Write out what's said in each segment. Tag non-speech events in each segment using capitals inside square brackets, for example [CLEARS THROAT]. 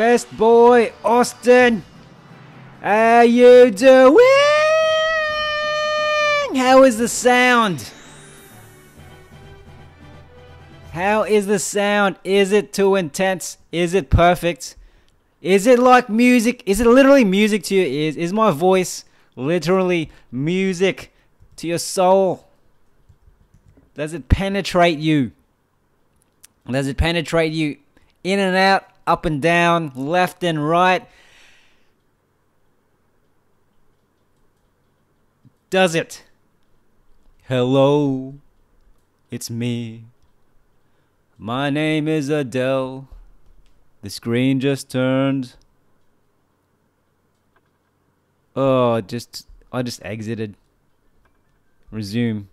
Best boy, Austin. How you doing? How is the sound? How is the sound? Is it too intense? Is it perfect? Is it like music? Is it literally music to your ears? Is my voice literally music to your soul? Does it penetrate you? Does it penetrate you in and out, up and down, left and right? Does it? Hello, it's me. My name is Adele. The screen just turned. Oh, just I just exited. Resume.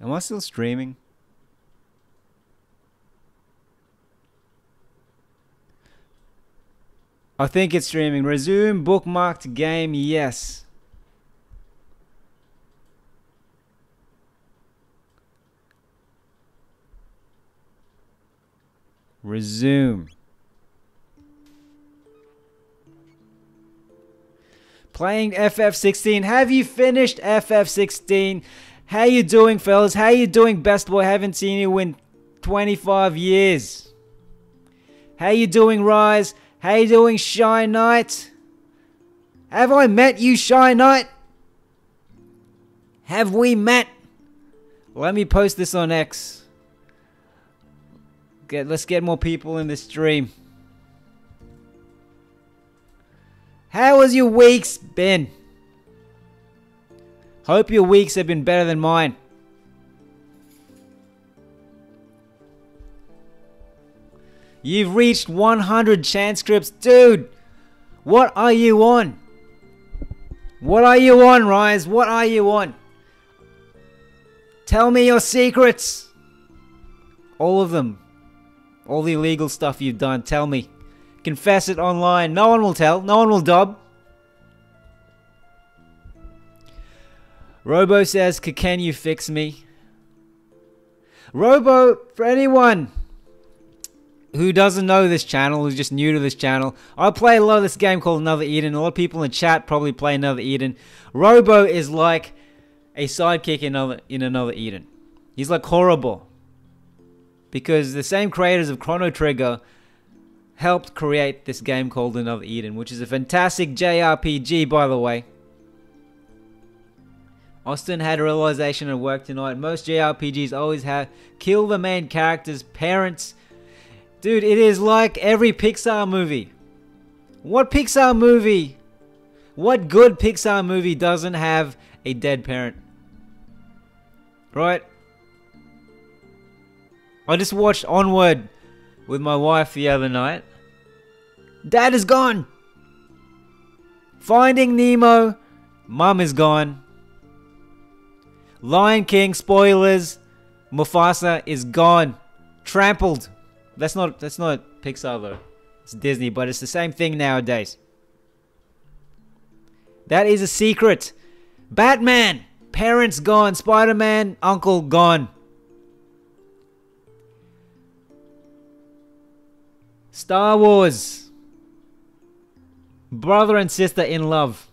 Am I still streaming? I think it's streaming. Resume bookmarked game. Yes. Resume. Playing FF16. Have you finished FF16? How you doing, fellas? How you doing, best boy? Haven't seen you in 25 years. How you doing, Rise? How you doing, Shy Knight? Have I met you, Shy Knight? Have we met? Let me post this on X. Get, let's get more people in the stream. How has your weeks been? Hope your weeks have been better than mine. You've reached 100 chance scripts. Dude, what are you on? What are you on, Rise? What are you on? Tell me your secrets. All of them. All the illegal stuff you've done. Tell me. Confess it online. No one will tell. No one will dub. Robo says, can you fix me? Robo, for anyone who doesn't know this channel, who's just new to this channel, I play a lot of this game called Another Eden. A lot of people in chat probably play Another Eden. Robo is like a sidekick in another, in another Eden. He's like horrible. Because the same creators of Chrono Trigger helped create this game called Another Eden, which is a fantastic JRPG, by the way. Austin had a realization at work tonight. Most JRPGs always have kill the main character's parents. Dude, it is like every Pixar movie. What Pixar movie? What good Pixar movie doesn't have a dead parent? Right? I just watched Onward with my wife the other night. Dad is gone. Finding Nemo. Mum is gone. Lion King spoilers. Mufasa is gone. Trampled. That's not that's not Pixar though. It's Disney, but it's the same thing nowadays. That is a secret. Batman. Parents gone. Spider-Man. Uncle gone. Star Wars. Brother and sister in love.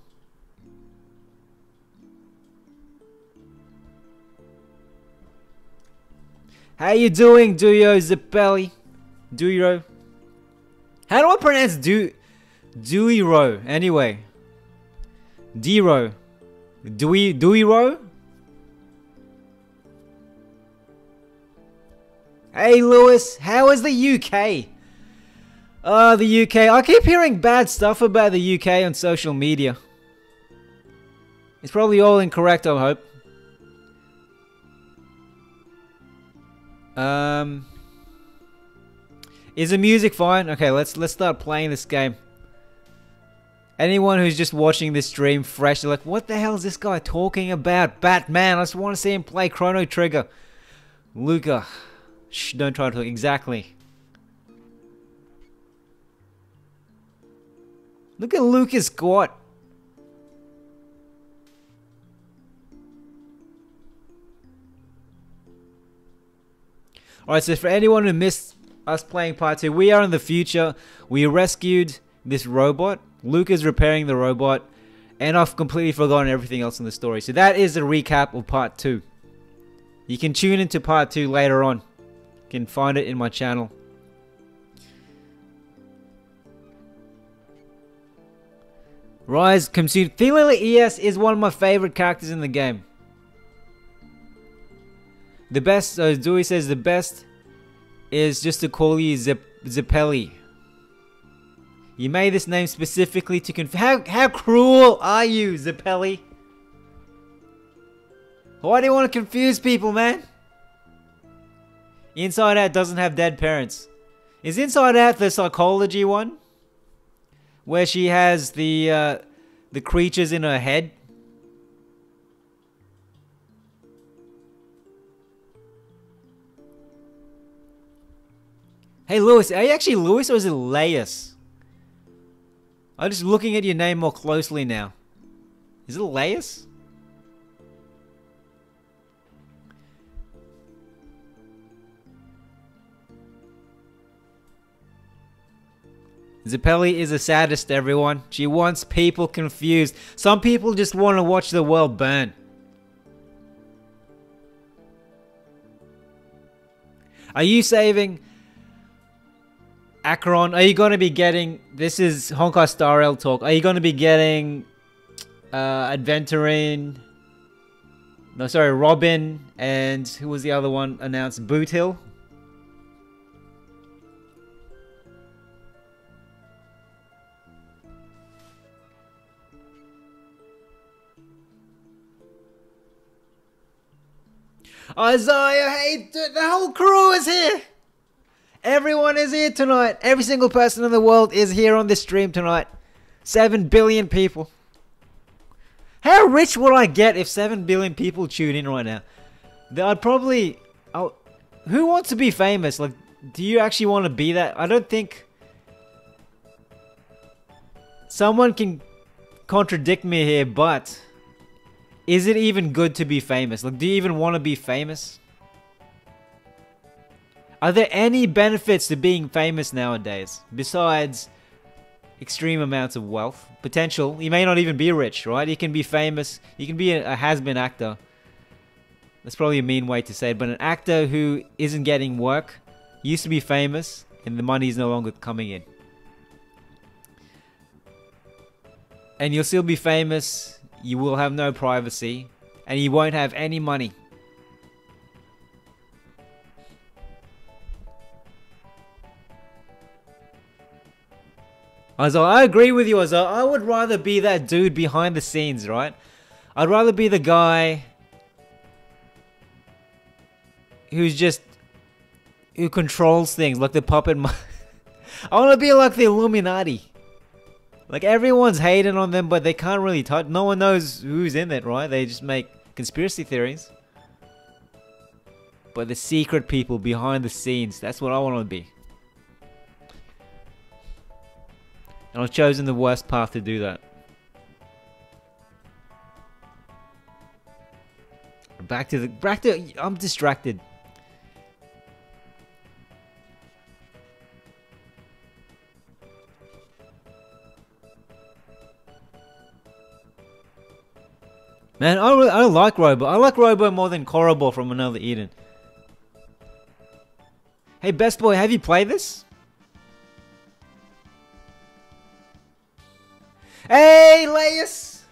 How you doing, Duyo Zippelli? Duiro? How do I pronounce Du... Duiro? Anyway. Dero. Dewey... Duiro? Hey, Lewis. How is the UK? Uh, the UK. I keep hearing bad stuff about the UK on social media. It's probably all incorrect, I hope. Um, is the music fine? Okay, let's let's start playing this game. Anyone who's just watching this stream fresh, they're like, what the hell is this guy talking about? Batman, I just want to see him play Chrono Trigger. Lucca. Shh, don't try to talk. Exactly. Look at Lucca's squat. Alright, so for anyone who missed us playing part two. We are in the future. We rescued this robot. Luke is repairing the robot. And I've completely forgotten everything else in the story. So that is a recap of part two. You can tune into part two later on. You can find it in my channel. Rise consumed. Thiele ES is one of my favorite characters in the game. The best, uh, Dewey says the best is just to call you Zip Zippeli. You made this name specifically to conf- How, how cruel are you, Zippeli? Why do you want to confuse people, man? Inside Out doesn't have dead parents. Is Inside Out the psychology one? Where she has the, uh, the creatures in her head? Hey Lewis, are you actually Lewis or is it Laius? I'm just looking at your name more closely now. Is it Laius? Zappelli is a saddest, everyone. She wants people confused. Some people just want to watch the world burn. Are you saving Acheron? Are you going to be getting... This is Honkai Star Rail talk. Are you going to be getting uh, Adventuring... No, sorry, Robin and who was the other one announced? Boothill? Isaiah, hey, the whole crew is here. Everyone is here tonight. Every single person in the world is here on this stream tonight. Seven billion people. How rich would I get if seven billion people tune in right now? I'd probably. I'll, who wants to be famous? Like, do you actually want to be that? I don't think. Someone can contradict me here, but is it even good to be famous? Like, do you even want to be famous? Are there any benefits to being famous nowadays besides extreme amounts of wealth? Potential. You may not even be rich, right? You can be famous. You can be a, a has-been actor. That's probably a mean way to say it, but an actor who isn't getting work used to be famous and the money is no longer coming in. And you'll still be famous you will have no privacy, and you won't have any money. Azar, I agree with you, Azar. I would rather be that dude behind the scenes, right? I'd rather be the guy who's just who controls things, like the puppet. [LAUGHS] I want to be like the Illuminati. Like everyone's hating on them, but they can't really touch. No one knows who's in it, right? They just make conspiracy theories. But the secret people behind the scenes, that's what I want to be. And I've chosen the worst path to do that. Back to the back to I'm distracted. Man, I, really, I don't like Robo. I like Robo more than Korobo from Another Eden. Hey, Best Boy, have you played this? Hey, Laius!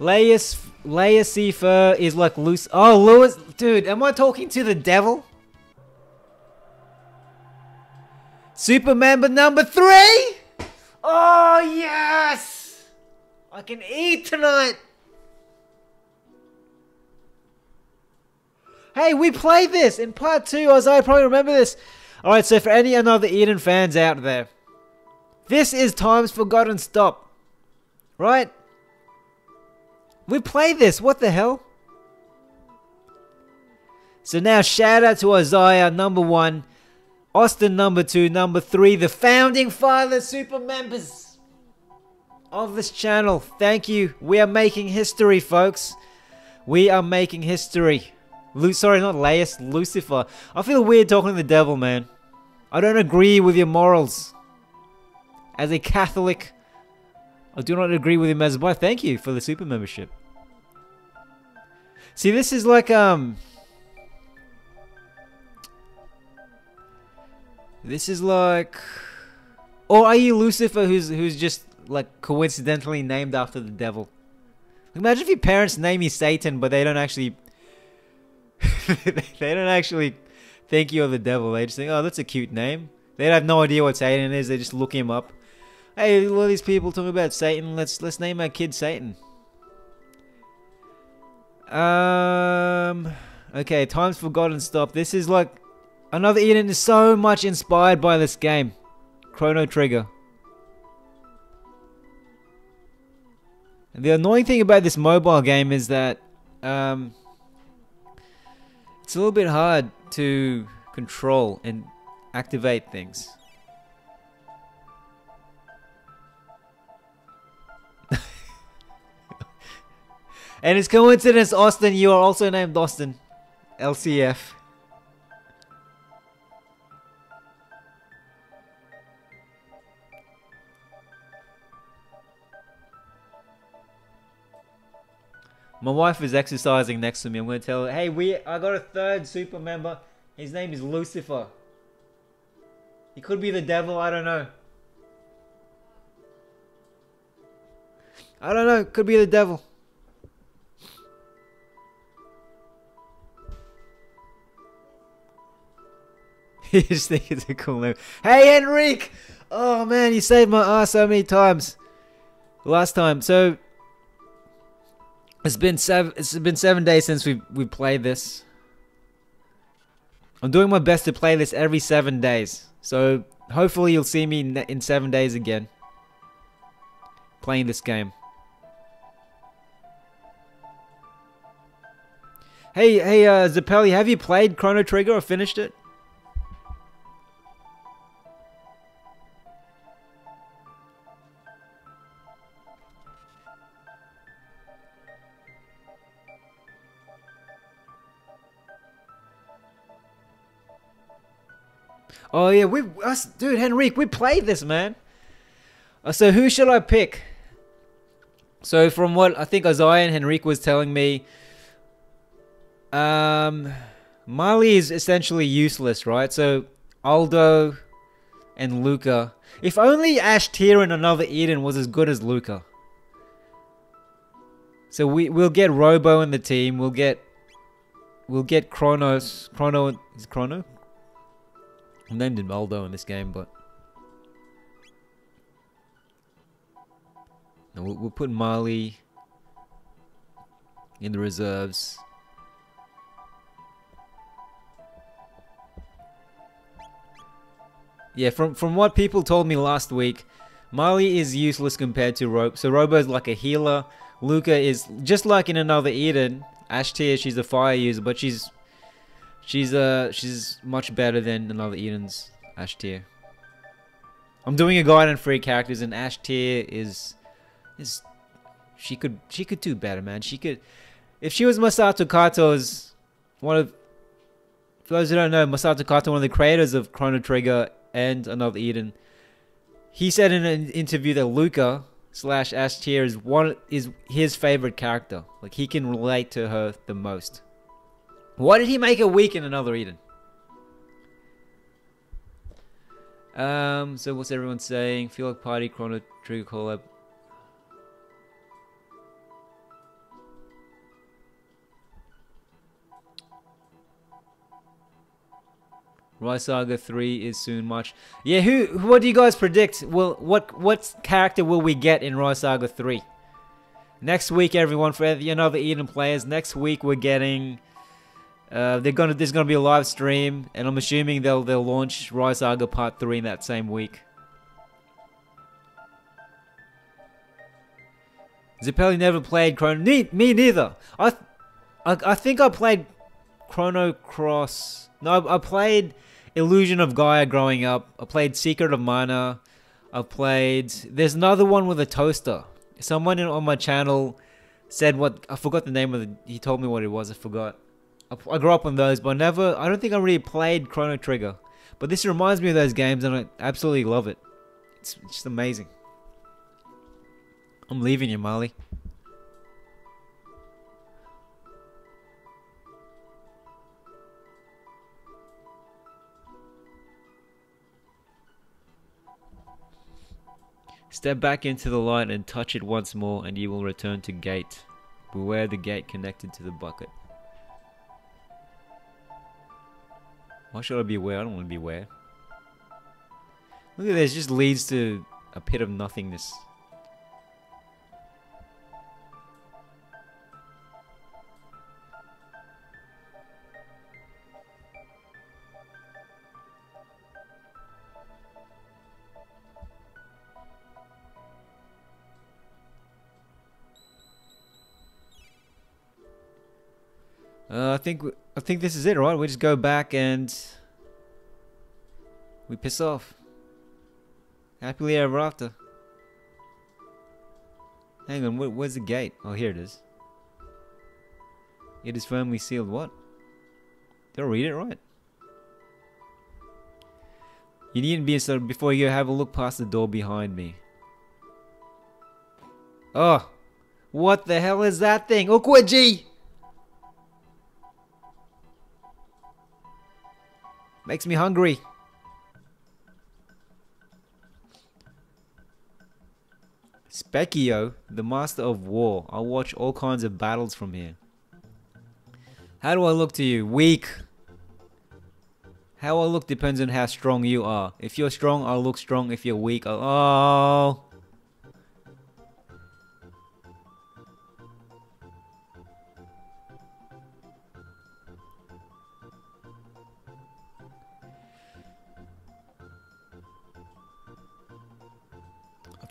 Laius, Laius Sefer is like loose. Oh, Lewis, dude, am I talking to the devil? Super member number three? Oh, yes! I can eat tonight! Hey, we played this in part two. As I probably remember this. Alright, so for any Another Eden fans out there, this is Time's Forgotten Stop. Right? We play this. What the hell? So now shout out to Isaiah, number one. Austin, number two. Number three, the founding father super members of this channel. Thank you. We are making history, folks. We are making history. Lu sorry, not Laius, Lucifer. I feel weird talking to the devil, man. I don't agree with your morals. As a Catholic, I do not agree with him as well. Thank you for the super membership. See, this is like, um... This is like... Or are you Lucifer who's who's just like coincidentally named after the devil? Imagine if your parents name you Satan, but they don't actually [LAUGHS] they don't actually think you're the devil. They just think, oh, that's a cute name. They have no idea what Satan is. They just look him up. Hey, all of these people talking about Satan. Let's let's name our kid Satan. Um. Okay, time's forgotten. Stop. This is like another Eden is so much inspired by this game, Chrono Trigger. The annoying thing about this mobile game is that um, it's a little bit hard to control and activate things. And it's coincidence, Austin, you are also named Austin. LCF. My wife is exercising next to me. I'm going to tell her, hey, we I got a third super member. His name is Lucifer. He could be the devil, I don't know. I don't know, could be the devil. [LAUGHS] you just think it's a cool name. Hey, Enrique! Oh man, you saved my ass so many times. Last time, so it's been seven. It's been seven days since we we played this. I'm doing my best to play this every seven days. So hopefully you'll see me in seven days again. Playing this game. Hey, hey, uh, Zappelli, have you played Chrono Trigger or finished it? Oh yeah, we us dude, Henrique, we played this, man. Uh, so who shall I pick? So from what I think Isaiah and Henrique was telling me, um, Marley is essentially useless, right? So Aldo and Lucca. If only Ash Tear and another Eden was as good as Lucca. So we we'll get Robo in the team. We'll get we'll get Kronos. Chrono is Chrono Named Maldo in this game, but we'll, we'll put Marley in the reserves. Yeah, from from what people told me last week, Marley is useless compared to Robo. So Robo is like a healer. Lucca is just like in another Eden. Ashtia, she's a fire user, but she's She's uh she's much better than another Eden's Ash tier. I'm doing a guide on free characters and Ash tier is is she could she could do better, man. She could if she was Masato Kato's one of for those who don't know, Masato Kato, one of the creators of Chrono Trigger and Another Eden, he said in an interview that Lucca slash Ash tier is one is his favorite character. Like he can relate to her the most. Why did he make a week in another Eden? Um, so what's everyone saying? Feel like party, Chrono Trigger collab. Rise Saga 3 is soon much. Yeah, who what do you guys predict? Well, what what character will we get in Rise Saga 3? Next week everyone for another Eden players, next week we're getting uh, they're gonna there's gonna be a live stream, and I'm assuming they'll they'll launch Rise Saga Part Three in that same week. Zappelli never played Chrono. Me, me neither. I, I, I think I played Chrono Cross. No, I, I played Illusion of Gaia growing up. I played Secret of Mana. I played. There's another one with a toaster. Someone on my channel said what I forgot the name of the. He told me what it was. I forgot. I, grew up on those, but I never. I don't think I really played Chrono Trigger. But this reminds me of those games, and I absolutely love it. It's just amazing. I'm leaving you, Marley. Step back into the light and touch it once more, and you will return to gate. Beware the gate connected to the bucket. Why should I be aware? I don't want to be aware. Look at this, just leads to a pit of nothingness. Uh, I think I think this is it, right? We just go back and we piss off. Happily ever after. Hang on, where, where's the gate? Oh, here it is. It is firmly sealed. What? Did I read it right? You needn't be so before you have a look past the door behind me. Oh, what the hell is that thing? Ukwaji! Makes me hungry. Spekkio, the master of war. I'll watch all kinds of battles from here. How do I look to you? Weak. How I look depends on how strong you are. If you're strong, I'll look strong. If you're weak, I'll... Oh...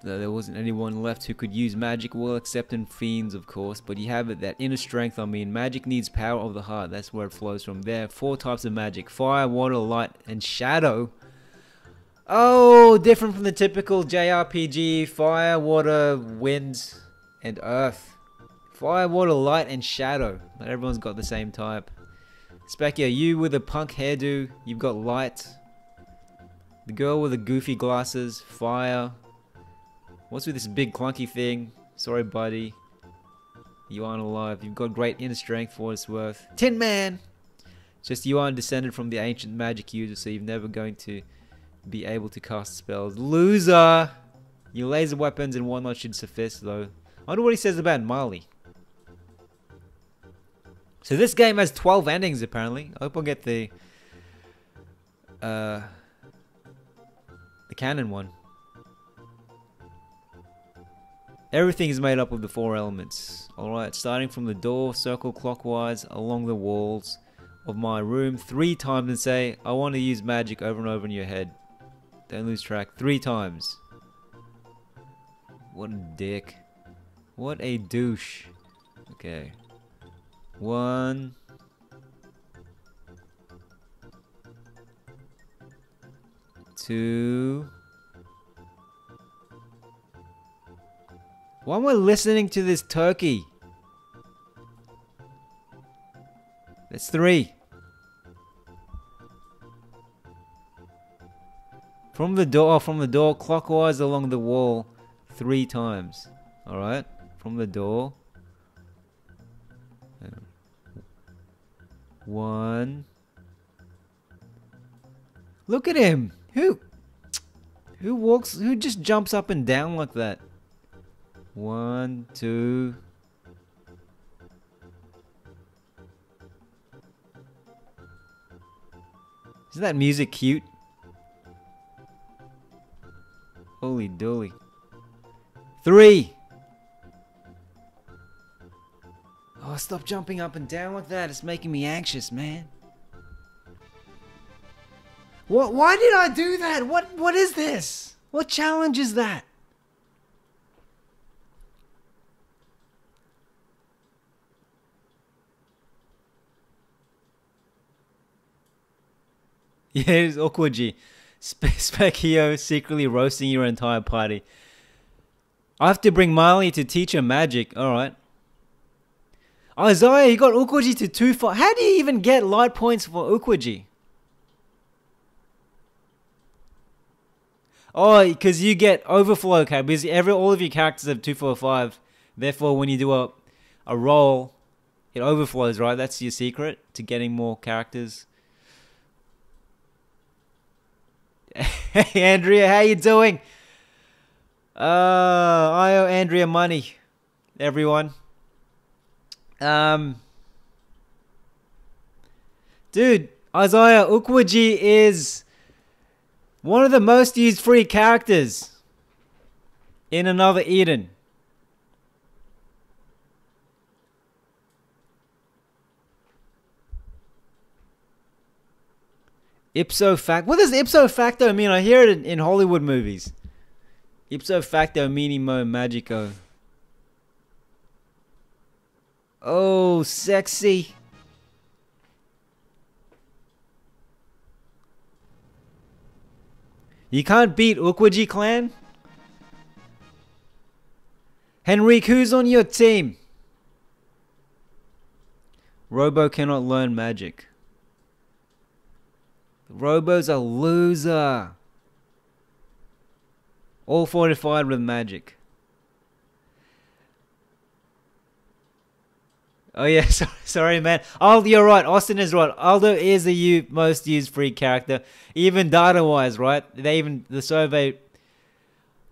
there wasn't anyone left who could use magic, well, except in fiends, of course. But you have it, that inner strength. I mean, magic needs power of the heart. That's where it flows from. There four types of magic fire, water, light, and shadow. Oh, different from the typical JRPG fire, water, wind, and earth. Fire, water, light, and shadow. Not everyone's got the same type. Spekkio, you with a punk hairdo, you've got light. The girl with the goofy glasses, fire. What's with this big clunky thing? Sorry, buddy. You aren't alive. You've got great inner strength for what it's worth. Tin Man! Just you aren't descended from the ancient magic users, so you're never going to be able to cast spells. Loser! Your laser weapons and whatnot should suffice, though. I wonder what he says about Marley. So this game has 12 endings, apparently. I hope I'll get the... Uh... The canon one. Everything is made up of the four elements. Alright, starting from the door, circle clockwise along the walls of my room three times and say, I want to use magic over and over in your head. Don't lose track. Three times. What a dick. What a douche. Okay. One. Two. Why am I listening to this turkey? That's three. From the door, oh, from the door, clockwise along the wall, three times. Alright? From the door. One. Look at him! Who? Who walks, who just jumps up and down like that? One, two. Isn't that music cute? Holy dooly. Three! Oh, stop jumping up and down like that. It's making me anxious, man. What? Why did I do that? What? What is this? What challenge is that? [LAUGHS] Yeah, Okwaji. Spe [LAUGHS] Spekkio secretly roasting your entire party. I have to bring Marley to teach her magic. Alright. Isaiah, you got Ukwaji to 2 5. How do you even get light points for Ukwaji? Oh, because you get overflow cap. Because every all of your characters have two, four, five. Therefore, when you do a a roll, it overflows. Right, that's your secret to getting more characters. [LAUGHS] hey, Andrea, how you doing? Uh, I owe Andrea money. Everyone. Um, dude, Isaiah Ukwaji is one of the most used free characters in another Eden. Ipso fact. What does ipso facto mean? I hear it in, in Hollywood movies. Ipso facto minimo magico. Oh, sexy. You can't beat Ukwaji clan? Henrik, who's on your team? Robo cannot learn magic. Robo's a loser. All fortified with magic. Oh yeah, [LAUGHS] sorry, sorry man. Oh, you're right. Austin is right. Aldo is the most used free character, even data-wise, right? They even the survey.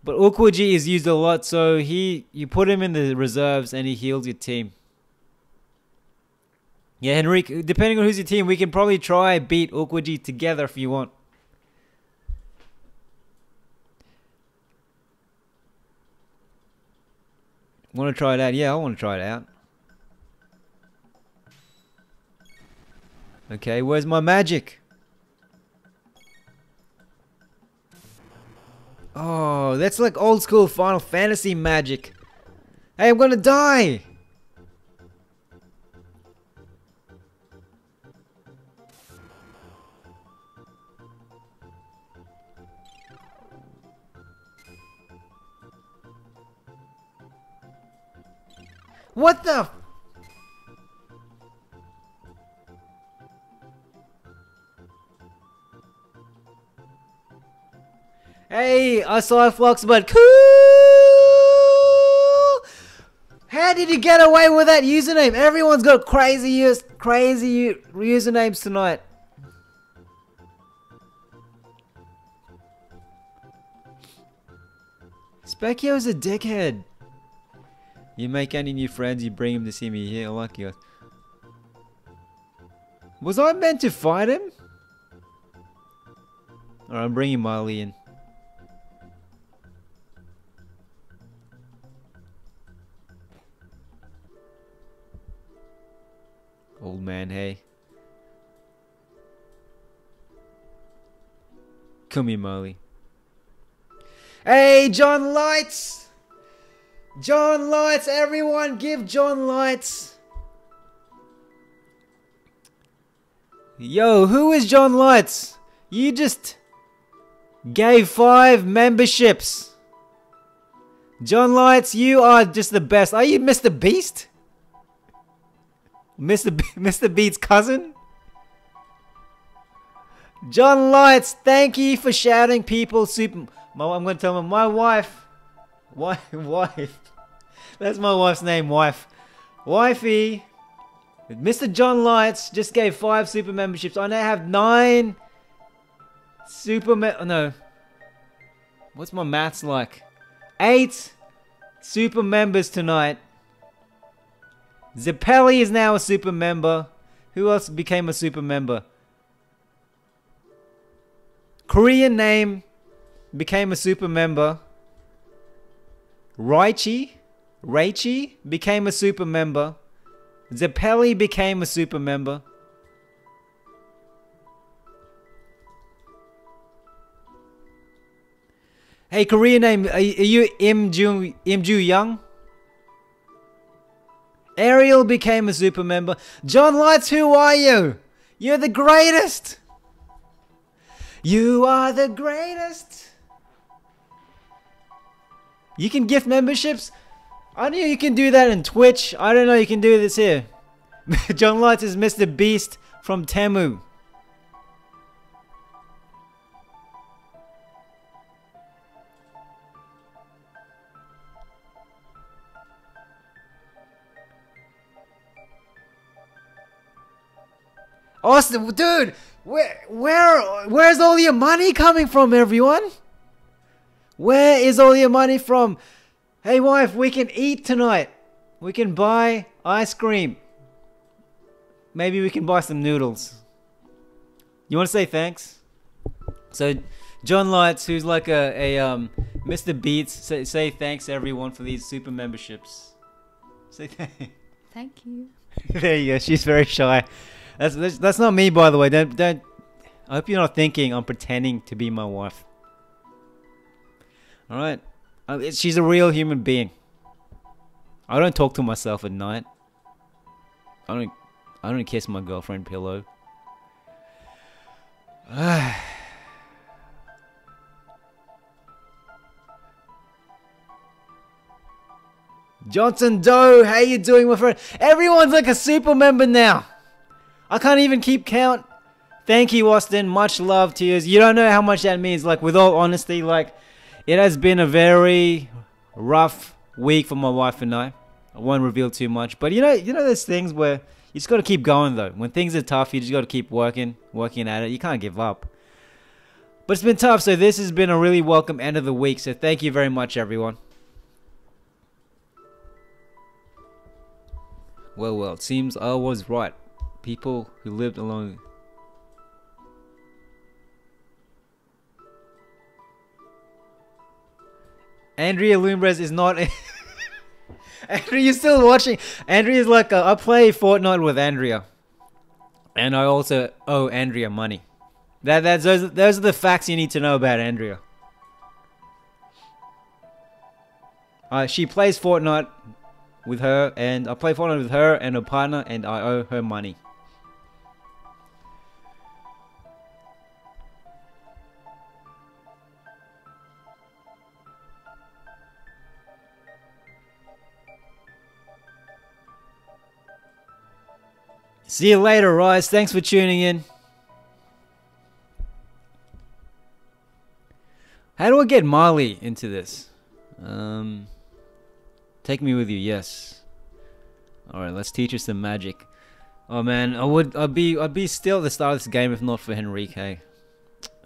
But Ukwaji is used a lot, so he you put him in the reserves and he heals your team. Yeah, Henrique, depending on who's your team, we can probably try beat Ukwaji together if you want. Want to try it out? Yeah, I want to try it out. Okay, where's my magic? Oh, that's like old school Final Fantasy magic. Hey, I'm gonna die! What the? Hey, I saw a Flux, but cool. How did you get away with that username? Everyone's got crazy use, crazy usernames tonight. Spekkio's a dickhead. You make any new friends, you bring them to see me here. I like you. Was I meant to fight him? Alright, I'm bringing Miley in. Old man, hey. Come here, Molly. Hey, John Lights! John Lights, everyone give John Lights. Yo, who is John Lights? You just gave five memberships. John Lights, you are just the best. Are you Mr. Beast? Mr. B [LAUGHS] Mr. Beat's cousin? John Lights, thank you for shouting people super. I'm going to tell my wife. Wife, [LAUGHS] wife. That's my wife's name, wife. Wifey. Mr. John Lights just gave five super memberships. I now have nine super me oh, no. What's my maths like? Eight super members tonight. Zeppeli is now a super member. Who else became a super member? Korean name became a super member. Raichi, Raichi became a super member. Zeppeli became a super member. Hey, Korean name, are you Im Ju Young? Ariel became a super member. John Lights, who are you? You're the greatest. You are the greatest. You can gift memberships? I knew you can do that in Twitch. I don't know you can do this here. [LAUGHS] John Lights is Mr. Beast from Temu. Austin, dude, where, where, where's all your money coming from, everyone? Where is all your money from? Hey, wife, we can eat tonight. We can buy ice cream. Maybe we can buy some noodles. You want to say thanks? So, John Lights, who's like a, a um, Mr. Beats, say, say thanks everyone for these super memberships. Say thanks. Thank you. [LAUGHS] there you go. She's very shy. That's, that's that's not me, by the way. Don't don't. I hope you're not thinking I'm pretending to be my wife. All right, uh, she's a real human being. I don't talk to myself at night. I don't. I don't kiss my girlfriend pillow. [SIGHS] Johnson Doe, how you doing, my friend? Everyone's like a super member now. I can't even keep count. Thank you, Austin. Much love to you. You don't know how much that means. Like, with all honesty, like, it has been a very rough week for my wife and I. I won't reveal too much, but you know, you know, there's things where you just got to keep going. Though, when things are tough, you just got to keep working, working at it. You can't give up. But it's been tough, so this has been a really welcome end of the week. So thank you very much, everyone. Well, well, it seems I was right. People who lived alone. Andrea Lumbres is not. [LAUGHS] Andrea, you're still watching? Andrea is like, a, I play Fortnite with Andrea, and I also owe Andrea money. That that's those those are the facts you need to know about Andrea. Uh, she plays Fortnite with her, and I play Fortnite with her and her partner, and I owe her money. See you later, Rise. Thanks for tuning in. How do I get Marley into this? Um, take me with you, yes. All right, let's teach her some magic. Oh man, I would, I'd be, I'd be still at the start of this game if not for Henrique.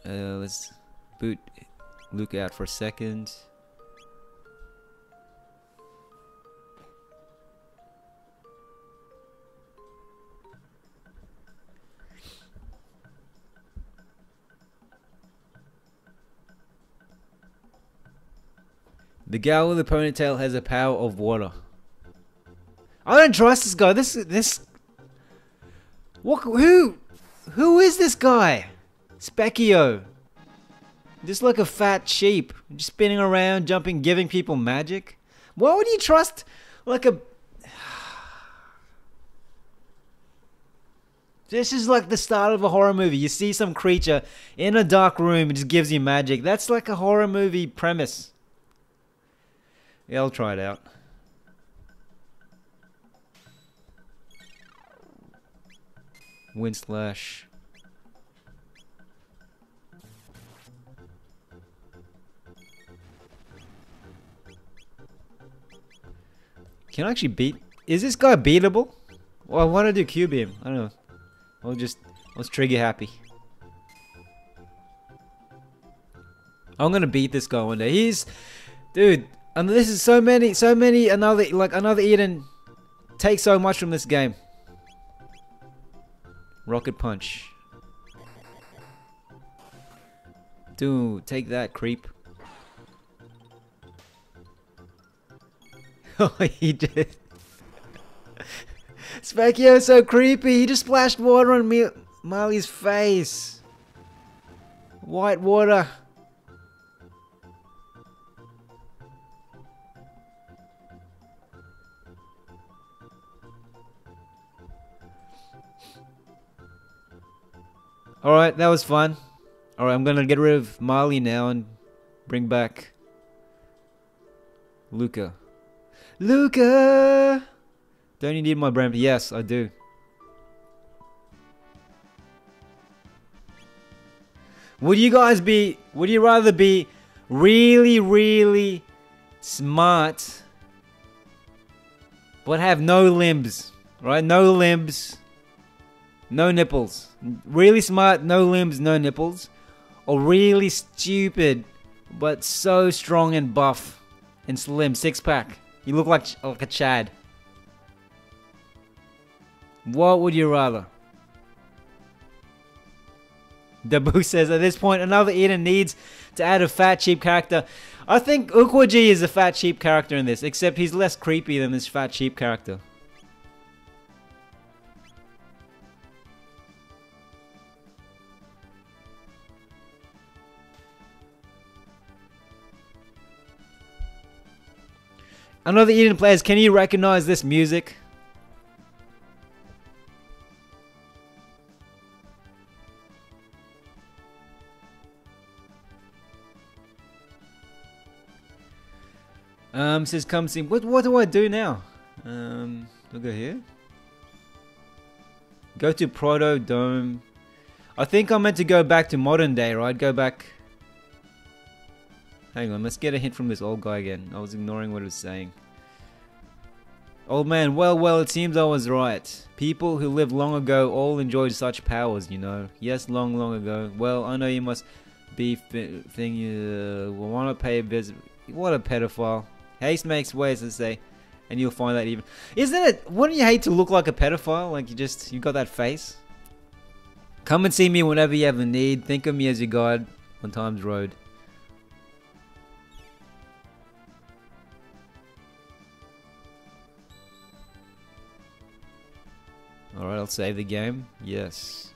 Uh, let's boot Luke out for a second. The gal with the ponytail has a power of water. I don't trust this guy. This this what who who is this guy? Spekkio. Just like a fat sheep, just spinning around, jumping, giving people magic. Why would you trust like a This is like the start of a horror movie. You see some creature in a dark room and just gives you magic. That's like a horror movie premise. Yeah, I'll try it out. Wind slash. Can I actually beat? Is this guy beatable? Well, I want to do Q beam. I don't know. I'll just let's trigger happy. I'm gonna beat this guy one day. He's, dude. And this is so many, so many. Another like another Eden takes so much from this game. Rocket punch. Dude, take that, creep. [LAUGHS] Oh, he did. [LAUGHS] Spekkio's so creepy. He just splashed water on me Marley's face. White water. Alright, that was fun. Alright, I'm gonna get rid of Marle now and bring back Lucca. Lucca! Don't you need my brain? Yes, I do. Would you guys be, would you rather be really, really smart but have no limbs, right? No limbs no nipples. Really smart, no limbs, no nipples. Or really stupid, but so strong and buff and slim, six pack. You look like like a Chad. What would you rather? [LAUGHS] Dabu says at this point another Eden needs to add a fat cheap character. I think Ukwaji is a fat cheap character in this, except he's less creepy than this fat cheap character. Another Eden players, can you recognize this music? Um, says come see. What what do I do now? Um, I'll go here. Go to Proto Dome. I think I'm meant to go back to modern day, right? Go back. Hang on, let's get a hint from this old guy again. I was ignoring what he was saying. Old man, well, well, it seems I was right. People who lived long ago all enjoyed such powers, you know. Yes, long, long ago. Well, I know you must be thing you uh, want to pay a visit. What a pedophile. Haste makes ways, to say. And you'll find that even... Isn't it... Wouldn't you hate to look like a pedophile? Like you just... You got that face? Come and see me whenever you have the need. Think of me as your guide on Time's Road. Alright, I'll save the game. Yes.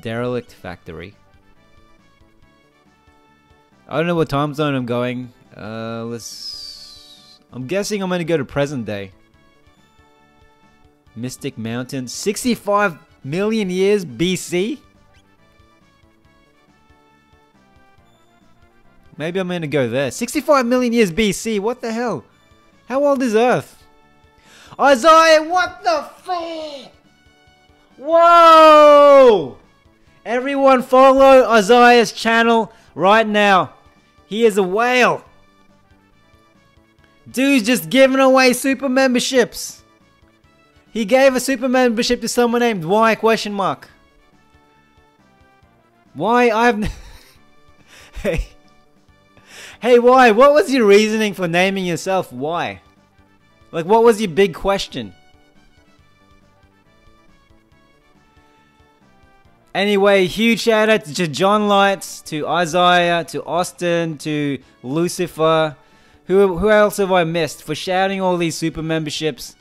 Derelict Factory. I don't know what time zone I'm going. Uh, let's... I'm guessing I'm going to go to present day. Mystic Mountain. 65 million years BC? Maybe I'm going to go there. 65 million years BC? What the hell? How old is Earth? Isaiah, what the fuck? Whoa! Everyone follow Isaiah's channel right now. He is a whale. Dude's just giving away super memberships. He gave a super membership to someone named Why question mark. Why I've [LAUGHS] Hey Hey why? What was your reasoning for naming yourself why? Like what was your big question? Anyway, huge shout out to John Lights, to Isaiah, to Austin, to Lucifer, who, who else have I missed for shouting all these super memberships?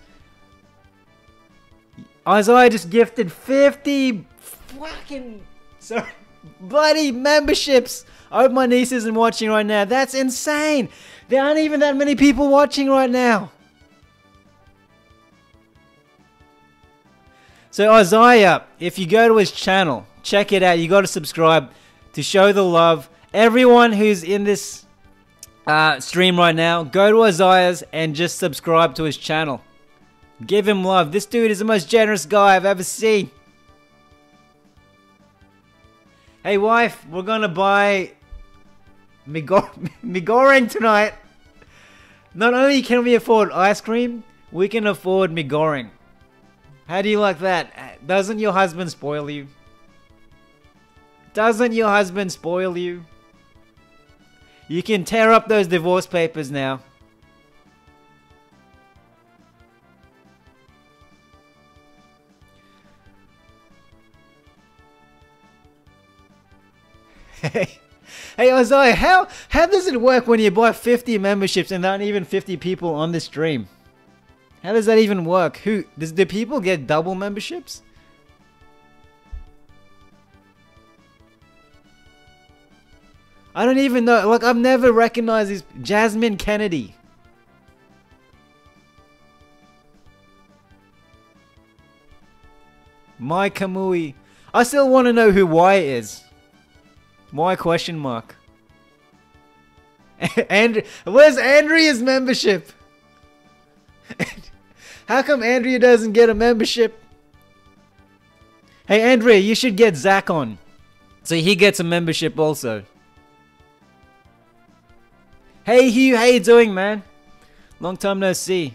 Isaiah just gifted 50 fucking sorry, bloody memberships. I hope my niece isn't watching right now. That's insane. There aren't even that many people watching right now. So Isaiah, if you go to his channel, check it out. You got to subscribe to show the love. Everyone who's in this uh, stream right now, go to Isaiah's and just subscribe to his channel. Give him love. This dude is the most generous guy I've ever seen. Hey wife, we're gonna buy Migor [LAUGHS] tonight. Not only can we afford ice cream, we can afford Migoring. How do you like that? Doesn't your husband spoil you? Doesn't your husband spoil you? You can tear up those divorce papers now. Hey, hey Isaiah, how how does it work when you buy 50 memberships and not even 50 people on the stream? How does that even work? Who does the people get double memberships? I don't even know. Like, I've never recognized this. Jasmine Kennedy. My Kamui. I still want to know who Y is. Why question mark? [LAUGHS] and where's Andrea's membership? [LAUGHS] How come Andrea doesn't get a membership? Hey, Andrea, you should get Zach on. So he gets a membership also. Hey, Hugh, how you doing, man? Long time no see.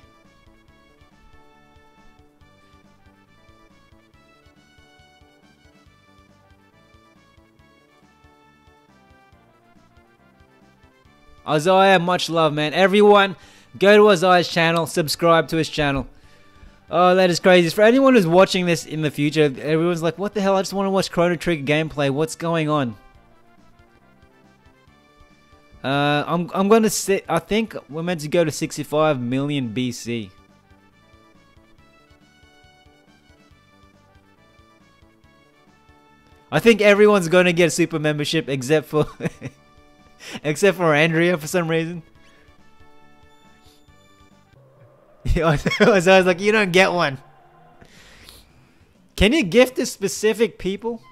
Isaiah, much love, man. Everyone, go to Isaiah's channel, subscribe to his channel. Oh, that is crazy. For anyone who's watching this in the future, everyone's like, what the hell? I just want to watch Chrono Trigger gameplay. What's going on? Uh, I'm, I'm going to sit, I think we're meant to go to 65 million BC. I think everyone's going to get a super membership except for [LAUGHS] except for Andrea for some reason. [LAUGHS] so I was like, you don't get one. Can you gift to specific people?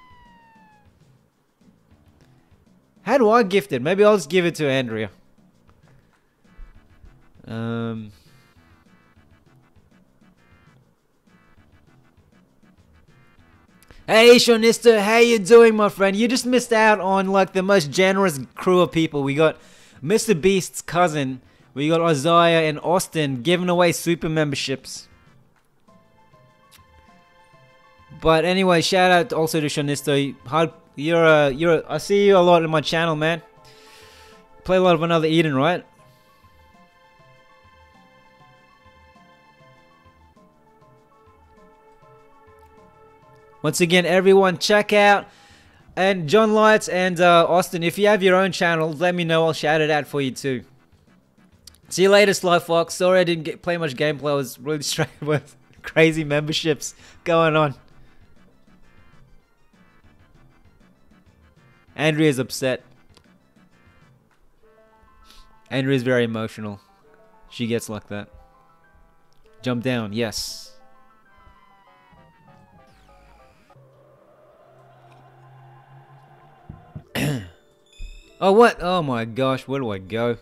How do I gift it? Maybe I'll just give it to Andrea. Um... Hey Shonista, how you doing my friend? You just missed out on like the most generous crew of people. We got Mr. Beast's cousin, we got Isaiah and Austin giving away super memberships. But anyway, shout out also to Shonista. You're a, you're a, I see you a lot in my channel, man. Play a lot of another Eden, right? Once again, everyone, check out and John Lights and uh, Austin. If you have your own channel, let me know. I'll shout it out for you too. See you later, Sly Fox. Sorry I didn't get play much gameplay. I was really [LAUGHS] distracted with crazy memberships going on. Andrea's upset. Andrea's very emotional. She gets like that. Jump down, yes. [CLEARS THROAT] oh, what? Oh my gosh, where do I go?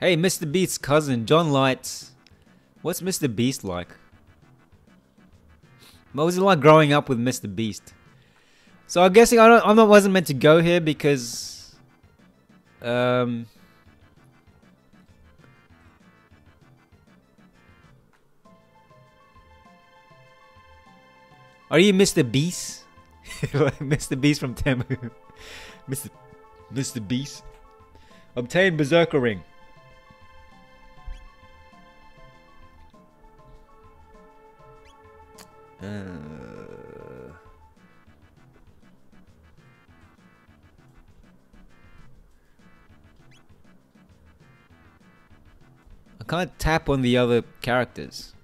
Hey, Mr. Beast's cousin, John Lights. What's Mr. Beast like? What was it like growing up with Mr. Beast? So I'm guessing I don't. Not wasn't meant to go here because, um. Are you Mr. Beast? [LAUGHS] Mr. Beast from Temu. Mr. Mr. Beast. Obtain Berserker Ring. Uh. can't tap on the other characters.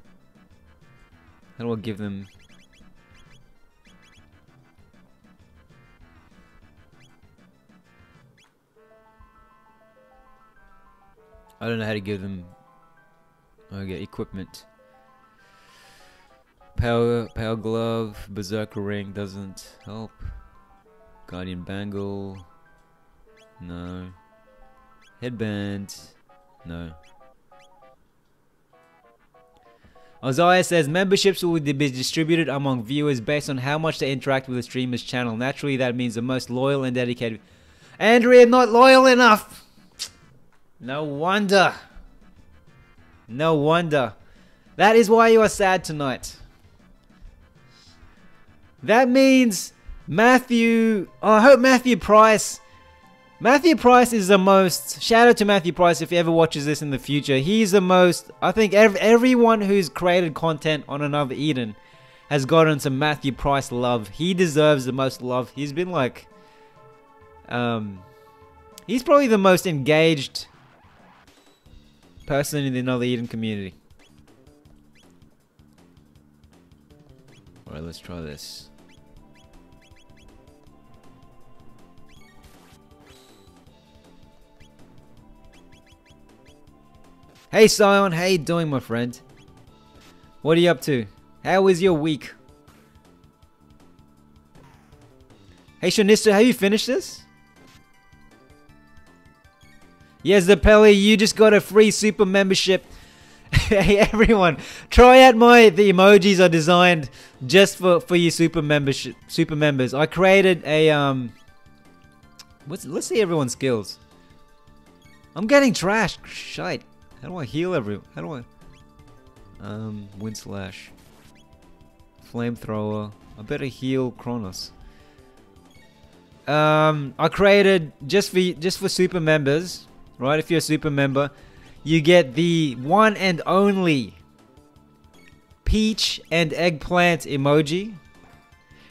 Do I give them... I don't know how to give them... Okay, equipment. Power, power glove, berserker ring doesn't help. Guardian bangle, no. Headband, no. Isaiah says memberships will be distributed among viewers based on how much they interact with the streamer's channel. Naturally, that means the most loyal and dedicated. Andrea, not loyal enough. No wonder. No wonder. That is why you are sad tonight. That means Matthew. Oh, I hope Matthew Price Matthew Price is the most. Shout out to Matthew Price if he ever watches this in the future. He's the most. I think ev everyone who's created content on another Eden has gotten some Matthew Price love. He deserves the most love. He's been like. Um. He's probably the most engaged person in the Another Eden community. Alright, let's try this. Hey Sion, how you doing my friend? What are you up to? How was your week? Hey Shonista, have you finished this? Yes, the Pelly, you just got a free super membership. [LAUGHS] hey everyone, try out my the emojis are designed just for for you super membership super members. I created a um. What's let's see everyone's skills. I'm getting trashed. Shite. How do I heal everyone? How do I? Um, wind slash. Flamethrower. I better heal Chrono. Um, I created just for just for super members, right? If you're a super member, you get the one and only peach and eggplant emoji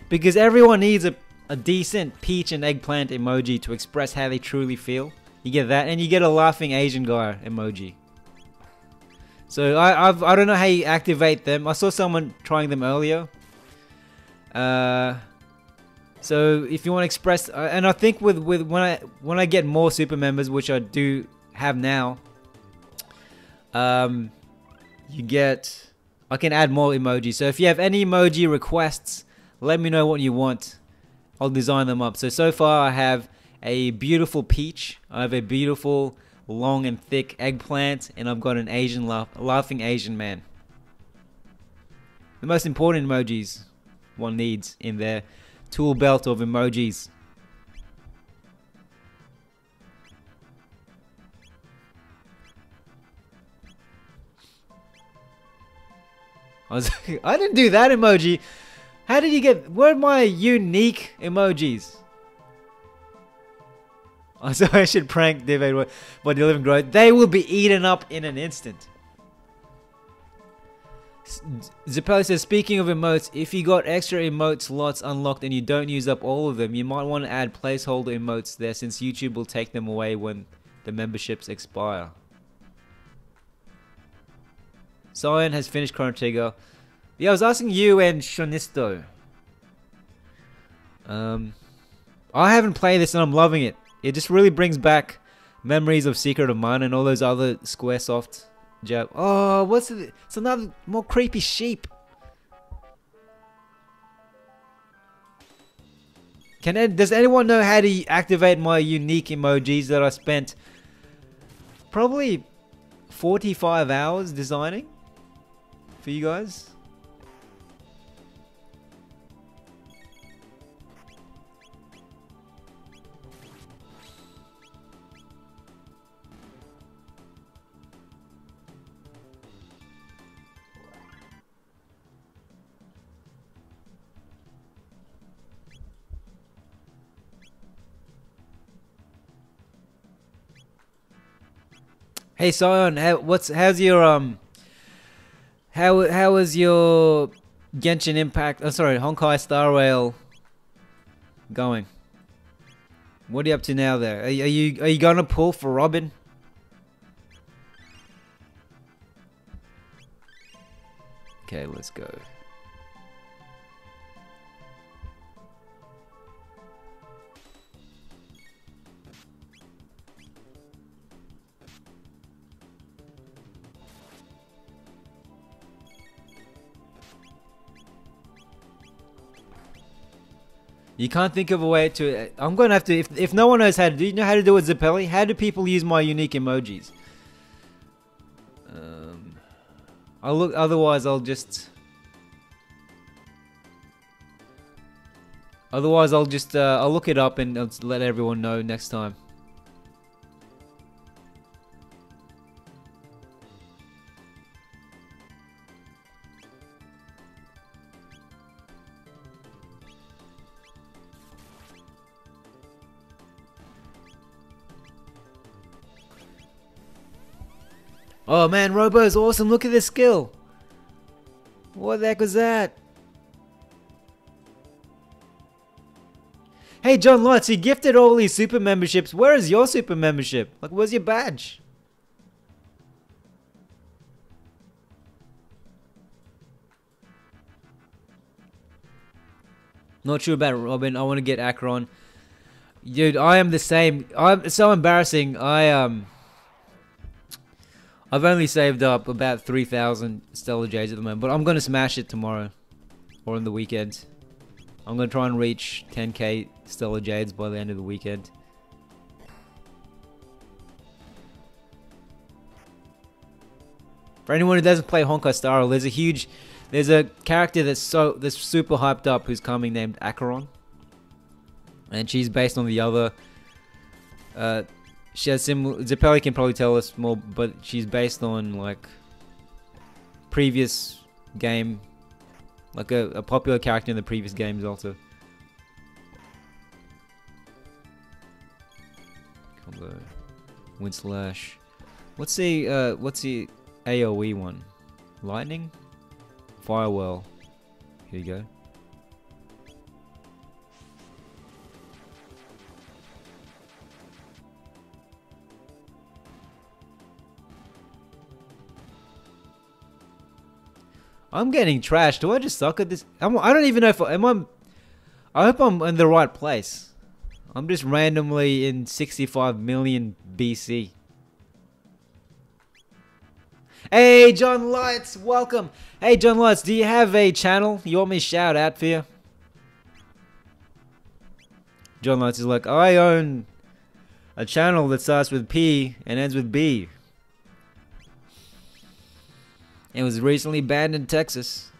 because everyone needs a, a decent peach and eggplant emoji to express how they truly feel. You get that, and you get a laughing Asian guy emoji. So I I've, I don't know how you activate them. I saw someone trying them earlier. Uh, so if you want to express, uh, and I think with with when I when I get more super members, which I do have now, um, you get I can add more emojis. So if you have any emoji requests, let me know what you want. I'll design them up. So so far I have a beautiful peach. I have a beautiful long and thick eggplant, and I've got an Asian laugh, laughing Asian man. The most important emojis one needs in their tool belt of emojis. I was [LAUGHS] I didn't do that emoji. How did you get where are my unique emojis? [LAUGHS] So I should prank David by delivering growth. They will be eaten up in an instant. Zappelli says, speaking of emotes, if you got extra emote slots unlocked and you don't use up all of them, you might want to add placeholder emotes there since YouTube will take them away when the memberships expire. Cyan has finished Chrono Trigger. Yeah, I was asking you and Shonisto. Um, I haven't played this and I'm loving it. It just really brings back memories of Secret of Mana and all those other Squaresoft jab. Oh, what's it? It's another more creepy sheep. Can does anyone know how to activate my unique emojis that I spent probably 45 hours designing for you guys? Hey Sion, how, what's how's your um how how is your Genshin Impact? Oh, sorry, Honkai Star Rail going? What are you up to now? There, are, are you are you gonna pull for Robin? Okay, let's go. You can't think of a way to. I'm going to have to. If, if no one knows how to do, you know how to do it, Zappelli? How do people use my unique emojis? Um, I'll look. Otherwise, I'll just. Otherwise, I'll just. Uh, I'll look it up and I'll let everyone know next time. Oh man, Robo is awesome. Look at this skill. What the heck was that? Hey, John Lutz, he gifted all these super memberships. Where is your super membership? Like, where's your badge? Not sure about Robin. I want to get Acheron. Dude, I am the same. I'm so embarrassing. I um I've only saved up about 3,000 Stellar Jades at the moment, but I'm going to smash it tomorrow or on the weekend. I'm going to try and reach 10k Stellar Jades by the end of the weekend. For anyone who doesn't play Honkai Star Rail, there's a huge, there's a character that's so that's super hyped up who's coming named Acheron, and she's based on the other uh, she has similar. Zeppeli can probably tell us more, but she's based on like previous game, like a, a popular character in the previous games also. Combo, wind slash. What's the uh, what's the AOE one? Lightning, firewall. Here you go. I'm getting trashed. Do I just suck at this? I'm, I do not even know if I, am I. I hope I'm in the right place. I'm just randomly in 65 million BC. Hey, John Lights, welcome. Hey, John Lights, do you have a channel you want me to shout out for you? John Lights is like, I own a channel that starts with P and ends with B. It was recently banned in Texas.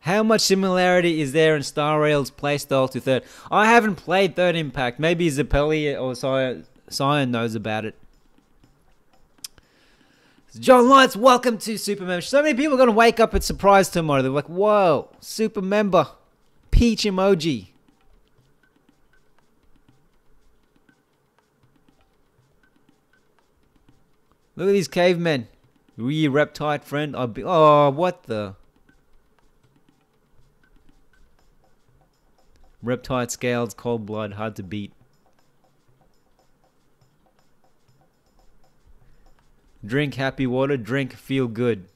How much similarity is there in Star Rail's playstyle to Third? I haven't played Third Impact. Maybe Zeppeli or Cyan knows about it. John Lights, welcome to Super Member. So many people are going to wake up at surprise tomorrow. They're like, whoa, Super Member. Peach emoji. Look at these cavemen. Re reptile friend. I'll be, oh, what the? Reptile scales, cold blood, hard to beat. Drink happy water, drink feel good.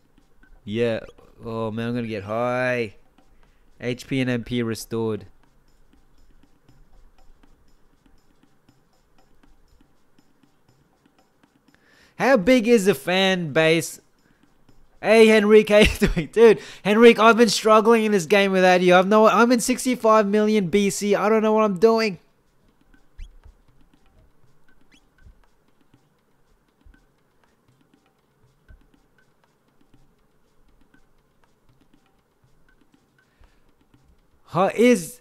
Yeah. Oh man, I'm gonna get high. HP and MP restored. How big is the fan base? Hey Henrique, [LAUGHS] how you doing? Dude, Henrique, I've been struggling in this game without you. I've no I'm in 65 million BC. I don't know what I'm doing. How is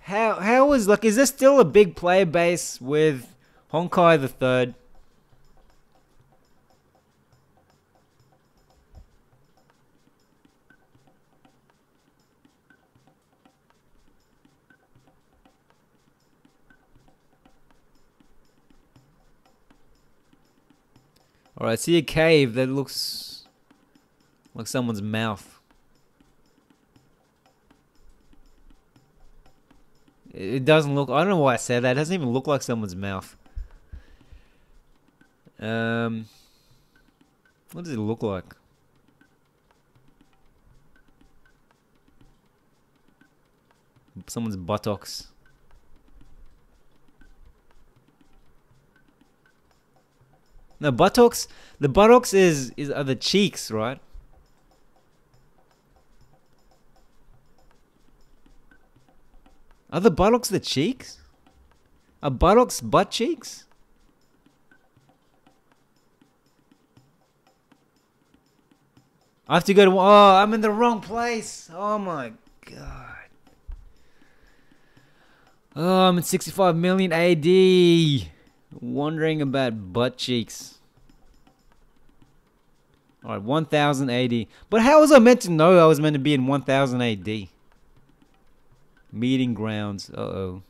how how is like is this still a big player base with Honkai the third? Alright, see a cave that looks like someone's mouth. It doesn't look. I don't know why I said that. It doesn't even look like someone's mouth. Um, what does it look like? Someone's buttocks. No, buttocks. The buttocks is is are the cheeks, right? Are the buttocks the cheeks? Are buttocks butt cheeks? I have to go to. Oh, I'm in the wrong place. Oh my god. Oh, I'm at 65 million AD. Wondering about butt cheeks. Alright, 1000 AD. But how was I meant to know I was meant to be in 1000 AD? Meeting grounds. Uh-oh.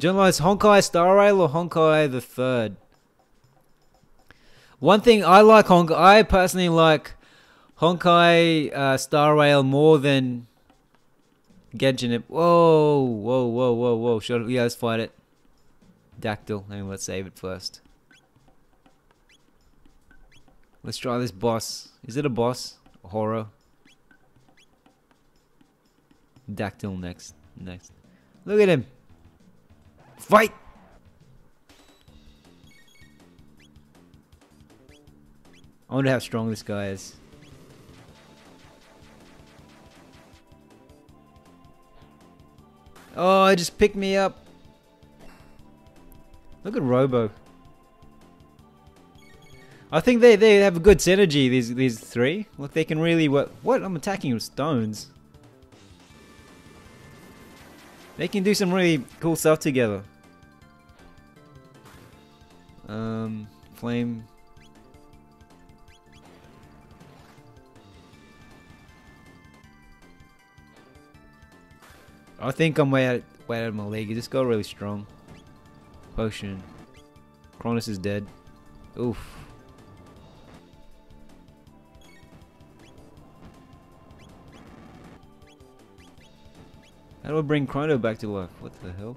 Lights, Honkai Star Rail or Honkai the Third? One thing I like Honkai, I personally like Honkai uh, Star Rail more than Genshin. Whoa, whoa, whoa, whoa, whoa! Should yeah, let's fight it. Dactyl. And let's save it first. Let's try this boss. Is it a boss? A horror? Dactyl next. Next. Look at him. Fight! I wonder how strong this guy is. Oh, just picked me up. Look at Robo. I think they, they have a good synergy, these these three. Look, they can really what what I'm attacking with stones. They can do some really cool stuff together. Um flame I think I'm way out, way out of my league. This got really strong. Potion. Chrono is dead. Oof. How do I bring Chrono back to life? What the hell?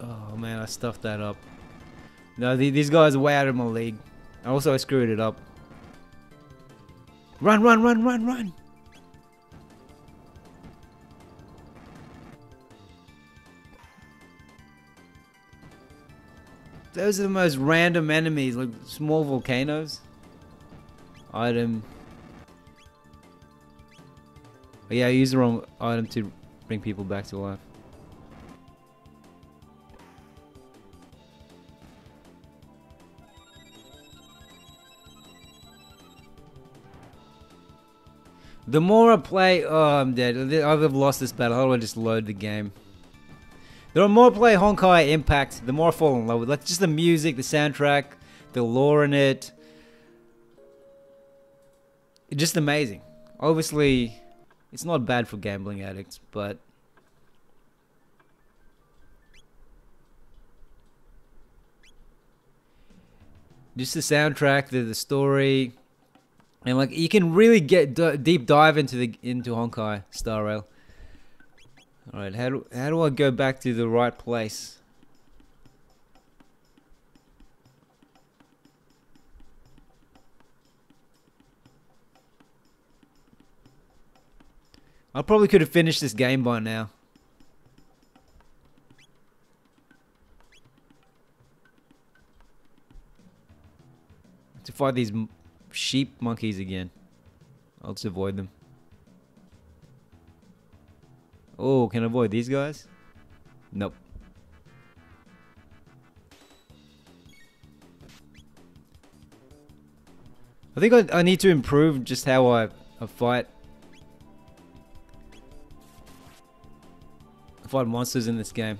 Oh man, I stuffed that up. No, these guys are way out of my league. Also, I screwed it up. Run, run, run, run, run! Those are the most random enemies, like small volcanoes. Item. Oh, yeah, I used the wrong item to bring people back to life. The more I play, oh, I'm dead. I've lost this battle. How do I just load the game? The more I play Honkai Impact, the more I fall in love with. Like just the music, the soundtrack, the lore in it. It's just amazing. Obviously, it's not bad for gambling addicts, but just the soundtrack, the the story, and like you can really get deep dive into the into Honkai Star Rail. All right, how do how do I go back to the right place? I probably could have finished this game by now. To fight these sheep monkeys again. I'll just avoid them. Oh, can I avoid these guys? Nope. I think I, I need to improve just how I, I fight. Monsters in this game.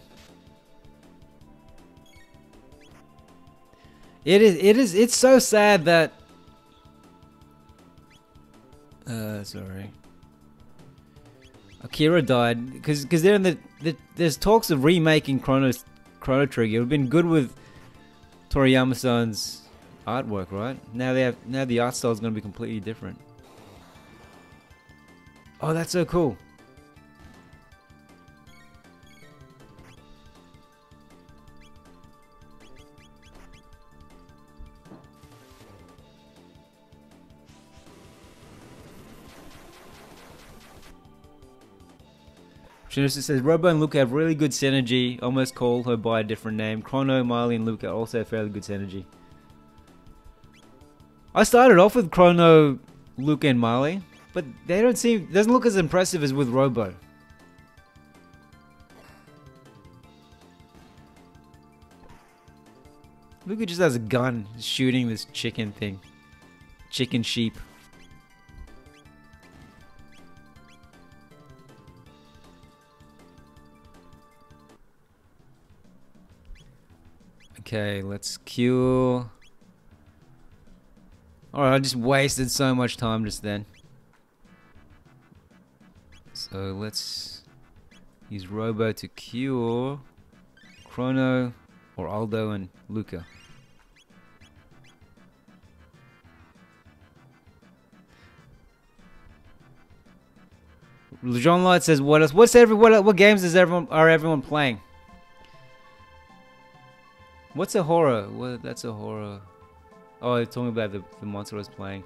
It is, it is, it's so sad that uh, sorry. Akira died because because they're in the, the, there's talks of remaking Chrono Chrono Trigger. It would have been good with Toriyama-san's artwork, right? Now they have now the art style is going to be completely different. Oh, that's so cool. Genesis says Robo and Lucca have really good synergy. Almost call her by a different name. Chrono, Marle, and Lucca also have fairly good synergy. I started off with Chrono, Lucca, and Marle, but they don't seem doesn't look as impressive as with Robo. Lucca just has a gun shooting this chicken thing. Chicken sheep. Okay, let's cure. Alright, I just wasted so much time just then. So let's use Robo to cure Chrono or Aldo and Lucca. John Light says, "What else? What's every what, what games is everyone are everyone playing?" What's a horror? What, that's a horror. Oh, they told talking about the, the monster was playing.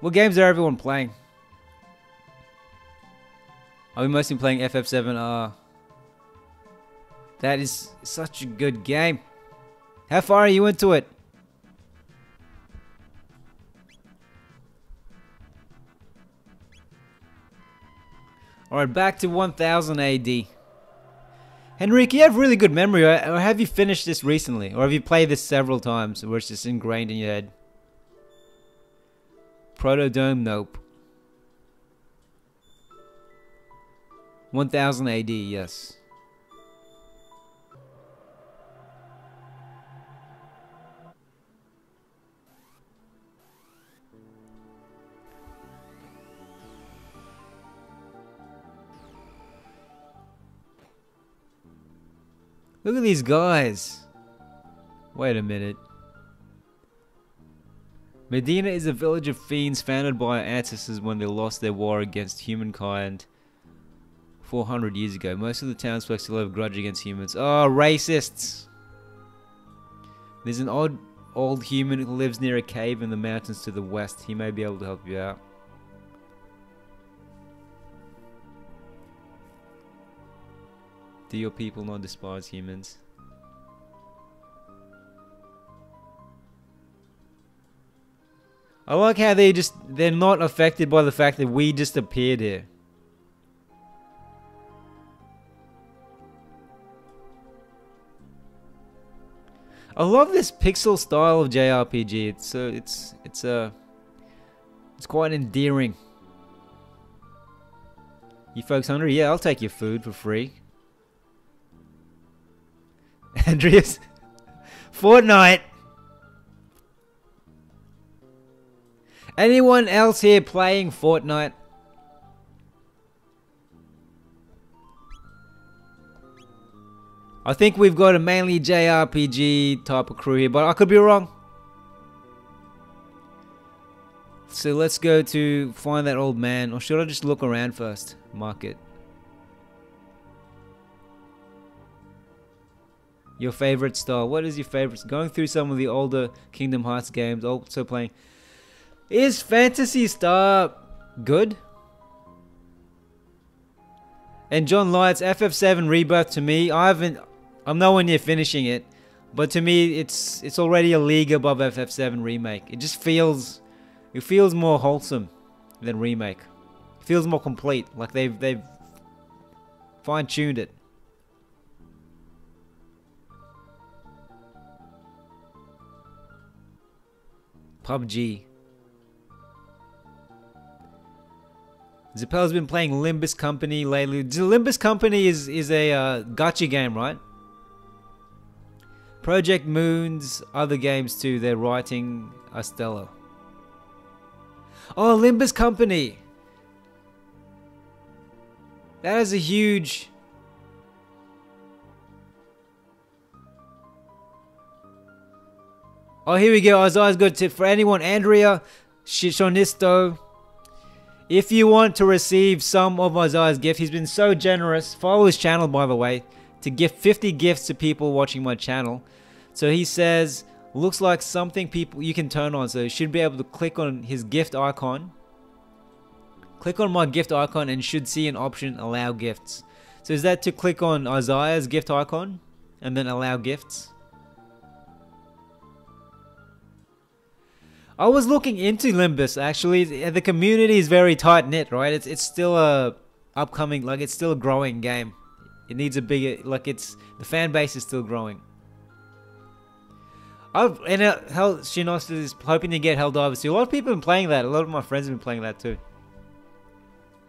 What games are everyone playing? Are we mostly playing FF7R? That is such a good game. How far are you into it? Alright, back to 1000 AD. Henrique, you have really good memory, uh, or have you finished this recently? Or have you played this several times where it's just ingrained in your head? Protodome, nope. 1000 AD, yes. Look at these guys. Wait a minute. Medina is a village of fiends founded by our ancestors when they lost their war against humankind 400 years ago. Most of the townsfolk still have a grudge against humans. Oh, racists! There's an odd old human who lives near a cave in the mountains to the west. He may be able to help you out. Do your people not despise humans? I like how they just, they're not affected by the fact that we just appeared here. I love this pixel style of JRPG. It's uh, it's it's uh, it's quite endearing. You folks hungry? Yeah, I'll take your food for free. [LAUGHS] Andreas. Fortnite. Anyone else here playing Fortnite? I think we've got a mainly JRPG type of crew here, but I could be wrong. So let's go to find that old man, or should I just look around first? Market. Your favorite style. What is your favorite? Going through some of the older Kingdom Hearts games, also playing. Is Phantasy Star good? And John Lights FF7 Rebirth to me, I haven't. I'm nowhere near finishing it, but to me, it's it's already a league above FF7 Remake. It just feels, it feels more wholesome than Remake. It feels more complete, like they've they've fine tuned it. PUBG. Zappel's been playing Limbus Company lately. Limbus Company is is a uh, gacha game, right? Project Moon's other games too. They're writing Astella. Oh, Limbus Company. That is a huge Oh, here we go. Isaiah's got a tip for anyone. Andrea Shishonisto. If you want to receive some of Isaiah's gift, he's been so generous. Follow his channel, by the way, to gift 50 gifts to people watching my channel. So he says, looks like something people you can turn on. So you should be able to click on his gift icon. Click on my gift icon and should see an option, allow gifts. So is that to click on Isaiah's gift icon and then allow gifts? I was looking into Limbus actually. The community is very tight knit, right? It's it's still a upcoming, like it's still a growing game. It needs a bigger, like it's the fan base is still growing. I've and uh, Hell Shinos is hoping to get Helldivers too. A lot of people have been playing that. A lot of my friends have been playing that too.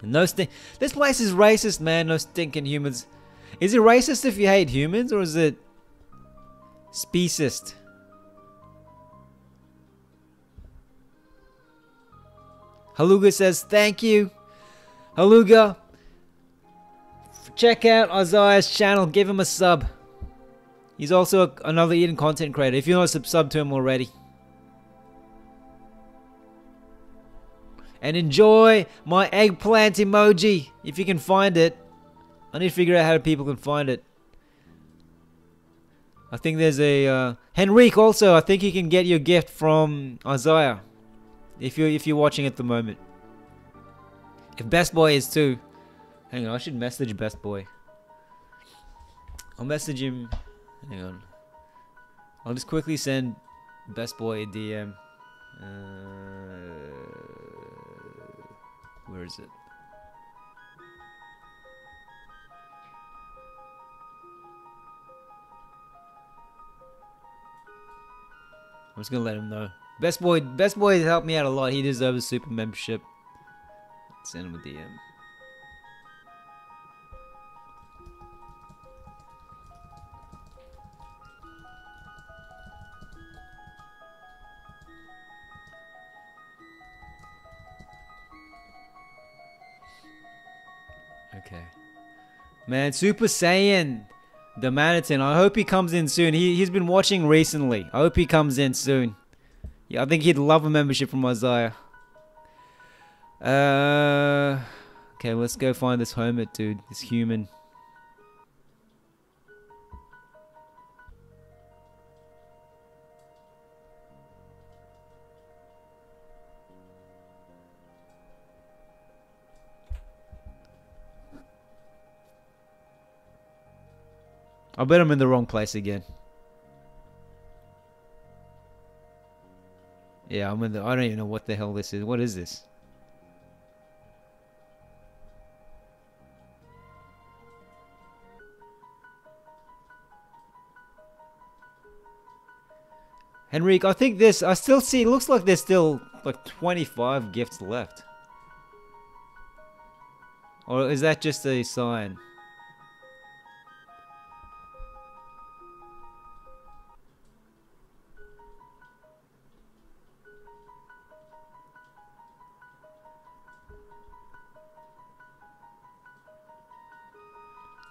No stink. This place is racist, man. No stinking humans. Is it racist if you hate humans, or is it speciest? Haluga says, thank you. Haluga, check out Isaiah's channel. Give him a sub. He's also a, another Eden content creator. If you're not sub, sub to him already. And enjoy my eggplant emoji. If you can find it. I need to figure out how people can find it. I think there's a... Uh, Henrique also. I think you can get your gift from Isaiah. If you're if you're watching at the moment. If Best Boy is too. Hang on, I should message Best Boy. I'll message him. Hang on. I'll just quickly send Best Boy a DM. Uh, where is it? I'm just gonna let him know. Best boy, best boy helped me out a lot. He deserves a super membership. Send him a DM. Okay. Man, Super Saiyan, the Manitin. I hope he comes in soon. He, he's been watching recently. I hope he comes in soon. Yeah, I think he'd love a membership from Isaiah. Uh, okay, let's go find this hermit dude, this human. I bet I'm in the wrong place again. Yeah, I'm in the. I don't even know what the hell this is. What is this? Henrique, I think this. I still see. It looks like there's still like 25 gifts left. Or is that just a sign?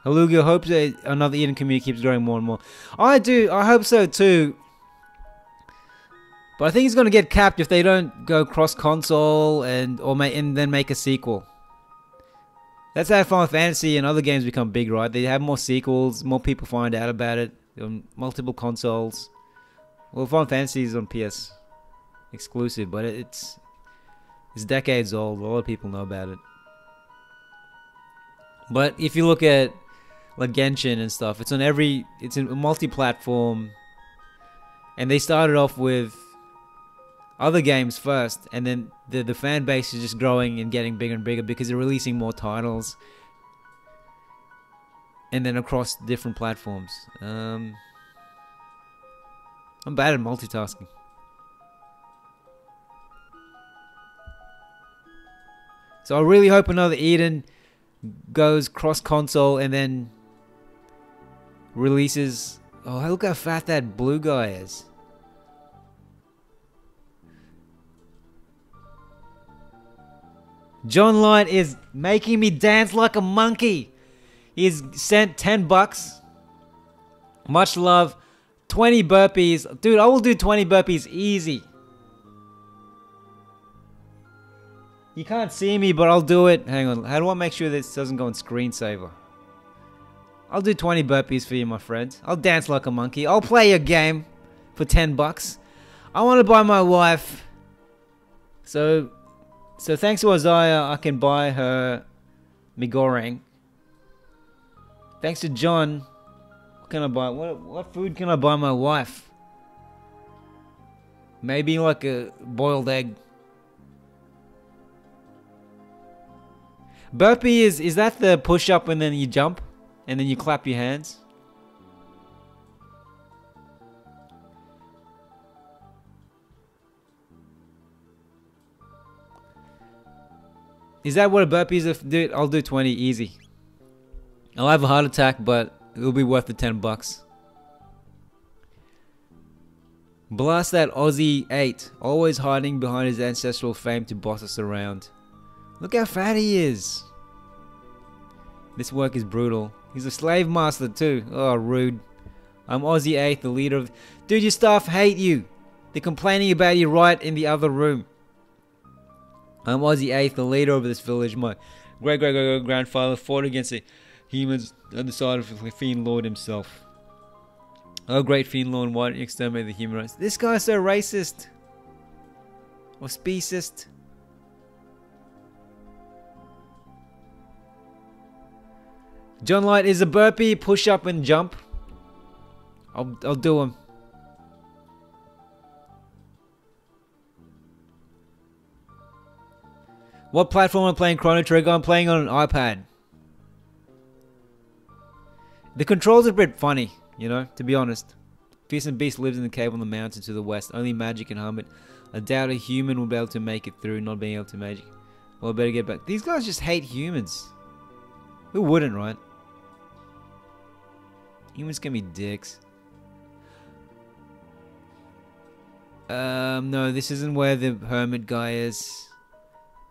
Haluga hopes that another Eden community keeps growing more and more. I do. I hope so too. But I think it's going to get capped if they don't go cross console and or may, and then make a sequel. That's how Final Fantasy and other games become big, right? They have more sequels, more people find out about it on multiple consoles. Well, Final Fantasy is on PS exclusive, but it's it's decades old. A lot of people know about it. But if you look at like Genshin and stuff. It's on every, it's in multi-platform, and they started off with other games first, and then the the fan base is just growing and getting bigger and bigger because they're releasing more titles, and then across different platforms. Um, I'm bad at multitasking. So I really hope another Eden goes cross console and then releases. Oh, look how fat that blue guy is. John Light is making me dance like a monkey. He's sent 10 bucks. Much love. 20 burpees. Dude, I will do 20 burpees easy. You can't see me, but I'll do it. Hang on. How do I make sure this doesn't go on screensaver? I'll do 20 burpees for you, my friend. I'll dance like a monkey. I'll play a game for 10 bucks. I want to buy my wife. So, so thanks to Isaiah, I can buy her Migoreng. Thanks to John, what can I buy? What, what food can I buy my wife? Maybe like a boiled egg. Burpee is, is that the push up and then you jump? And then you clap your hands. Is that what a burpee is? Dude, I'll do 20 easy. I'll have a heart attack, but it'll be worth the 10 bucks. Blast that Ozzie 8, always hiding behind his ancestral fame to boss us around. Look how fat he is. This work is brutal. He's a slave master too. Oh, rude. I'm Ozzie 8, the leader of... Dude, your staff hate you. They're complaining about you right in the other room. I'm Ozzie 8, the leader of this village. My great great great grandfather fought against the humans on the side of the Fiend Lord himself. Oh, great Fiend Lord, why don't you exterminate the human? This guy's so racist. Or speciest. John Light is a burpee, push up and jump. I'll, I'll do them. What platform am I playing Chrono Trigger? I'm playing on an iPad. The controls are a bit funny, you know, to be honest. fearsome beast lives in the cave on the mountain to the west. Only magic can harm it. I doubt a human will be able to make it through, not being able to magic. Well, I better get back. These guys just hate humans. Who wouldn't, right? Humans can be dicks. Um, no, this isn't where the hermit guy is.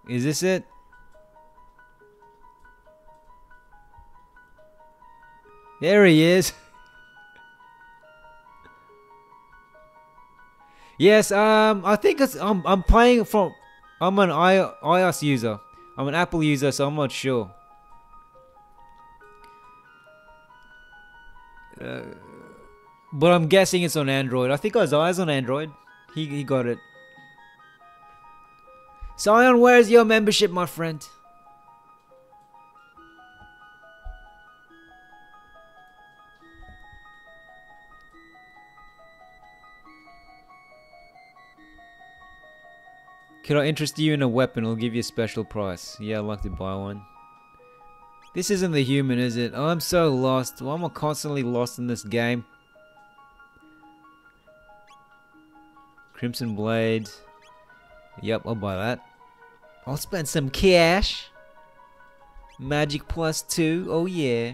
Is this it? There he is. [LAUGHS] yes, um, I think it's I'm I'm playing from I'm an I, iOS user. I'm an Apple user, so I'm not sure. Uh, but I'm guessing it's on Android. I think Isaiah's on Android. He he got it. Zion, where's your membership, my friend? Could I interest you in a weapon? I'll give you a special price. Yeah, I'd like to buy one. This isn't the human, is it? Oh, I'm so lost. Why am I constantly lost in this game? Crimson Blade. Yep, I'll buy that. I'll spend some cash. Magic plus two. Oh, yeah.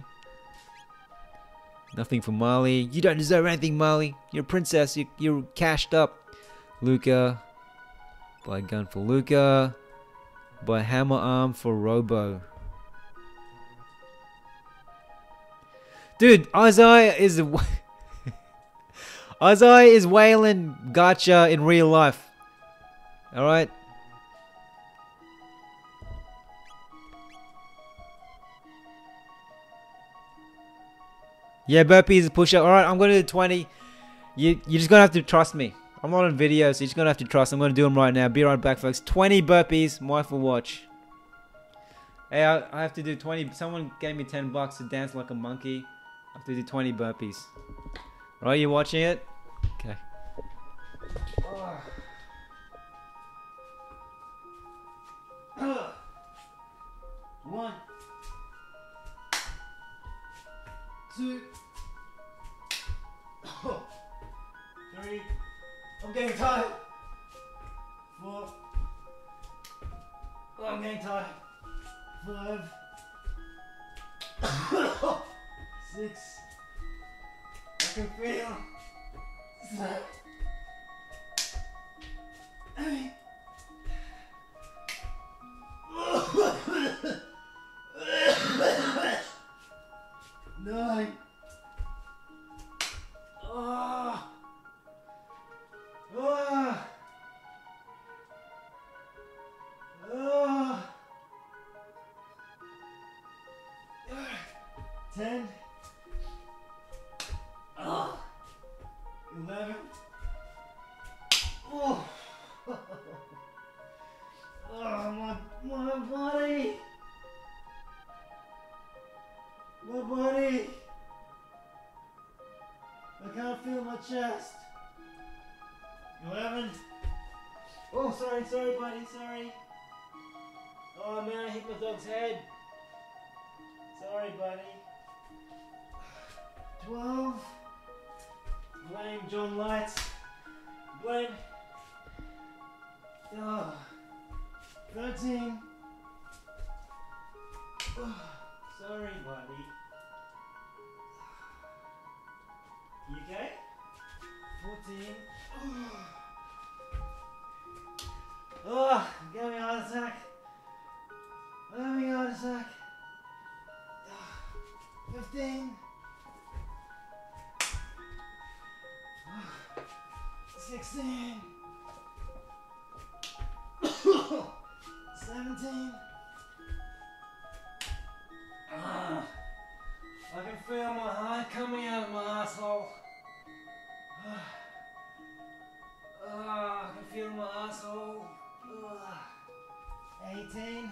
Nothing for Marle. You don't deserve anything, Marle. You're a princess. You, you're cashed up. Lucca. Buy gun for Lucca. Buy hammer arm for Robo. Dude, Isaiah is [LAUGHS] Isaiah is Wayland Gotcha in real life. Alright? Yeah, burpees, push up. Alright, I'm gonna do 20. You, you're just gonna have to trust me. I'm not on video, so you're just gonna have to trust. I'm gonna do them right now. Be right back, folks. 20 burpees, my for watch. Hey, I, I have to do 20. Someone gave me 10 bucks to dance like a monkey. I have to do 20 burpees. Right, you watching it? Okay. One, two, three. I'm getting tired. Four. Oh, I'm getting tired. Five. Six. I can feel. Nine. Ah. Ah. Ah. Ten. Chest. Eleven. Oh, sorry, sorry, buddy, sorry. Oh man, I hit my dog's head. Sorry, buddy. [SIGHS] Twelve. Blame John Lights. Blame. Oh. Thirteen. Oh, [SIGHS] sorry, buddy. You okay? Fourteen. Oh, I'm getting a heart attack. I'm having a heart attack. Fifteen. [SIGHS] Sixteen. [COUGHS] Seventeen. Ah, [SIGHS] I can feel my heart coming out of my asshole. Ah, [SIGHS] ah, I can feel my asshole. Eighteen.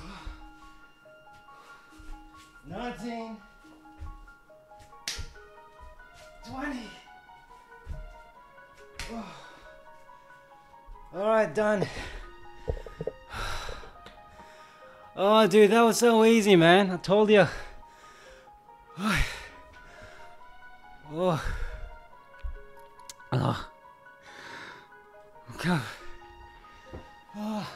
Ah, Nineteen. Twenty. Oh. All right, done. Oh, dude, that was so easy, man. I told you. [SIGHS] Ugh. God. Oh.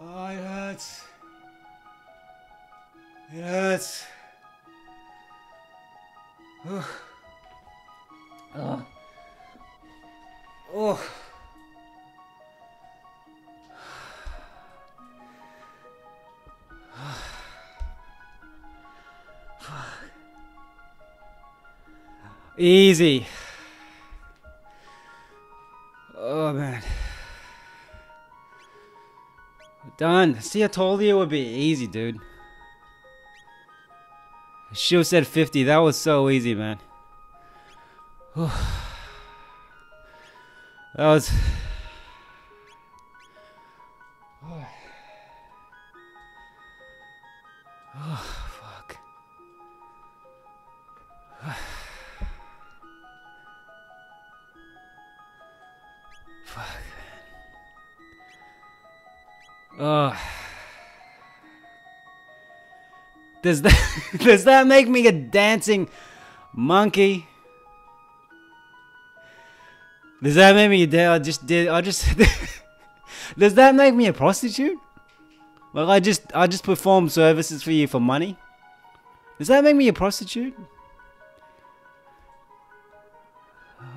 oh, it hurts. It hurts. Oh. Oh. Oh. Easy. Oh man. Done. See, I told you it would be easy, dude. She have said 50. That was so easy, man. [SIGHS] that was. Does that [LAUGHS] does that make me a dancing monkey? Does that make me a? I just did. I just. [LAUGHS] does that make me a prostitute? Well, I just I just perform services for you for money. Does that make me a prostitute?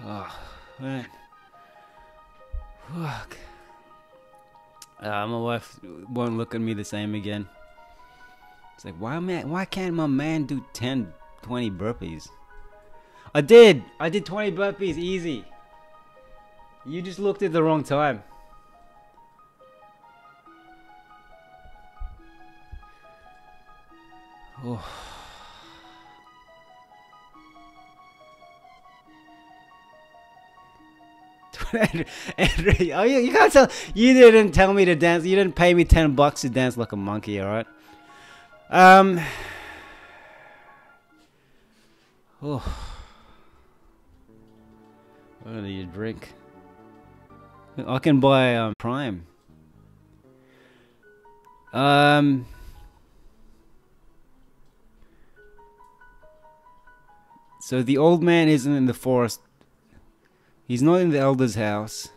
Oh man. Fuck. Uh, my wife won't look at me the same again. It's like, why man? Why can't my man do 10, 20 burpees? I did. I did 20 burpees easy. You just looked at the wrong time. Oh. [LAUGHS] Andrew, oh, you, you can't tell. You didn't tell me to dance. You didn't pay me ten bucks to dance like a monkey. All right. Um. Oh. What do you drink? I can buy um, Prime. Um. So the old man isn't in the forest. He's not in the elder's house.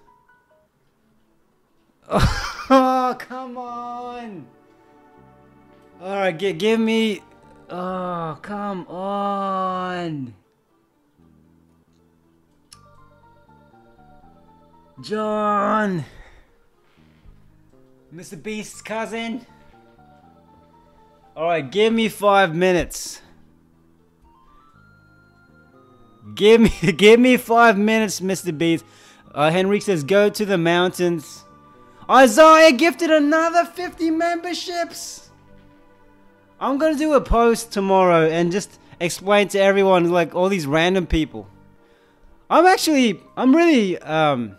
[LAUGHS] Oh, come on! Alright, give, give me... Oh, come on! John! Mr. Beast's cousin? Alright, give me five minutes. Give me, [LAUGHS] give me five minutes, Mr. Beast. Uh, Henrik says, go to the mountains. Isaiah gifted another 50 memberships. I'm gonna do a post tomorrow and just explain to everyone, like all these random people. I'm actually, I'm really, um,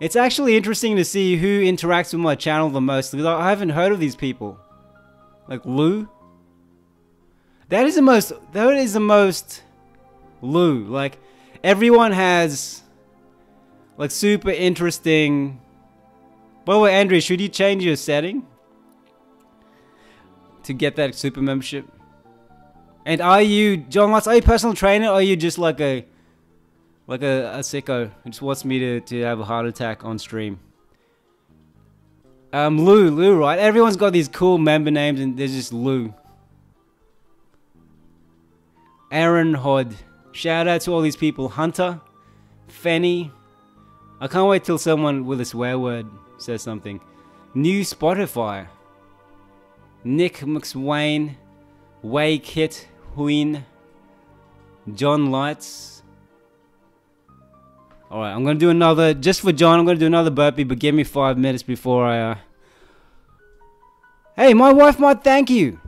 it's actually interesting to see who interacts with my channel the most because I haven't heard of these people. Like Lou. That is the most, that is the most Lou. Like, everyone has, like, super interesting... By the way, Andrew, should you change your setting? To get that super membership? And are you, John Lutz, are you a personal trainer or are you just like a, like a, a sicko who just wants me to, to have a heart attack on stream? Um, Lou, Lou, right? Everyone's got these cool member names and there's just Lou. Aaron Hod. Shout out to all these people. Hunter, Fenny. I can't wait till someone with a swear word says something. New Spotify. Nick McSwain. Way Kit Huin. John Lights. Alright, I'm gonna do another, just for John, I'm gonna do another burpee, but give me five minutes before I, uh... Hey, my wife might thank you!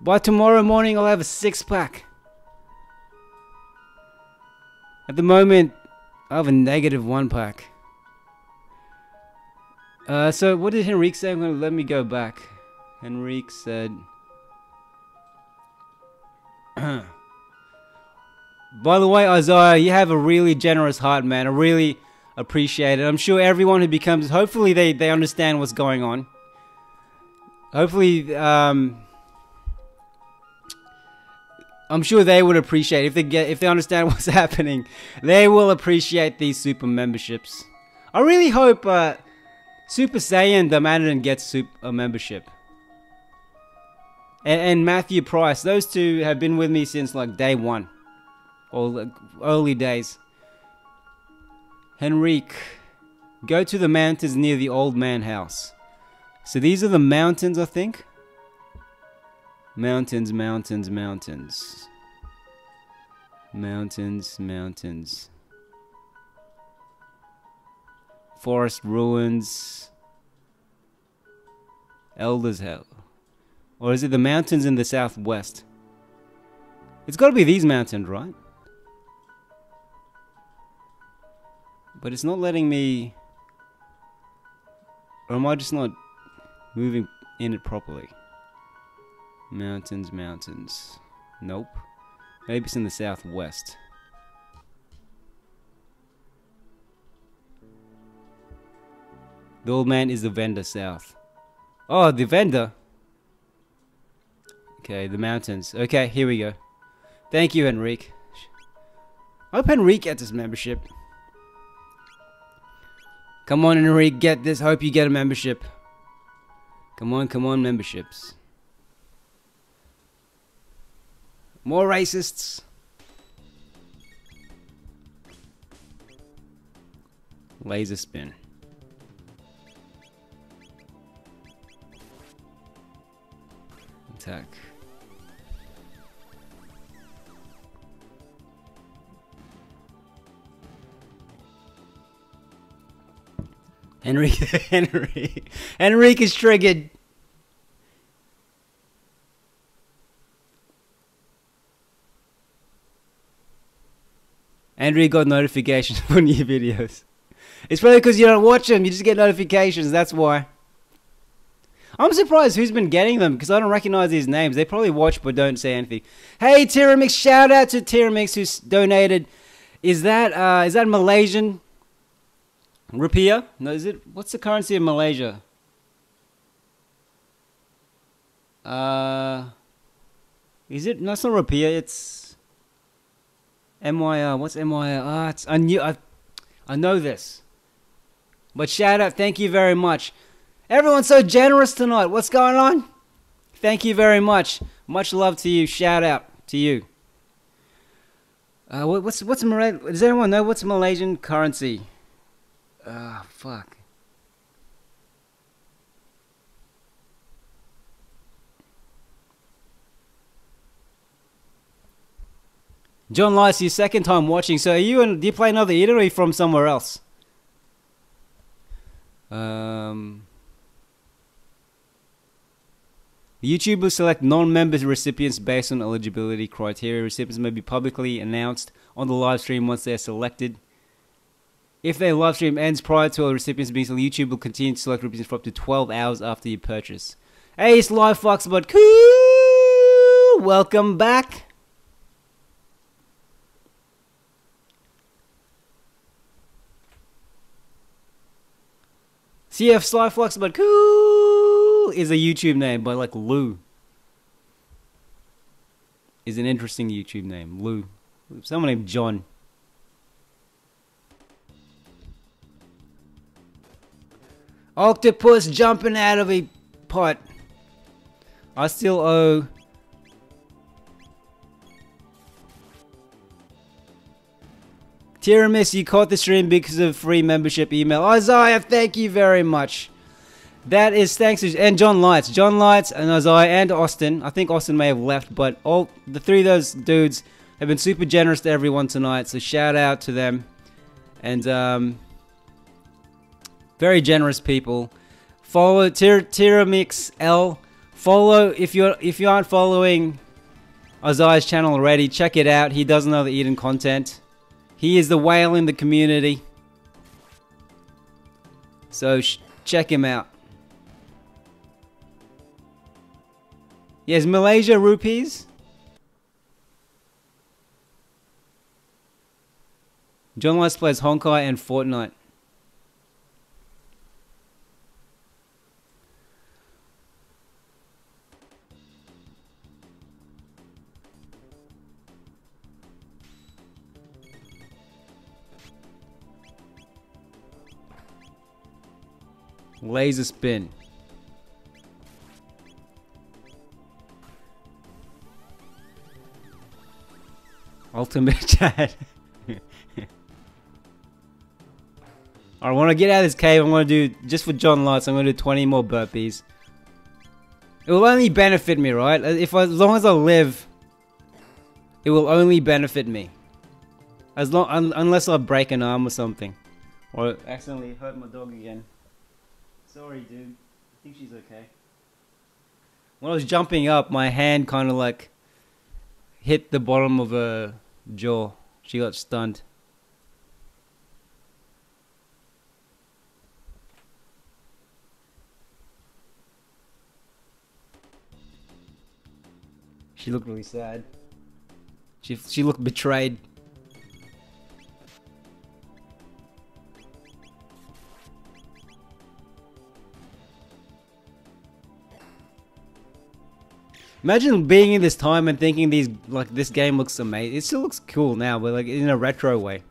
By tomorrow morning, I'll have a six pack. At the moment, I have a negative one pack. Uh, so what did Henrique say? I'm gonna let me go back. Henrique said... [CLEARS THROAT] By the way, Isaiah, you have a really generous heart, man. I really appreciate it. I'm sure everyone who becomes... Hopefully they, they understand what's going on. Hopefully, um... I'm sure they would appreciate if they get if they understand [LAUGHS] what's happening. They will appreciate these super memberships. I really hope uh, Super Saiyan the Mandarin gets super a membership. And, and Matthew Price, those two have been with me since like day one, or like, early days. Henrique, go to the mountains near the old man house. So these are the mountains, I think. Mountains, mountains, mountains. Mountains, mountains. Forest ruins. Elder's Hell. Or is it the mountains in the southwest? It's got to be these mountains, right? But it's not letting me... Or am I just not moving in it properly? Mountains, mountains. Nope. Maybe it's in the southwest. The old man is the vendor south. Oh, the vendor? Okay, the mountains. Okay, here we go. Thank you, Enrique. I hope Enrique gets his membership. Come on, Enrique, get this. Hope you get a membership. Come on, come on, memberships. More racists. Laser spin. Attack. Enrique, Enrique, Enrique is triggered. Andrew got notifications [LAUGHS] for new videos. It's probably because you don't watch them. You just get notifications. That's why. I'm surprised who's been getting them because I don't recognize these names. They probably watch but don't say anything. Hey, Tiramix! Shout out to Tiramix who's donated. Is that uh, is that Malaysian rupiah? No, is it? What's the currency of Malaysia? Uh, is it? No, it's not rupiah. It's MYR. What's MYR? Ah, it's, I knew. I, I know this. But shout out, thank you very much. Everyone's so generous tonight. What's going on? Thank you very much. Much love to you. Shout out to you. Uh, what, what's what's Malay? Does anyone know what's Malaysian currency? Ah, uh, fuck. John Lice, your second time watching. So, are you and do you play another Eden or are you from somewhere else? Um, YouTube will select non-member recipients based on eligibility criteria. Recipients may be publicly announced on the live stream once they are selected. If their live stream ends prior to a recipient's being selected, YouTube will continue to select recipients for up to 12 hours after your purchase. Hey, it's Live Fox, but cool! Welcome back. CF Slyflux, but cool is a YouTube name, but like Lou is an interesting YouTube name. Lou. Someone named John. Octopus jumping out of a pot. I still owe Tiramis, you caught the stream because of free membership email. Isaiah, thank you very much. That is thanks to and John Lights, John Lights, and Isaiah and Austin. I think Austin may have left, but all the three of those dudes have been super generous to everyone tonight. So shout out to them, and um, very generous people. Follow Tir Tiramix L. Follow if you're if you aren't following Isaiah's channel already. Check it out. He does know the Eden content. He is the whale in the community. So check him out. Yes, Malaysia rupees. John West plays Honkai and Fortnite. Laser spin. Ultimate [LAUGHS] chat. I want to get out of this cave. I'm going to do, just for John Lights, I'm going to do 20 more burpees. It will only benefit me, right? If I, as long as I live, it will only benefit me. As long, un, unless I break an arm or something. Or accidentally hurt my dog again. Sorry, dude. I think she's okay. When I was jumping up, my hand kind of like hit the bottom of her jaw. She got stunned. She looked really sad. She she looked betrayed. Imagine being in this time and thinking these like this game looks amazing. It still looks cool now, but like in a retro way.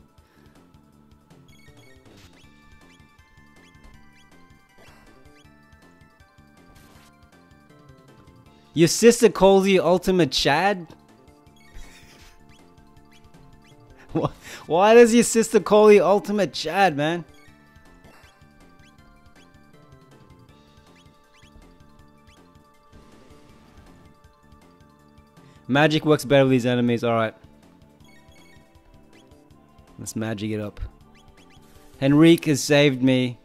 Your sister calls you Ultimate Chad? [LAUGHS] Why does your sister call you Ultimate Chad, man? Magic works better with these enemies, alright. Let's magic it up. Henrique has saved me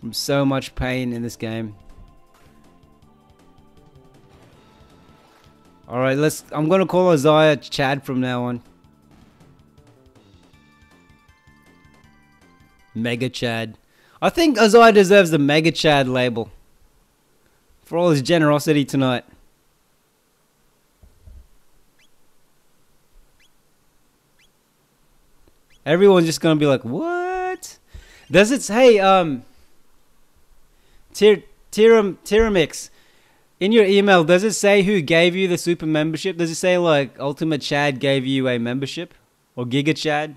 from so much pain in this game. Alright, let's... I'm gonna call Isaiah Chad from now on. Mega Chad. I think Isaiah deserves the Mega Chad label. For all his generosity tonight. Everyone's just gonna be like, what? Does it say, um... Tiram Tiramix in your email, does it say who gave you the super membership? Does it say like Ultimate Chad gave you a membership? Or Giga Chad?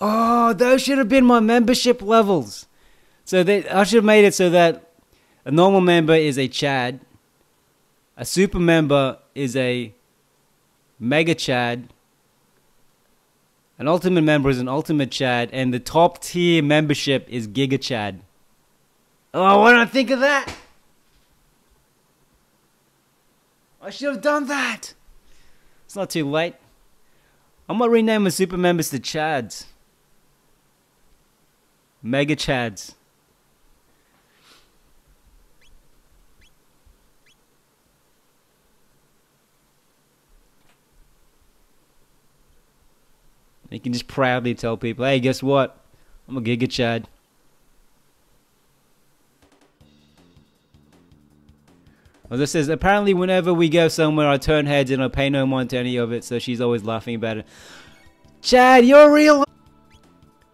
Oh, those should have been my membership levels. So they, I should have made it so that a normal member is a Chad, a super member is a Mega Chad, an ultimate member is an ultimate Chad, and the top tier membership is Giga Chad. Oh, why don't I think of that? I should have done that. It's not too late. I might rename my super members to Chads. Mega Chads. You can just proudly tell people, hey, guess what? I'm a Giga Chad. As it says, apparently whenever we go somewhere, I turn heads and I pay no mind to any of it, so she's always laughing about it. Chad, you're real.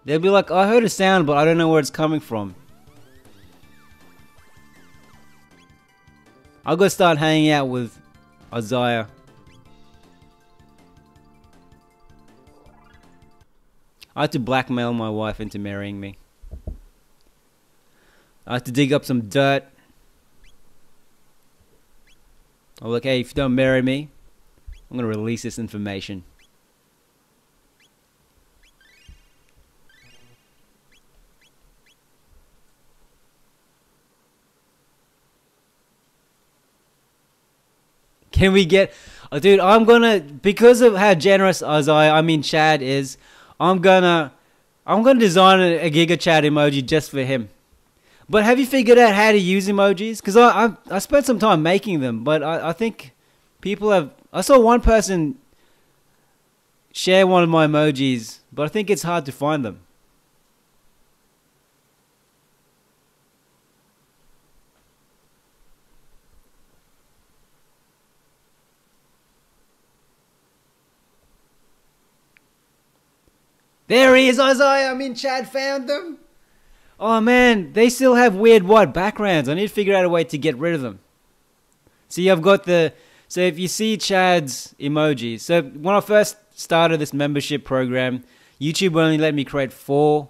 They'll be like, I heard a sound, but I don't know where it's coming from. I'll go start hanging out with Isaiah. I had to blackmail my wife into marrying me. I had to dig up some dirt I'm like, hey, if you don't marry me, I'm going to release this information. Can we get... Oh, dude, I'm gonna... Because of how generous Isaiah, I mean Chad is, I'm gonna... I'm gonna design a, Giga Chad emoji just for him. But have you figured out how to use emojis? Because I, I, I spent some time making them, but I, I think people have. I saw one person share one of my emojis, but I think it's hard to find them. There he is, Isaiah. I mean, Chad found them. Oh man, they still have weird white backgrounds. I need to figure out a way to get rid of them. See, I've got the. So if you see Chad's emojis, so when I first started this membership program, YouTube only let me create four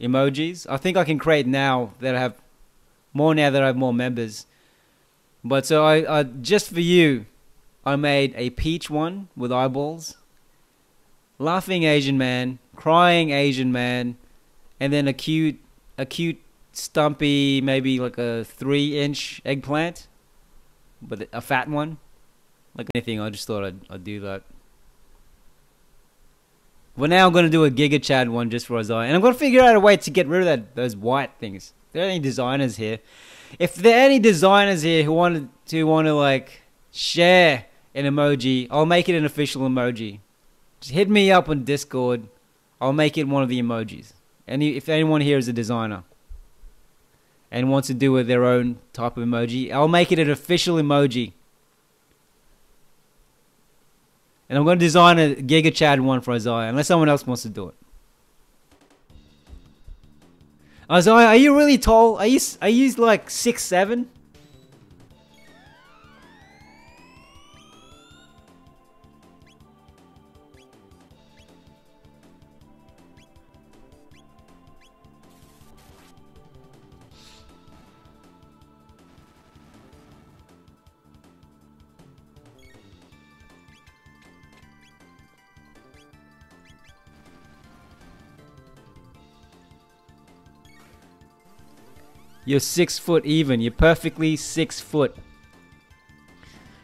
emojis. I think I can create now that I have more now that I have more members. But so I, I just for you, I made a peach one with eyeballs, laughing Asian man, crying Asian man, and then a cute, a cute, stumpy, maybe like a three-inch eggplant, but a fat one. Like anything, I just thought I'd, I'd do that. Well, now I'm going to do a Giga Chad one just for Isaiah. And I'm going to figure out a way to get rid of that those white things. There are any designers here. If there are any designers here who wanted to want to like share an emoji, I'll make it an official emoji. Just hit me up on Discord. I'll make it one of the emojis. Any if anyone here is a designer and wants to do with their own type of emoji, I'll make it an official emoji. And I'm going to design a Giga Chad one for Isaiah, unless someone else wants to do it. Isaiah, are you really tall? Are you are you like six seven? You're six foot even. You're perfectly six foot.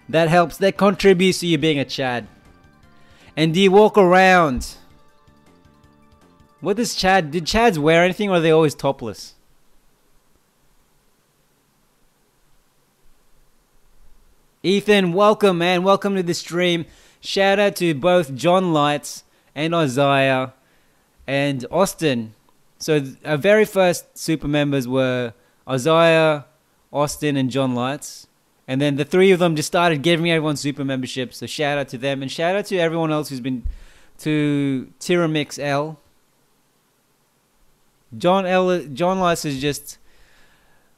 That helps. That contributes to you being a Chad. And do you walk around? What does Chad... Did Chads wear anything or are they always topless? Ethan, welcome man. Welcome to the stream. Shout out to both John Lights and Isaiah and Austin. So our very first super members were Isaiah, Austin, and John Lights. And then the three of them just started giving everyone super memberships. So shout out to them and shout out to everyone else who's been to Tiramix L. John L. John Lights is just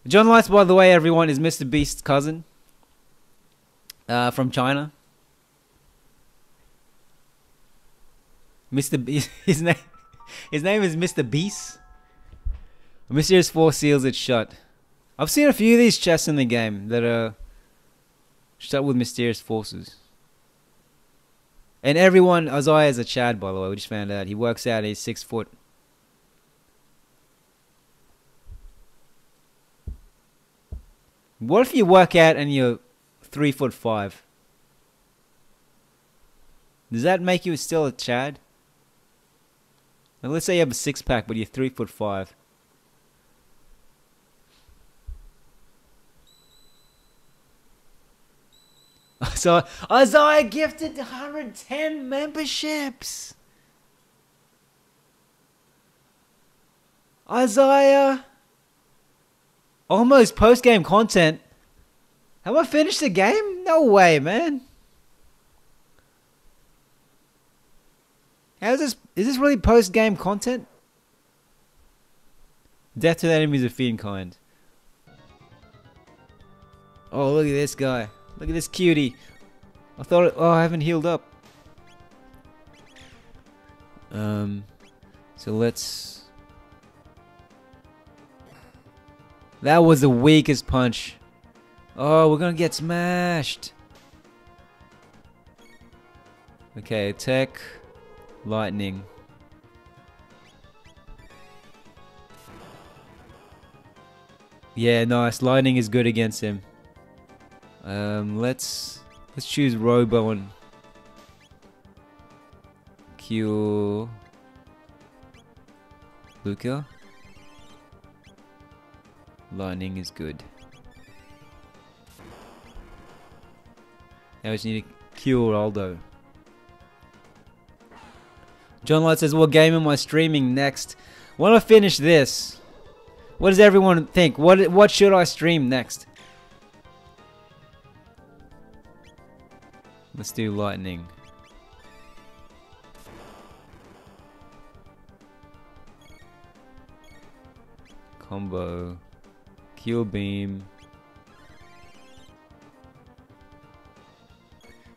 John Lights, by the way, everyone is Mr. Beast's cousin uh, from China. Mr. Beast, [LAUGHS] his name, his name is Mr. Beast. Mysterious Force seals it shut. I've seen a few of these chests in the game that are shut with mysterious forces. And everyone, Isaiah is a Chad, by the way. We just found out. He works out. He's six foot. What if you work out and you're three foot five? Does that make you still a Chad? Now let's say you have a six pack, but you're three foot five. [LAUGHS] So Isaiah gifted 110 memberships. Isaiah. Almost post game content. Have I finished the game? No way, man. How's this? Is this really post game content? Death to the enemies of fiend kind. Oh, look at this guy. Look at this cutie. I thought, oh, I haven't healed up. Um, so let's. That was the weakest punch. Oh, we're gonna get smashed. Okay, attack, lightning. Yeah, nice. Lightning is good against him. Um, let's let's choose Robo and Q Lucca. Lightning is good. Now we just need to cure Aldo. John Light says, what game am I streaming next? When I finish this, what does everyone think? What what should I stream next? Let's do lightning. Combo. Cure beam.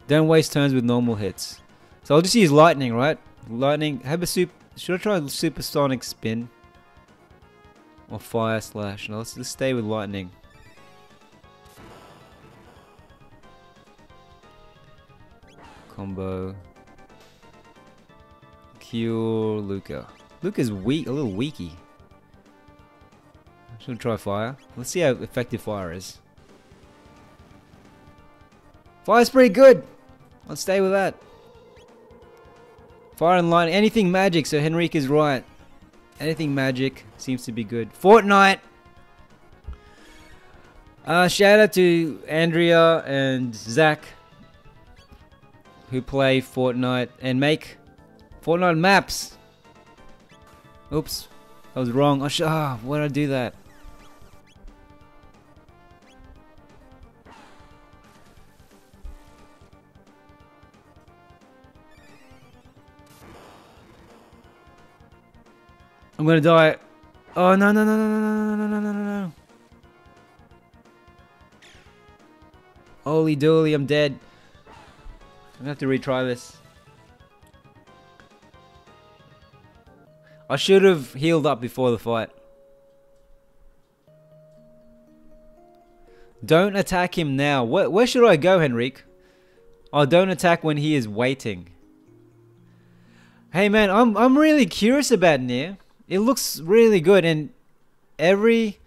Don't waste turns with normal hits. So I'll just use lightning, right? Lightning. Have a super. Should I try supersonic spin? Or fire slash. No, let's just stay with lightning. Combo. Cure Lucca. Lucca's weak, a little weaky. Should try fire. Let's see how effective fire is. Fire's pretty good. Let's stay with that. Fire and light, anything magic, so Henrique is right. Anything magic seems to be good. Fortnite! Uh, shout out to Andrea and Zach who play Fortnite and make Fortnite maps. Oops, I was wrong. Oh, ah, why did I do that? I'm gonna die. Oh no no no no no no no no no no no. Holy dooly, I'm dead. I'm gonna have to retry this. I should have healed up before the fight. Don't attack him now. Where, where should I go, Henrique? Oh, don't attack when he is waiting. Hey man, I'm I'm really curious about Nier it looks really good and every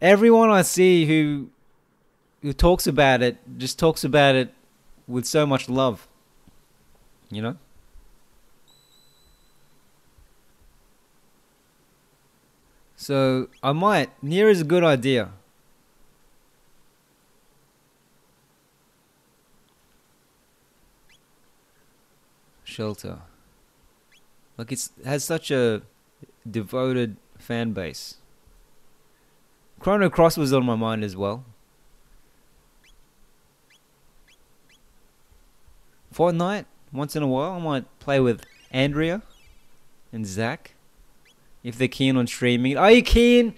everyone I see who who talks about it just talks about it with so much love. You know? So I might Nier is a good idea. Shelter. Like it's has such a devoted fan base. Chrono Cross was on my mind as well. Fortnite, once in a while, I might play with Andrea and Zach if they're keen on streaming. Are you keen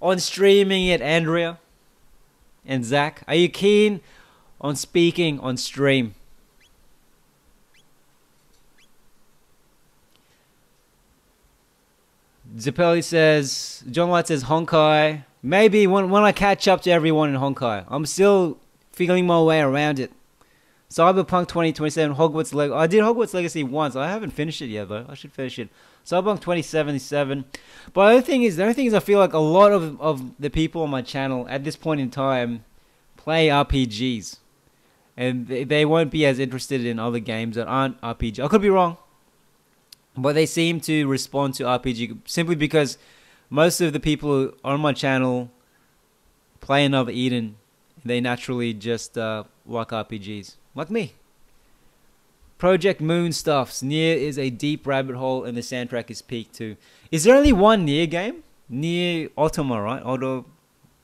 on streaming it, Andrea and Zach? Are you keen on speaking on stream? Zappelli says, John Light says Honkai. Maybe when, when I catch up to everyone in Honkai. I'm still feeling my way around it. Cyberpunk 2027, Hogwarts Legacy. I did Hogwarts Legacy once. I haven't finished it yet, though. I should finish it. Cyberpunk 2077. But the other thing is, the other thing is, I feel like a lot of, of the people on my channel at this point in time play RPGs. And they, they won't be as interested in other games that aren't RPG. I could be wrong but they seem to respond to RPG simply because most of the people on my channel play another Eden. They naturally just uh, like RPGs, like me. Project Moon stuffs. Nier is a deep rabbit hole, and the soundtrack is peak too. Is there only one Nier game? Nier Automata, right? Auto,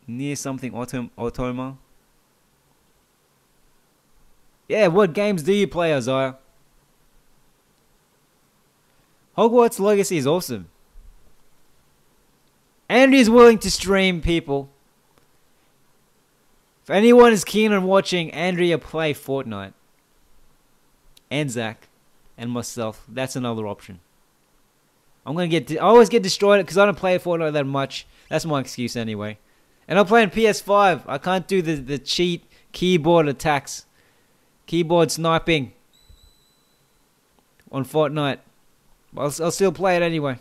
Nier something Autom Automata. Yeah, what games do you play, Isaiah? Hogwarts Legacy is awesome. And he's willing to stream people. If anyone is keen on watching Andrea play Fortnite, and Zach, and myself, that's another option. I'm gonna get. I always get destroyed because I don't play Fortnite that much. That's my excuse anyway. And I'm playing PS5. I can't do the the cheat keyboard attacks, keyboard sniping on Fortnite. I'll, I'll still play it anyway.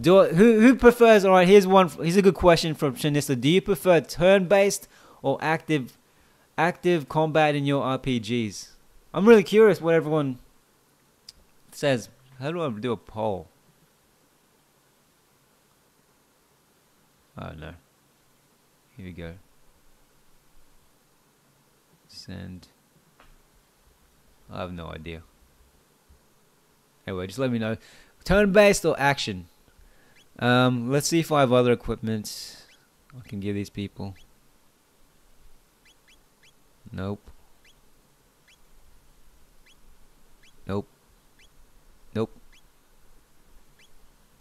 Do who who prefers? All right, here's one. Here's a good question from Shanissa. Do you prefer turn-based or active active combat in your RPGs? I'm really curious what everyone says. How do I do a poll? Oh no. Here we go. Send. I have no idea. Anyway, just let me know. Turn-based or action? Um, let's see if I have other equipment I can give these people. Nope. Nope. Nope.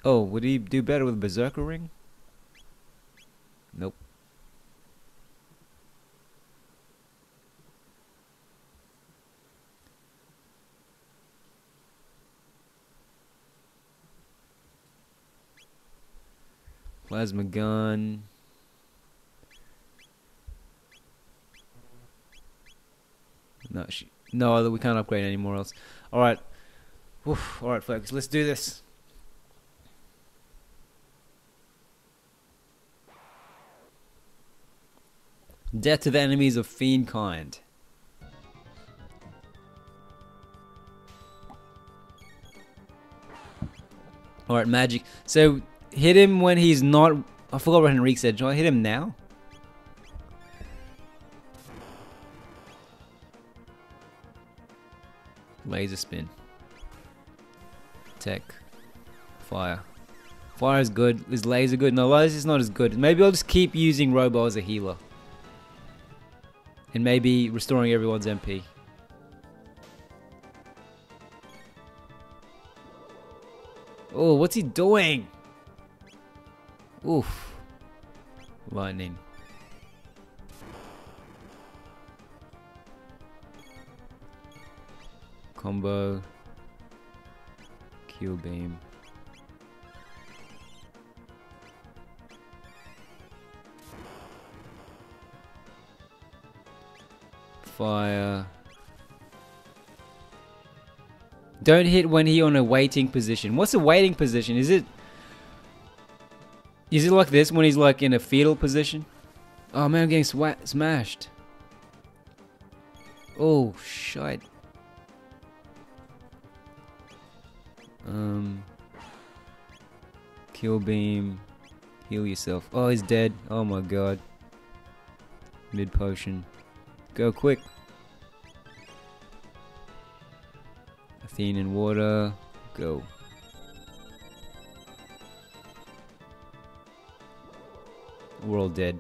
Oh, would he do better with Berserker Ring? Nope. Plasma gun. No, no, we can't upgrade anymore else. All right, Oof, all right, folks, let's do this. Death to the enemies of fiend kind. Alright, magic. So, hit him when he's not... I forgot what Henrique said. Should I hit him now? Laser spin. Tech. Fire. Fire is good. Is laser good? No, laser is not as good. Maybe I'll just keep using Robo as a healer. And maybe restoring everyone's MP. Oh, what's he doing? Oof. Lightning. Combo. Cure beam. Fire. Don't hit when he on a waiting position. What's a waiting position? Is it... Is it like this when he's like in a fetal position? Oh man, I'm getting smashed. Oh, shit. Um... Cure beam. Heal yourself. Oh, he's dead. Oh my god. Mid potion. Go quick. Athenian water. Go. We're all dead.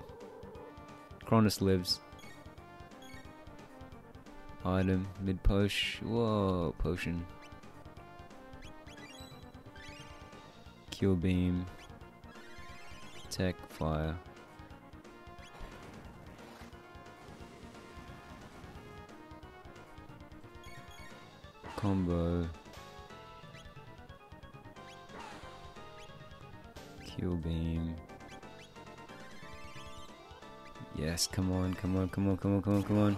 Cronus lives. Item, mid push. Whoa, potion. Cure beam. Tech, fire. combo. Cure beam. Yes, come on, come on, come on, come on, come on, come on.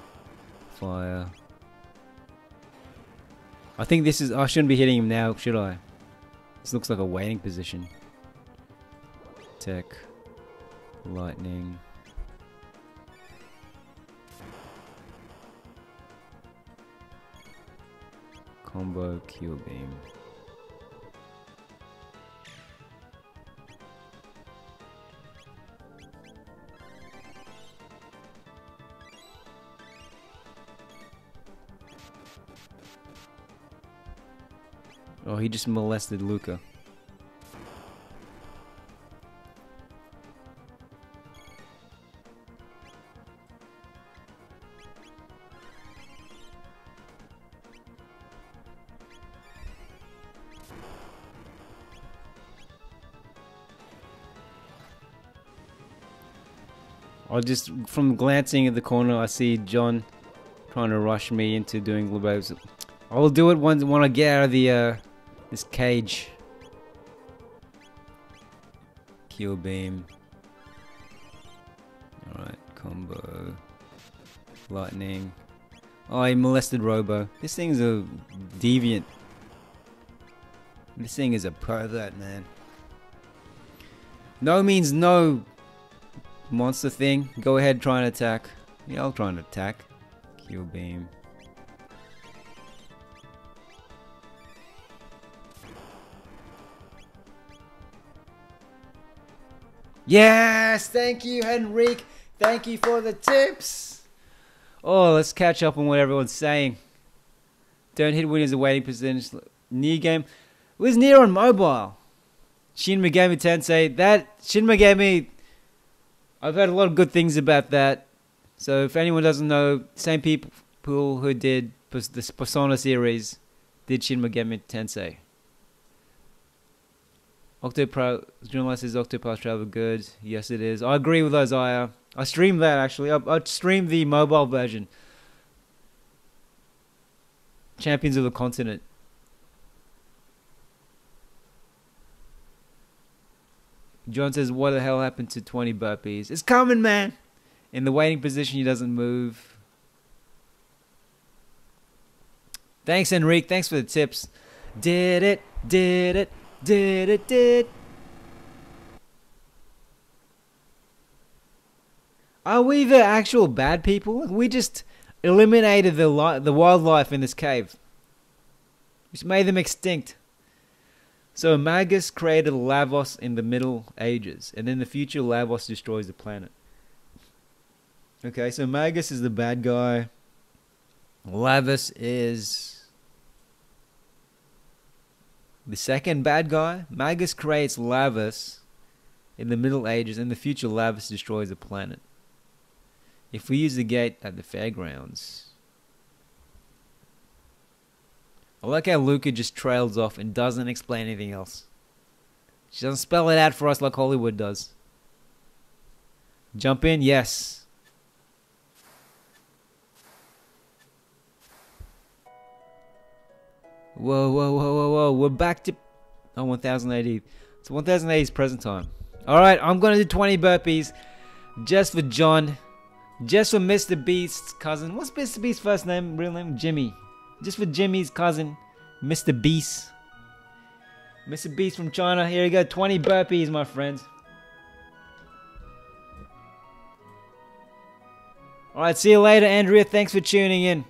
Fire. I think this is... I shouldn't be hitting him now, should I? This looks like a waiting position. Tech. Lightning. combo Cure beam. Oh, he just molested Lucca. I just from glancing at the corner, I see John trying to rush me into doing globes. I will do it once when I get out of the uh, this cage. Cure beam. Alright, combo. Lightning. Oh, I molested Robo. This thing's a deviant. This thing is a pervert, man. No means no, monster thing. Go ahead, try and attack. Yeah, I'll try and attack. Cure beam. Yes! Thank you, Henrique. Thank you for the tips. Oh, let's catch up on what everyone's saying. Don't hit winners awaiting position. Nier game. It was Nier on mobile. Shin Megami Tensei. That Shin Megami I've heard a lot of good things about that. So if anyone doesn't know, same people who did the Persona series did Shin Megami Tensei. Octopath Journalist says Octopath Traveler good. Yes, it is. I agree with Isaiah. I streamed that actually. I, I streamed the mobile version. Champions of the Continent. John says, "What the hell happened to 20 burpees?" It's coming, man. In the waiting position, he doesn't move. Thanks, Henrique. Thanks for the tips. Did it? Did it? Did it? Did. Are we the actual bad people? We just eliminated the li- the wildlife in this cave, which made them extinct. So Magus created Lavos in the Middle Ages, and in the future, Lavos destroys the planet. Okay, so Magus is the bad guy. Lavos is the second bad guy. Magus creates Lavos in the Middle Ages. and the future, Lavos destroys the planet. If we use the gate at the fairgrounds. I like how Lucca just trails off and doesn't explain anything else. She doesn't spell it out for us like Hollywood does. Jump in, yes. Whoa, whoa, whoa, whoa, whoa. We're back to oh, 1080. So 1080 is present time. Alright, I'm going to do 20 burpees just for John. Just for Mr. Beast's cousin. What's Mr. Beast's first name? Real name? Jimmy. Just for Jimmy's cousin, Mr. Beast. Mr. Beast from China. Here you go. 20 burpees, my friends. Alright, see you later, Andrea. Thanks for tuning in.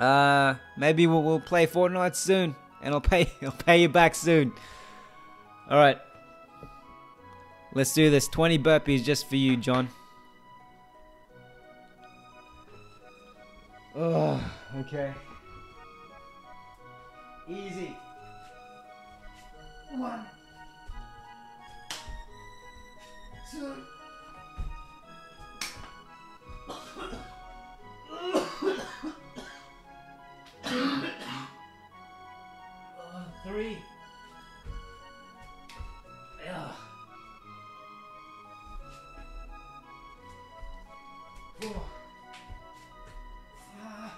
Uh, maybe we'll, we'll play Fortnite soon, and I'll [LAUGHS] pay I'll pay you back soon. All right, let's do this. Twenty burpees just for you, John. Oh, okay. Easy. One, two. Uh, three. Yeah. Four. Five.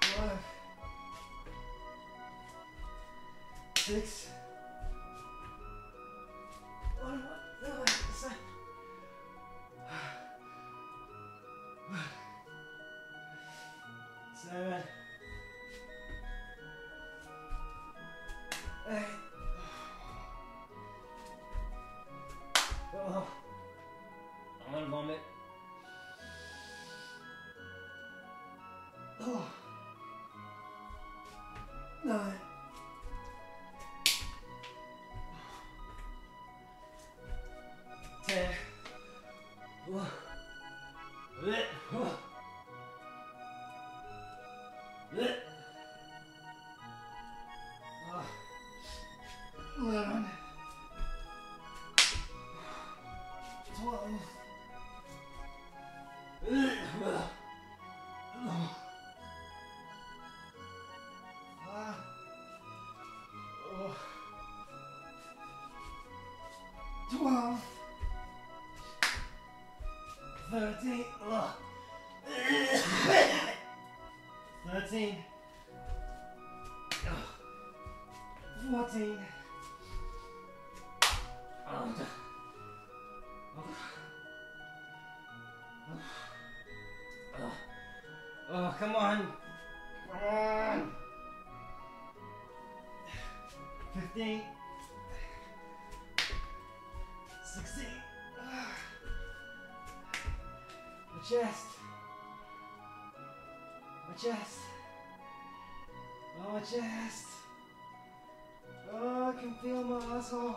Five. Six. 12, 13, ugh. 13, ugh. 14, um, Oh, come on. Come on. 15. Chest. My chest. Oh, my chest. Oh, I can feel my asshole.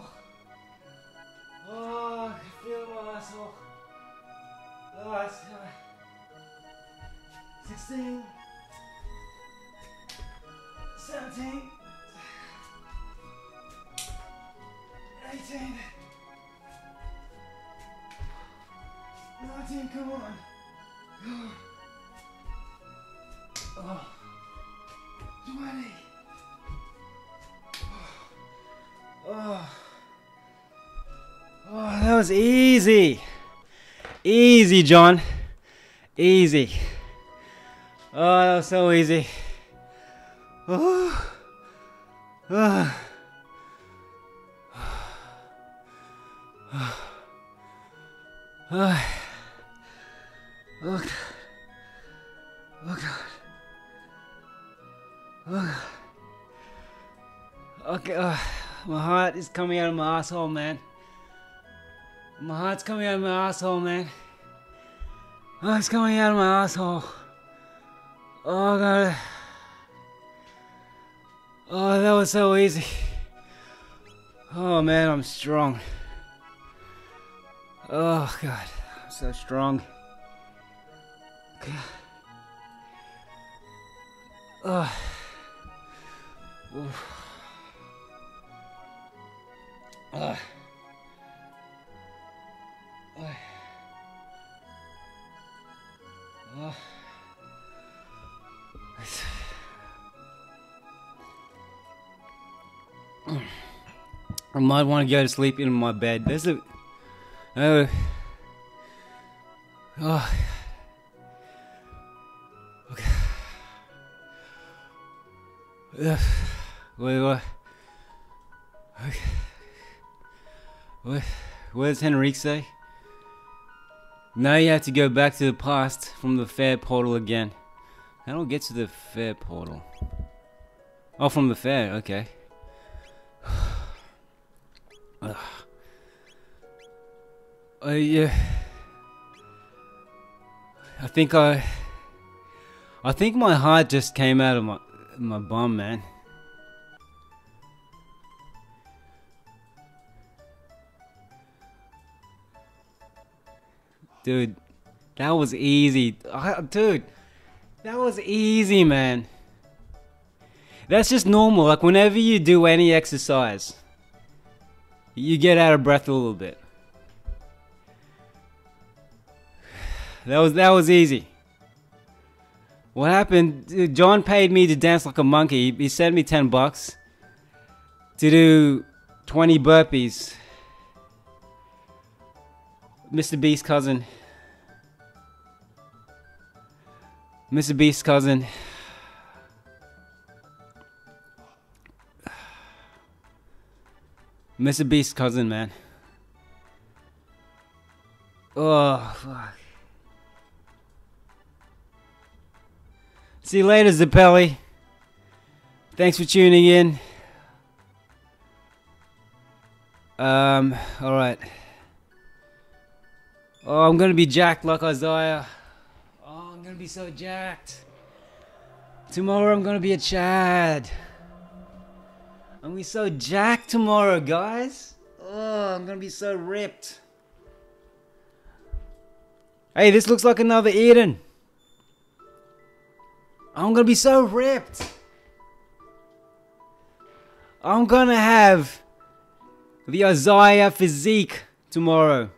Oh, I can feel my asshole. Oh, it's uh, 16, 17, 18, 19, come on. Oh, 20. Oh. Oh, that was easy. Easy, John. Easy. Oh, that was so easy. Oh. Oh. oh, God. Oh, God. Oh, God. Okay, uh, my heart is coming out of my asshole, man. My heart's coming out of my asshole, man. Oh, it's coming out of my asshole. Oh, God. Oh, that was so easy. Oh, man, I'm strong. Oh, God. I'm so strong. Oh. Oof. Ah. Ah. Ah. I might want to go to sleep in my bed. There's a. Oh. Oh. [SIGHS] Wait, what? Okay. What? What does Henrique say? Now you have to go back to the past from the fair portal again. I get to the fair portal? Oh, from the fair, okay. [SIGHS] Ugh. Uh, yeah. I think I... I think my heart just came out of my, my bum, man. Dude, that was easy. Dude, that was easy, man. That's just normal. Like, whenever you do any exercise, you get out of breath a little bit. [SIGHS] That was that was easy. What happened? John paid me to dance like a monkey. He sent me ten bucks to do twenty burpees. Mr. Beast's cousin. Mr. Beast's cousin. Mr. Beast's cousin, man. Oh, fuck. See you later, Zappelli. Thanks for tuning in. Um, alright. Oh, I'm gonna be jacked like Isaiah. Oh, I'm gonna be so jacked. Tomorrow I'm gonna be a Chad. I'm gonna be so jacked tomorrow, guys. Oh, I'm gonna be so ripped. Hey, this looks like another Eden. I'm gonna be so ripped. I'm gonna have the Isaiah physique tomorrow.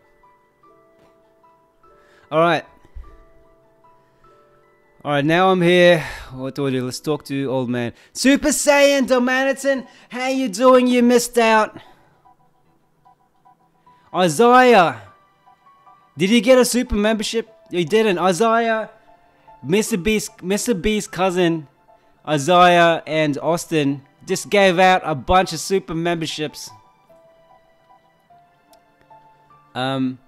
Alright. Alright, now I'm here. What do I do? Let's talk to old man. Super Saiyan Domaniton, how you doing? You missed out. Isaiah. Did you get a super membership? You didn't. Isaiah, Mr. Beast, Mr. Beast's cousin, Isaiah and Austin just gave out a bunch of super memberships. Um,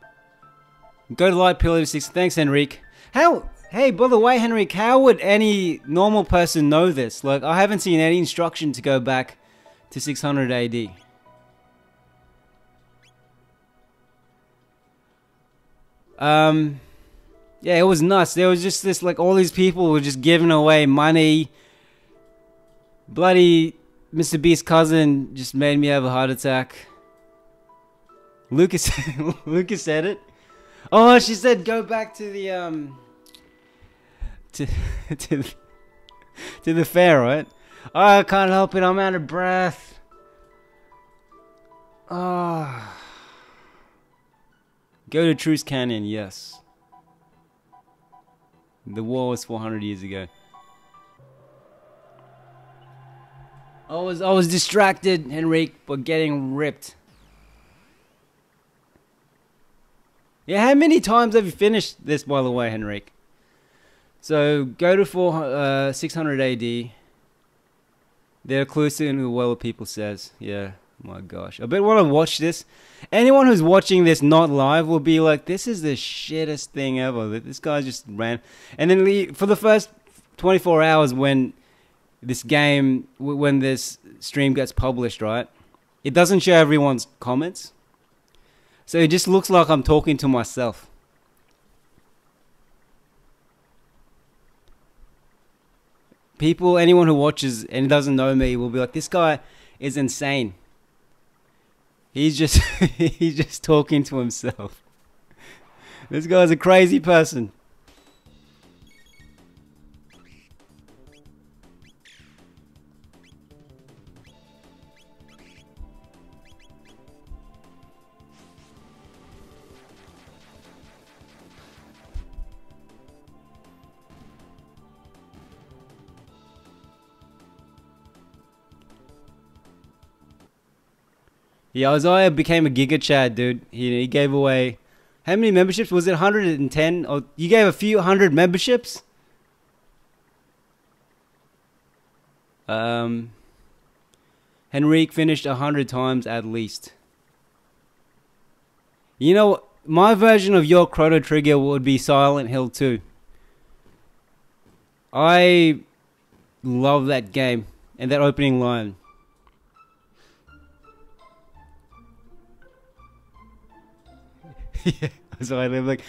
go to Light Pillar 6. Thanks, Henrique. How, hey, by the way, Henrique, how would any normal person know this? Like, I haven't seen any instruction to go back to 600 AD. Um, yeah, it was nuts. There was just this, like, all these people were just giving away money. Bloody Mr. Beast's cousin just made me have a heart attack. Lucca's, [LAUGHS] Lucca's said it. Oh, she said go back to the um, to [LAUGHS] to the, to the fair, right? Oh, I can't help it. I'm out of breath. Oh. Go to Truce Canyon, yes. The war was 400 years ago. I was I was distracted, Henrique, but getting ripped. Yeah, how many times have you finished this, by the way, Henrique? So go to four, uh, 600 AD. They're closer than the world of people says. Yeah, My gosh. I bet want to watch this. Anyone who's watching this not live will be like, this is the shittest thing ever. This guy just ran. And then for the first 24 hours when this game, when this stream gets published, right? It doesn't show everyone's comments. So it just looks like I'm talking to myself. People, anyone who watches and doesn't know me will be like, this guy is insane. He's just [LAUGHS] he's just talking to himself. This guy's a crazy person. Yeah, Isaiah became a Giga Chad, dude. He, he gave away how many memberships? Was it 110? Or you gave a few hundred memberships? Um, Henrique finished a hundred times at least. You know, my version of your Chrono Trigger would be Silent Hill 2. I love that game and that opening line. [LAUGHS] yeah, so I live like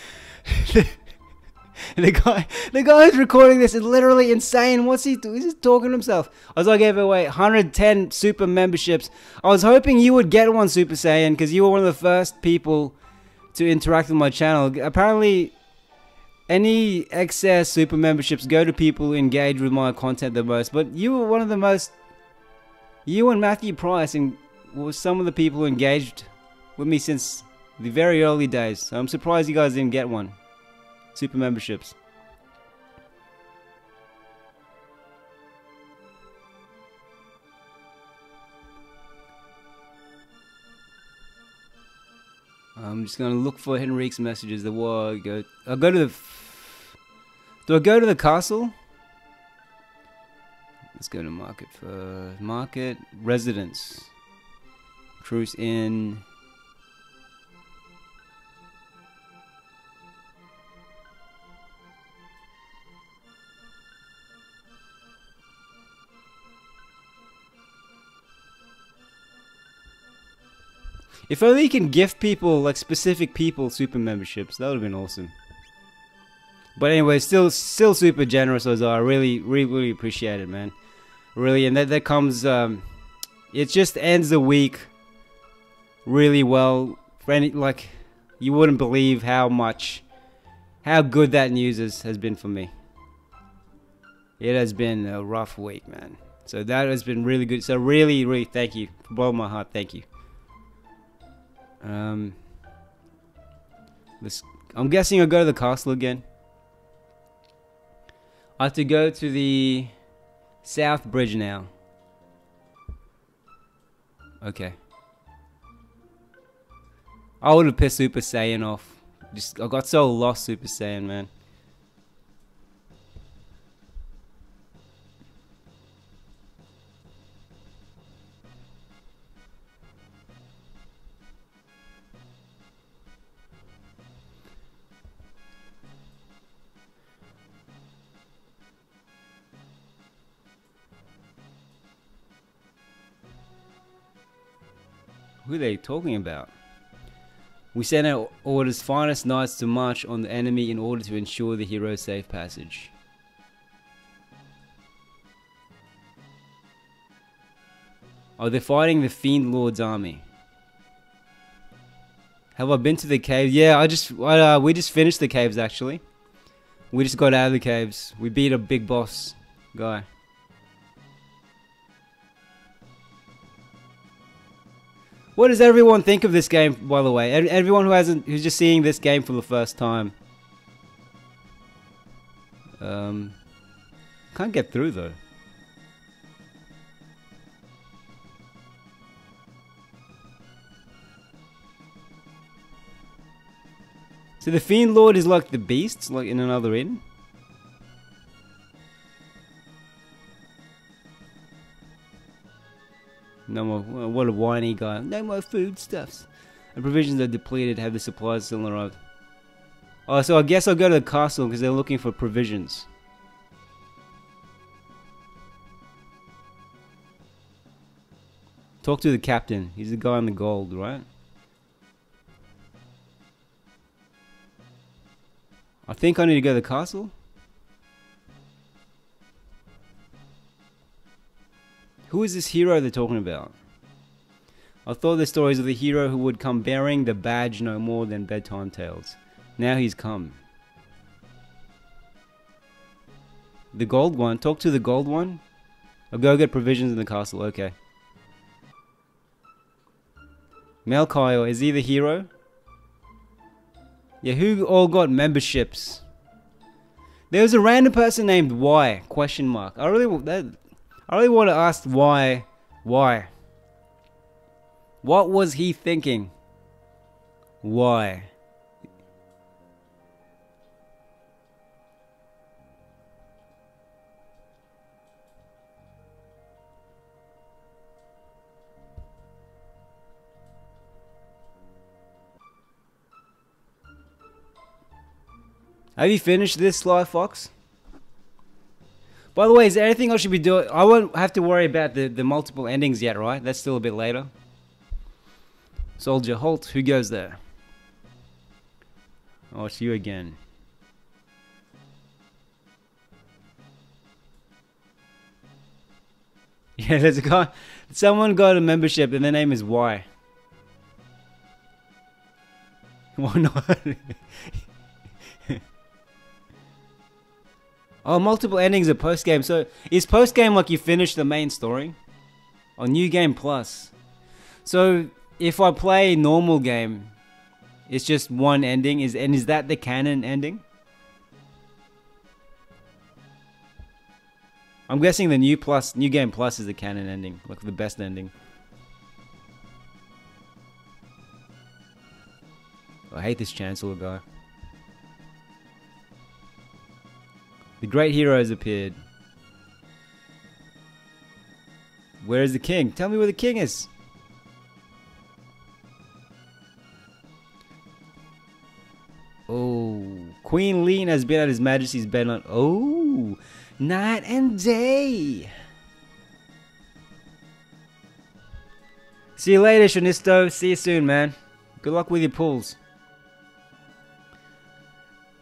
[LAUGHS] the guy, the guy who's recording this is literally insane. What's he doing? He's just talking to himself. I was like, gave away 110 super memberships. I was hoping you would get one Super Saiyan because you were one of the first people to interact with my channel. Apparently, any excess super memberships go to people who engage with my content the most. But you were one of the most. You and Matthew Price and were some of the people who engaged with me since the very early days. So I'm surprised you guys didn't get one. Super memberships. I'm just gonna look for Henrique's messages. The war go. I'll go to the. Do I go to the castle? Let's go to market for market residence. Truce in. If only you can gift people, like specific people, super memberships, that would have been awesome. But anyway, still, still super generous, as I really, really, really appreciate it, man. Really, and that that comes, um, it just ends the week really well. For any, like, you wouldn't believe how much, how good that news is, has been for me. It has been a rough week, man. So that has been really good. So really, really, thank you. From my heart, thank you. Um, this, I'm guessing I'll go to the castle again. I have to go to the South Bridge now. Okay. I would have pissed Super Saiyan off. Just I got so lost Super Saiyan, man. Who are they talking about? We sent our order's finest knights to march on the enemy in order to ensure the hero's safe passage. Oh, they're fighting the Fiend Lord's army. Have I been to the cave? Yeah, I just uh, we just finished the caves actually. We just got out of the caves. We beat a big boss guy. What does everyone think of this game, by the way? Everyone who hasn't, who's just seeing this game for the first time. Um, can't get through though. So the Fiend Lord is like the beasts, like in Another Eden? No more. Uh, what a whiny guy. No more foodstuffs. And provisions are depleted. Have the supplies still arrived? Oh, so I guess I'll go to the castle because they're looking for provisions. Talk to the captain. He's the guy in the gold, right? I think I need to go to the castle. Who is this hero they're talking about? I thought the stories of the hero who would come bearing the badge no more than bedtime tales. Now he's come. The gold one. Talk to the gold one. I'll go get provisions in the castle. Okay. Melchior, is he the hero? Yeah, who all got memberships? There was a random person named Y question mark. I really that I really want to ask why why. What was he thinking? Why? Have you finished this, Sly Fox? By the way, is there anything I should be doing? I won't have to worry about the, the multiple endings yet, right? That's still a bit later. Soldier, halt. Who goes there? Oh, it's you again. [LAUGHS] Yeah, there's a guy. Someone got a membership and their name is Y. [LAUGHS] Why not? [LAUGHS] Oh, multiple endings of post game. So is post game like you finish the main story? Or new game plus? So if I play normal game, it's just one ending. Is and is that the canon ending? I'm guessing the new plus, new game plus is the canon ending, like the best ending. I hate this Chancellor guy. The great heroes appeared. Where is the king? Tell me where the king is. Oh, Queen Leene has been at His Majesty's bed on. Oh, night and day. See you later, Shanisto. See you soon, man. Good luck with your pulls.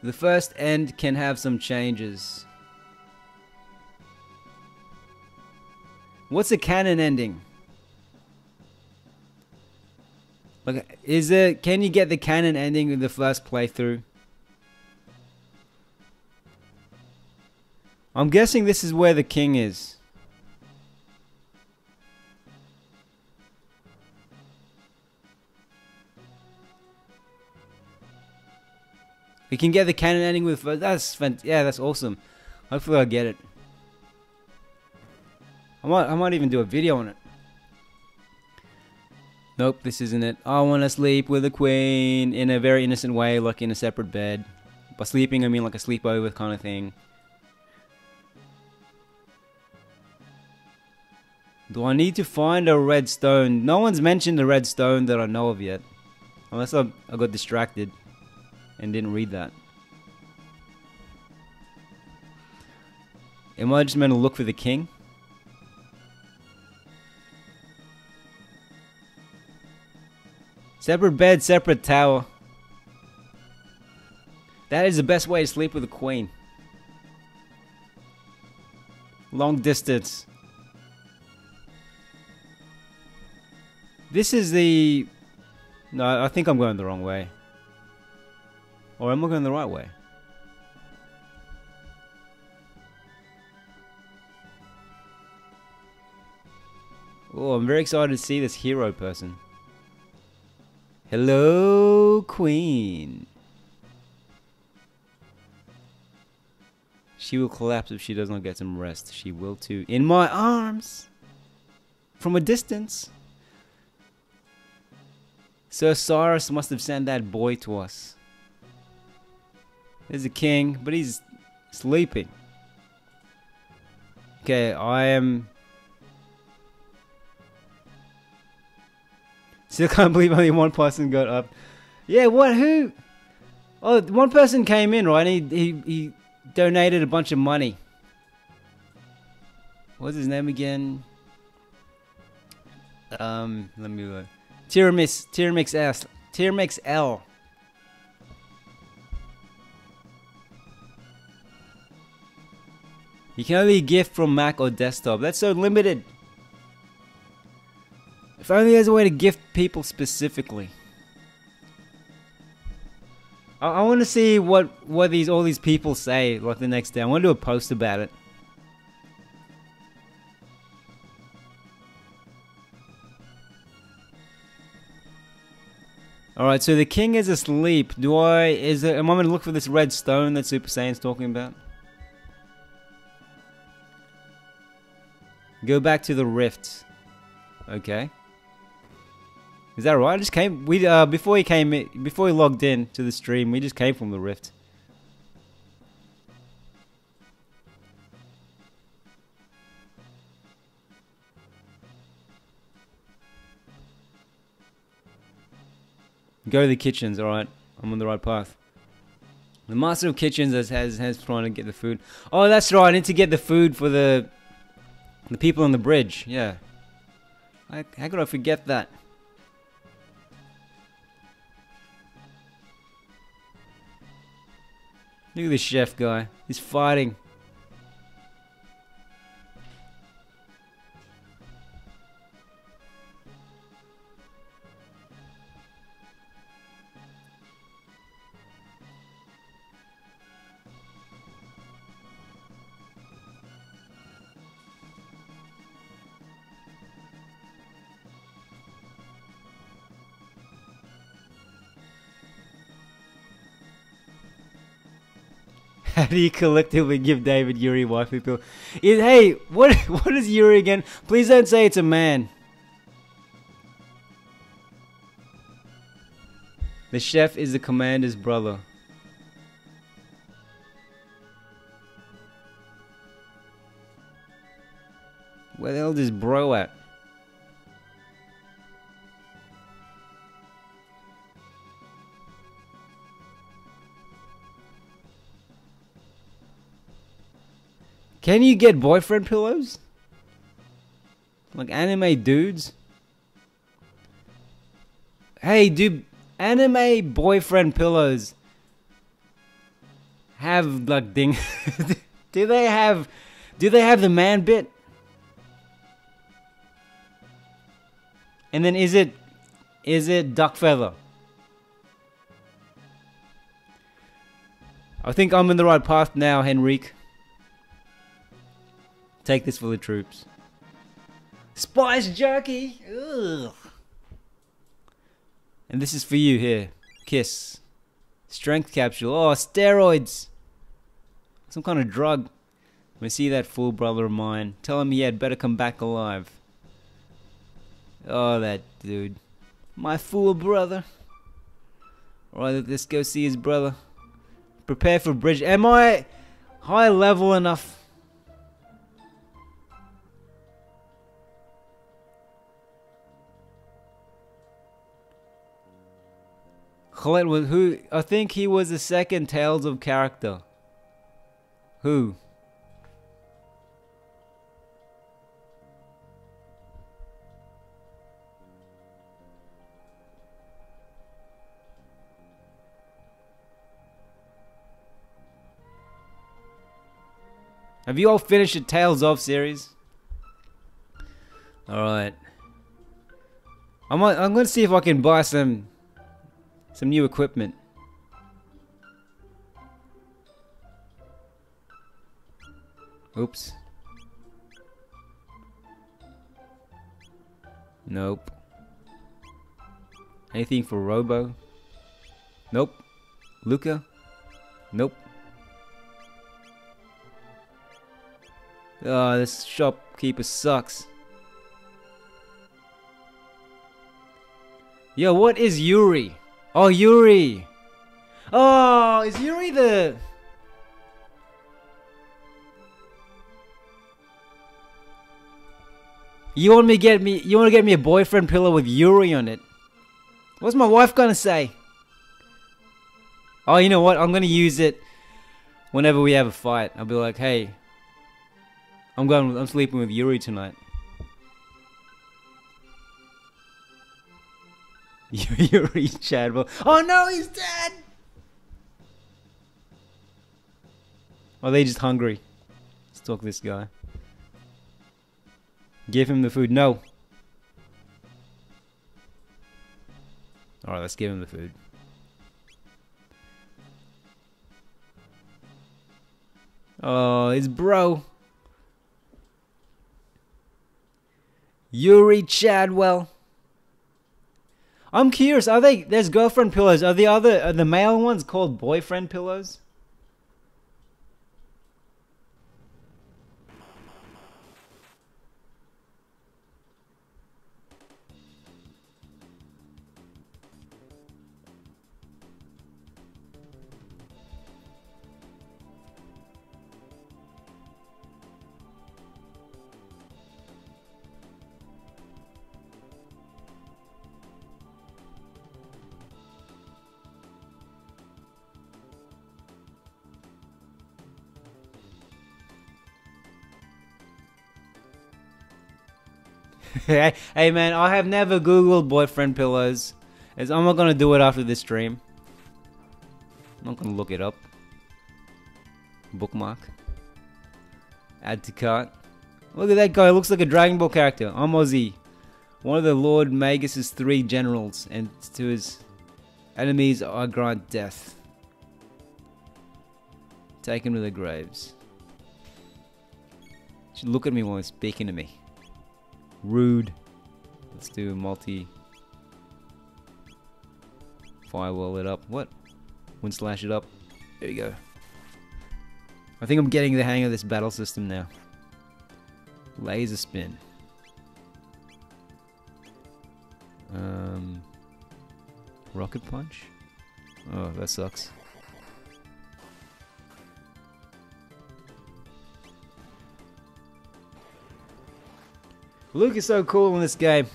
The first end can have some changes. What's a canon ending? Like, is it? Can you get the canon ending in the first playthrough? I'm guessing this is where the king is. We can get the cannon ending with that's fant yeah, that's awesome. Hopefully I'll get it. I might I might even do a video on it. Nope, this isn't it. I want to sleep with a queen in a very innocent way, like in a separate bed. By sleeping, I mean like a sleepover kind of thing. Do I need to find a red stone? No one's mentioned the red stone that I know of yet. Unless I, I got distracted and didn't read that. Am I just meant to look for the king? Separate bed, separate tower. That is the best way to sleep with a queen. Long distance. This is the... No, I think I'm going the wrong way. Or am I going the right way? Oh, I'm very excited to see this hero person. Hello, Queen. She will collapse if she does not get some rest. She will too. In my arms! From a distance. Sir Cyrus must have sent that boy to us. There's a king, but he's sleeping. Okay, I am... Still can't believe only one person got up. Yeah, what? Who? Oh, one person came in, right? He, he, he donated a bunch of money. What's his name again? Um, let me look. Tiramix, Tiramix S, Tiramix L. You can only gift from Mac or desktop. That's so limited. If only there's a way to gift people specifically. I, I want to see what what these all these people say like the next day. I want to do a post about it. Alright, so the king is asleep. Do I is it am I gonna look for this red stone that Super Saiyan's talking about? Go back to the rift. Okay. Is that right? I just came we uh before he came before he logged in to the stream, we just came from the rift. Go to the kitchens, alright. I'm on the right path. The master of kitchens has, has has trying to get the food. Oh, that's right. I need to get the food for the the people on the bridge. Yeah. I, how could I forget that? Look at this chef guy. He's fighting. [LAUGHS] How do you collectively give David Yuri waifu pill? It, hey, what [LAUGHS] what is Yuri again? Please don't say it's a man. The chef is the commander's brother. Where the hell is bro at? Can you get boyfriend pillows? Like anime dudes? Hey, do anime boyfriend pillows have like ding? [LAUGHS] do they have? Do they have the man bit? And then is it is it duck feather? I think I'm in the right path now, Henrique. Take this for the troops. Spice jerky! Ugh. And this is for you here. Kiss. Strength capsule. Oh, steroids! Some kind of drug. We see that fool brother of mine. Tell him he had better come back alive. Oh, that dude. My fool brother. Alright, let's go see his brother. Prepare for bridge. Am I high level enough Was who? I think he was the second Tales of character. Who? Have you all finished the Tales of series? Alright. I'm, I'm gonna see if I can buy some some new equipment. Oops. Nope. Anything for Robo? Nope. Lucca? Nope. Oh, this shopkeeper sucks. Yo, what is Yuri? Oh, Yuri! Oh, is Yuri the... You want me to get me? You want to get me a boyfriend pillow with Yuri on it? What's my wife gonna say? Oh, you know what? I'm gonna use it whenever we have a fight. I'll be like, hey, I'm going. I'm sleeping with Yuri tonight. [LAUGHS] Yuri Chadwell. Oh no, he's dead. Are they just hungry? Let's talk this guy. Give him the food. No. Alright, let's give him the food. Oh, his bro. Yuri Chadwell. I'm curious. Are they? There's girlfriend pillows. Are the other? Are the male ones called boyfriend pillows? Hey, man, I have never googled boyfriend pillows. I'm not gonna do it after this stream. I'm not gonna look it up. Bookmark. Add to cart. Look at that guy, looks like a Dragon Ball character. I'm Ozzie. One of the Lord Magus's three generals, and to his enemies I grant death. Take him to the graves. Should look at me while he's speaking to me. Rude. Let's do multi. Firewall it up. What? Wind slash it up. There you go. I think I'm getting the hang of this battle system now. Laser spin. Um, rocket punch? Oh, that sucks. Luke is so cool in this game.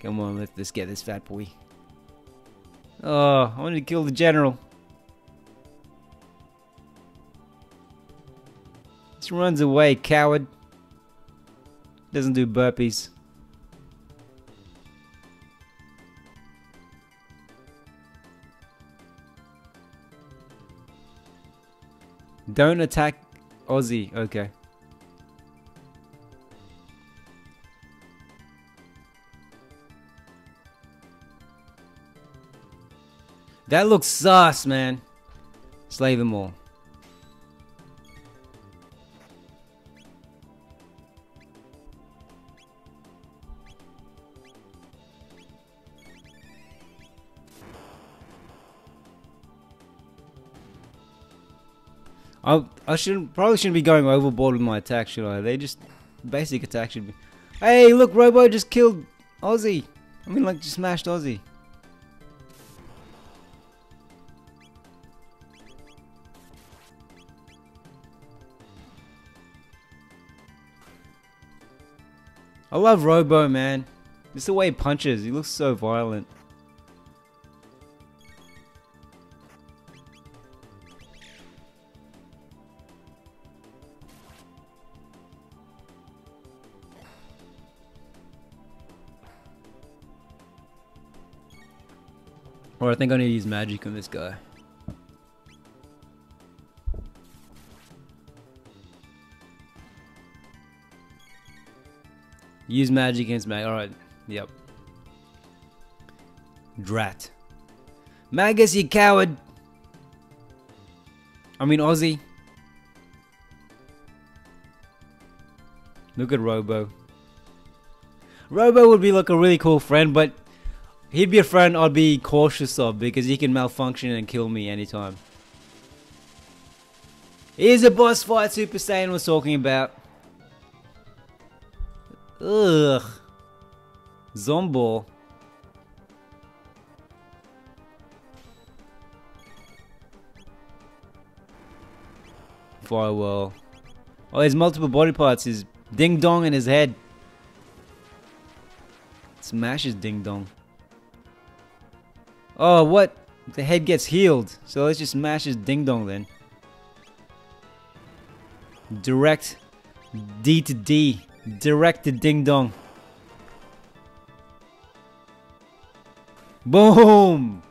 Come on, let's, get this fat boy. Oh, I wanted to kill the general. Just runs away, coward. Doesn't do burpees. Don't attack Ozzie. Okay. That looks sus, man. Slay them all. I I shouldn't probably shouldn't be going overboard with my attack, should I? They just basic attack should be. Hey, look, Robo just killed Ozzie. I mean, like, just smashed Ozzie. I love Robo, man. Just the way he punches. He looks so violent. I think I need to use magic on this guy. Use magic against mag. Alright. Yep. Drat. Magus, you coward! I mean, Ozzie. Look at Robo. Robo would be like a really cool friend, but he'd be a friend I'd be cautious of because he can malfunction and kill me anytime. Here's a boss fight Super Saiyan was talking about. Ugh. Zombor. Firewall. Oh, there's multiple body parts. His ding dong in his head. Smash his ding dong. Oh, what? The head gets healed. So let's just smash his ding dong then. Direct D to D. Direct to ding dong. Boom!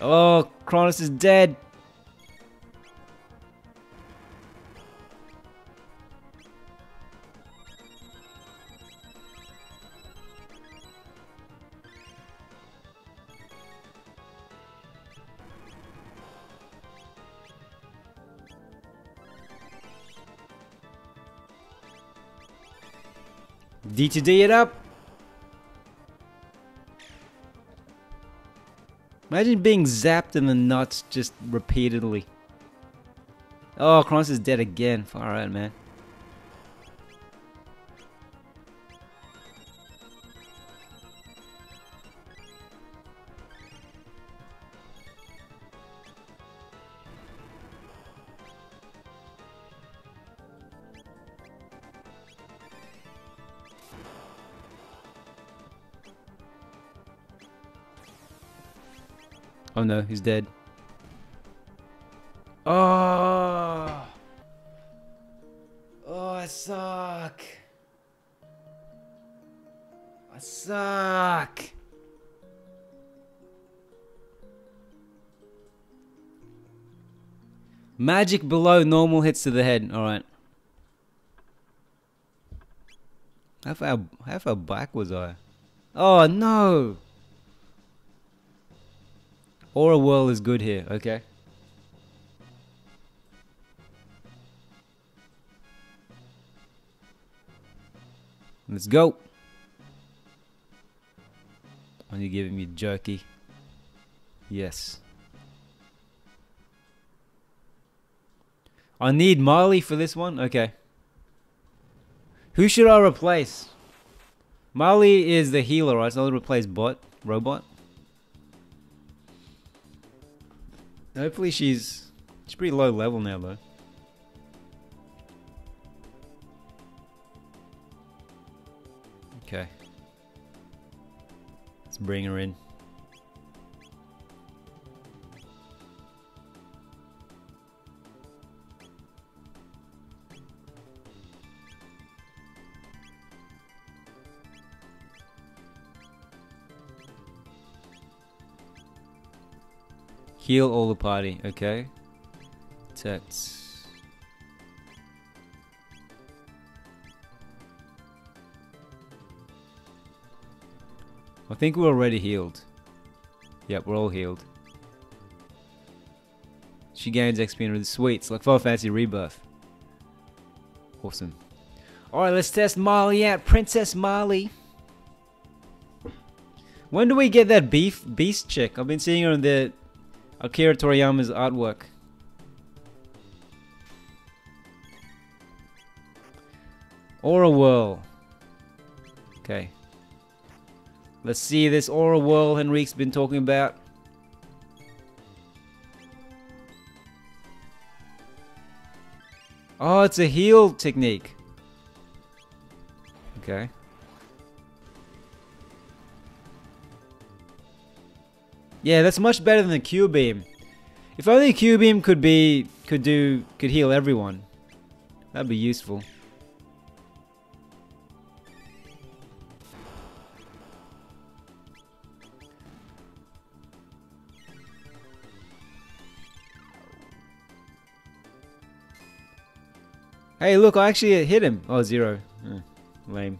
Oh, Chrono is dead. D to D it up. Imagine being zapped in the nuts just repeatedly. Oh, Chrono is dead again. Out, man. Oh no, he's dead. Oh! Oh, I suck. I suck. Magic below normal hits to the head. Alright. How far, how far back was I? Oh no! Aura Whirl is good here, okay. Let's go. Are you giving me jerky? Yes. I need Marle for this one? Okay. Who should I replace? Marle is the healer, right? So I'll replace bot, robot. Hopefully she's she's pretty low level now though. Okay. Let's bring her in. Heal all the party, okay. Protect. I think we're already healed. Yep, we're all healed. She gains XP with sweets, like Final Fantasy Rebirth. Awesome. Alright, let's test Marle out. Princess Marle. When do we get that beef beast chick? I've been seeing her in the Akira Toriyama's artwork. Aura Whirl. Okay. Let's see this Aura Whirl Henrique's been talking about. Oh, it's a heal technique. Okay. Yeah, that's much better than the Cure beam. If only Cure beam could be could do could heal everyone. That'd be useful. Hey, look, I actually hit him. Oh, zero. Eh, lame.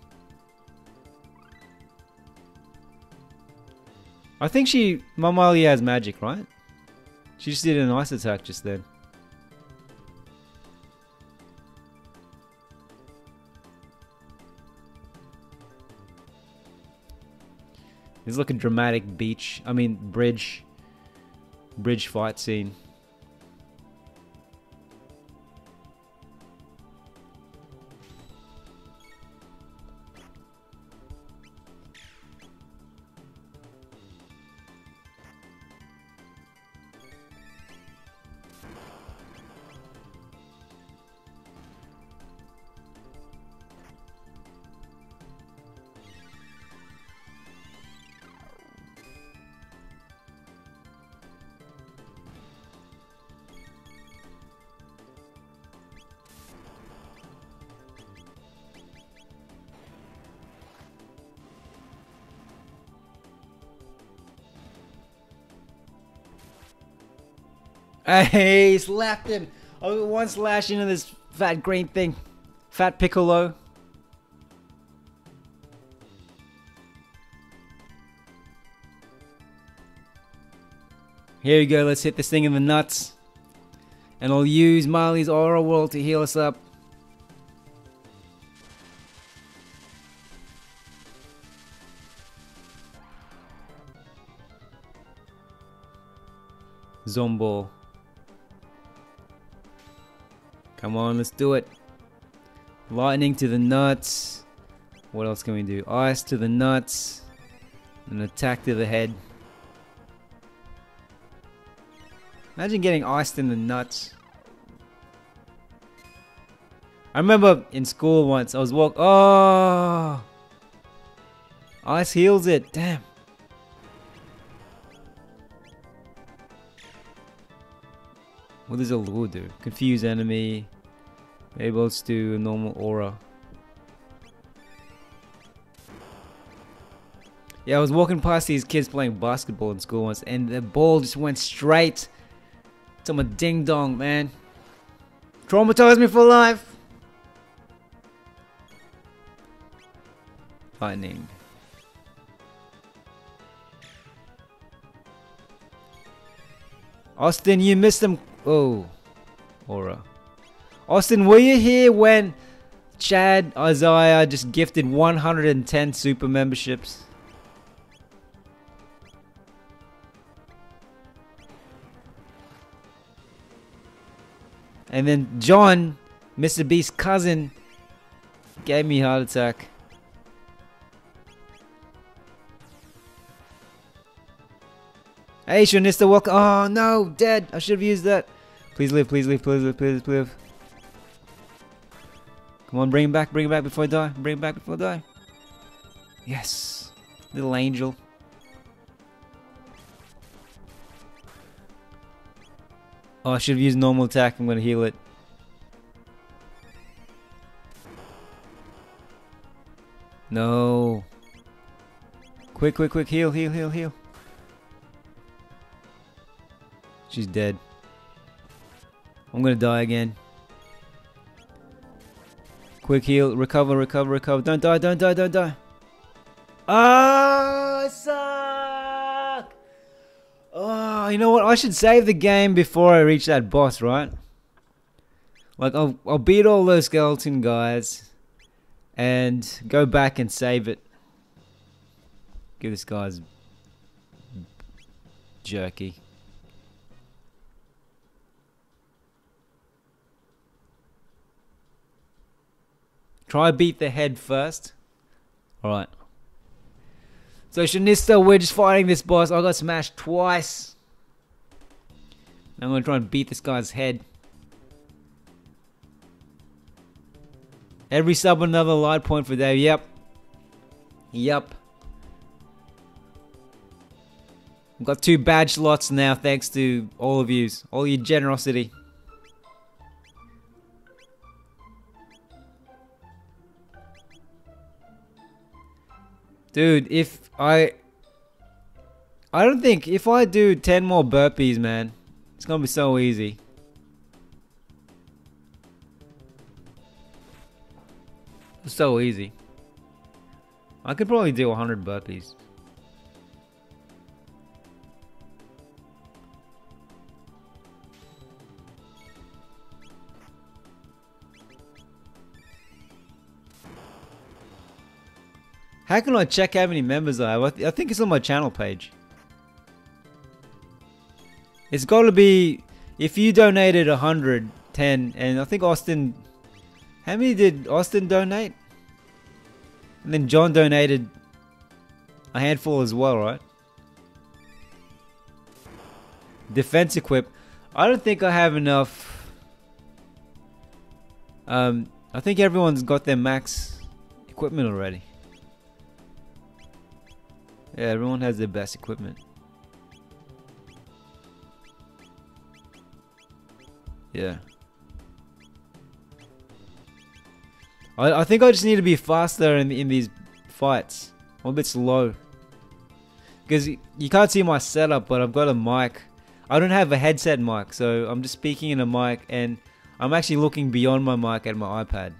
I think she, Mamalia has magic, right? She just did an ice attack just then. It's like a dramatic beach, I mean bridge, bridge fight scene. Hey, slapped him. Oh, I got one slash into this fat green thing. Fat Piccolo. Here we go, let's hit this thing in the nuts. And I'll use Marle's Aura Whirl to heal us up. Zombor. Come on, let's do it. Lightning to the nuts. What else can we do? Ice to the nuts. An attack to the head. Imagine getting iced in the nuts. I remember in school once, I was walk. Oh! Ice heals it. Damn. What does a lure do? Confuse enemy. Able to do normal aura. Yeah, I was walking past these kids playing basketball in school once, and the ball just went straight to my ding dong, man. Traumatized me for life. Lightning. Austin, you missed them. Oh, aura. Austin, were you here when Chad Isaiah just gifted 110 super memberships? And then John, Mr. Beast's cousin, gave me a heart attack. Hey, Shanista, welcome. Oh no, dead. I should have used that. Please live, please live, please live, please, please live. Come on, bring him back, bring him back before I die. Bring him back before I die. Yes. Little angel. Oh, I should have used normal attack. I'm gonna heal it. No. Quick, quick, quick. Heal, heal, heal, heal. She's dead. I'm gonna die again. Quick heal. Recover, recover, recover. Don't die, don't die, don't die. Ah, oh, suck! Oh, you know what? I should save the game before I reach that boss, right? Like, I'll, I'll beat all those skeleton guys and go back and save it. Give this guy's jerky. Try beat the head first. Alright. So Shanista, we're just fighting this boss. I got smashed twice. I'm gonna try and beat this guy's head. Every sub another light point for Dave. Yep. Yep. I've got two badge slots now thanks to all of yous. All your generosity. Dude, if I... I don't think, if I do 10 more burpees, man, it's gonna be so easy. So easy. I could probably do 100 burpees. How can I check how many members I have? I, th I think it's on my channel page. It's got to be if you donated 110 and I think Austin how many did Austin donate? And then John donated a handful as well, right? Defense equip. I don't think I have enough. Um, I think everyone's got their max equipment already. Yeah, everyone has their best equipment. Yeah. I, I think I just need to be faster in, in these fights. I'm a bit slow. Because you can't see my setup, but I've got a mic. I don't have a headset mic, so I'm just speaking in a mic and I'm actually looking beyond my mic at my iPad.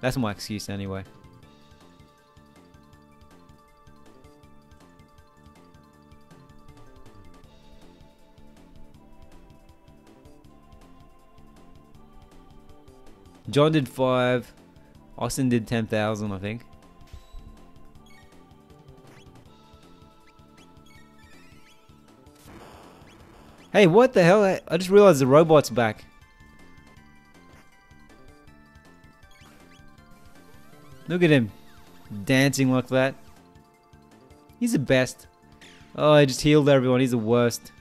That's my excuse anyway. John did five. Austin did 10,000, I think. Hey, what the hell? I just realized the robot's back. Look at him. Dancing like that. He's the best. Oh, I just healed everyone. He's the worst.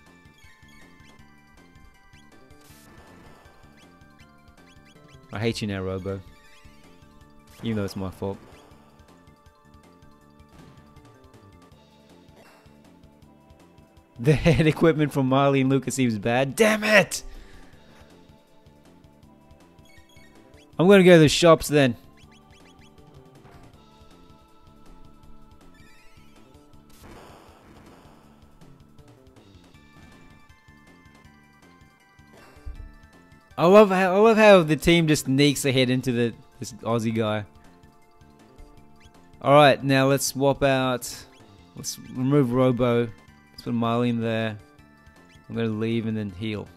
I hate you now, Robo. Even though it's my fault. The head equipment from Marle and Lucca's seems bad. Damn it! I'm gonna go to the shops then. Love how I love how the team just sneaks ahead into the this Ozzie guy. All right, now let's swap out. Let's remove Robo. Let's put Marlene there. I'm gonna leave and then heal.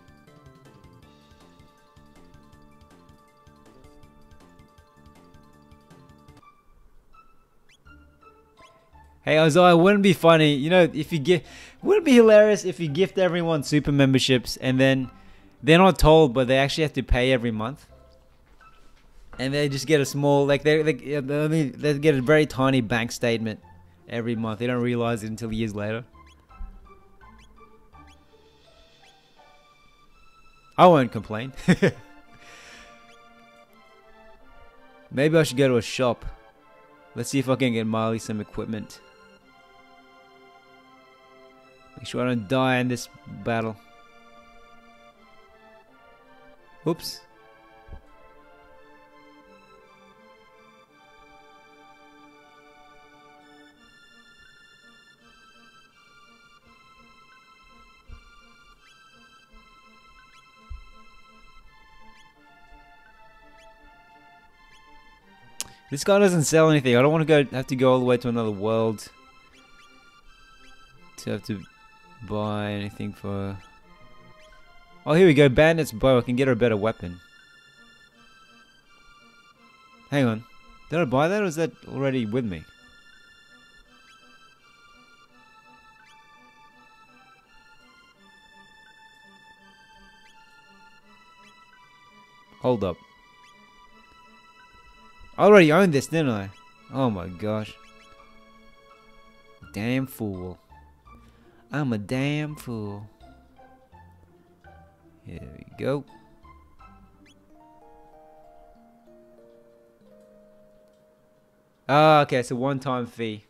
Hey Isaiah, wouldn't it be funny, you know, if you get, wouldn't it be hilarious if you gift everyone super memberships and then they're not told, but they actually have to pay every month. And they just get a small, like they they they, they get a very tiny bank statement every month. They don't realize it until years later. I won't complain. [LAUGHS] Maybe I should go to a shop. Let's see if I can get Marle some equipment. Make sure I don't die in this battle. Oops. This guy doesn't sell anything. I don't want to go have to go all the way to another world to have to buy anything for Oh, here we go. Bandit's bow. I can get her a better weapon. Hang on. Did I buy that or is that already with me? Hold up. I already owned this, didn't I? Oh my gosh. Damn fool. I'm a damn fool. Here we go. Ah, okay, a one-time fee.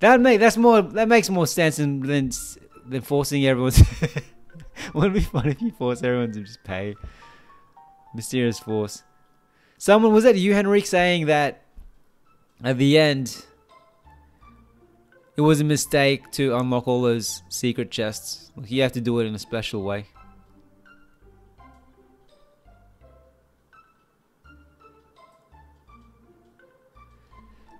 That make that's more that makes more sense than than, than forcing everyone. To [LAUGHS] Wouldn't it be fun if you force everyone to just pay? Mysterious force. Someone was that you, Henrique, saying that at the end it was a mistake to unlock all those secret chests. You have to do it in a special way.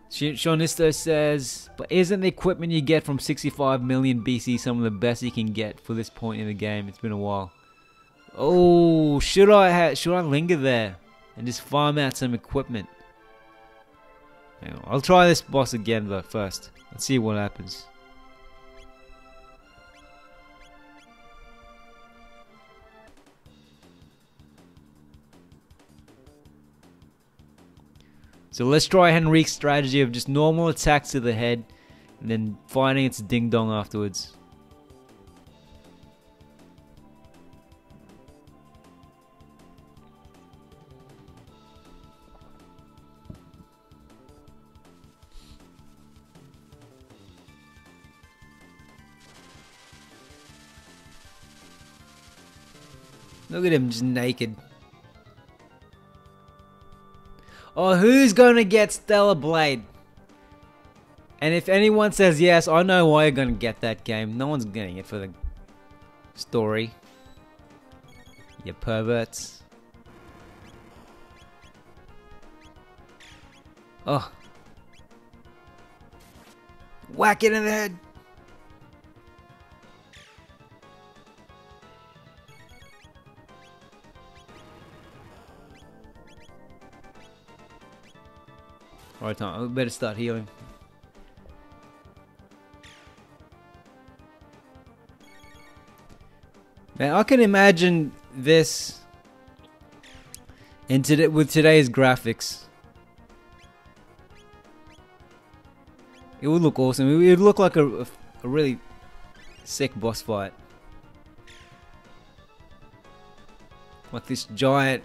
Shonisto says, but isn't the equipment you get from 65 million BC some of the best you can get for this point in the game? It's been a while. Oh, should I should I linger there and just farm out some equipment? I'll try this boss again though first. Let's see what happens. So let's try Henrique's strategy of just normal attacks to the head and then finding its ding dong afterwards. Look at him just naked. Oh, who's gonna get Stellar Blade? And if anyone says yes, I know why you're gonna get that game. No one's getting it for the story. You perverts. Oh. Whack it in the head. Alright, Tom, we better start healing. Man, I can imagine this in today, with today's graphics. It would look awesome. It would look like a, a really sick boss fight. Like this giant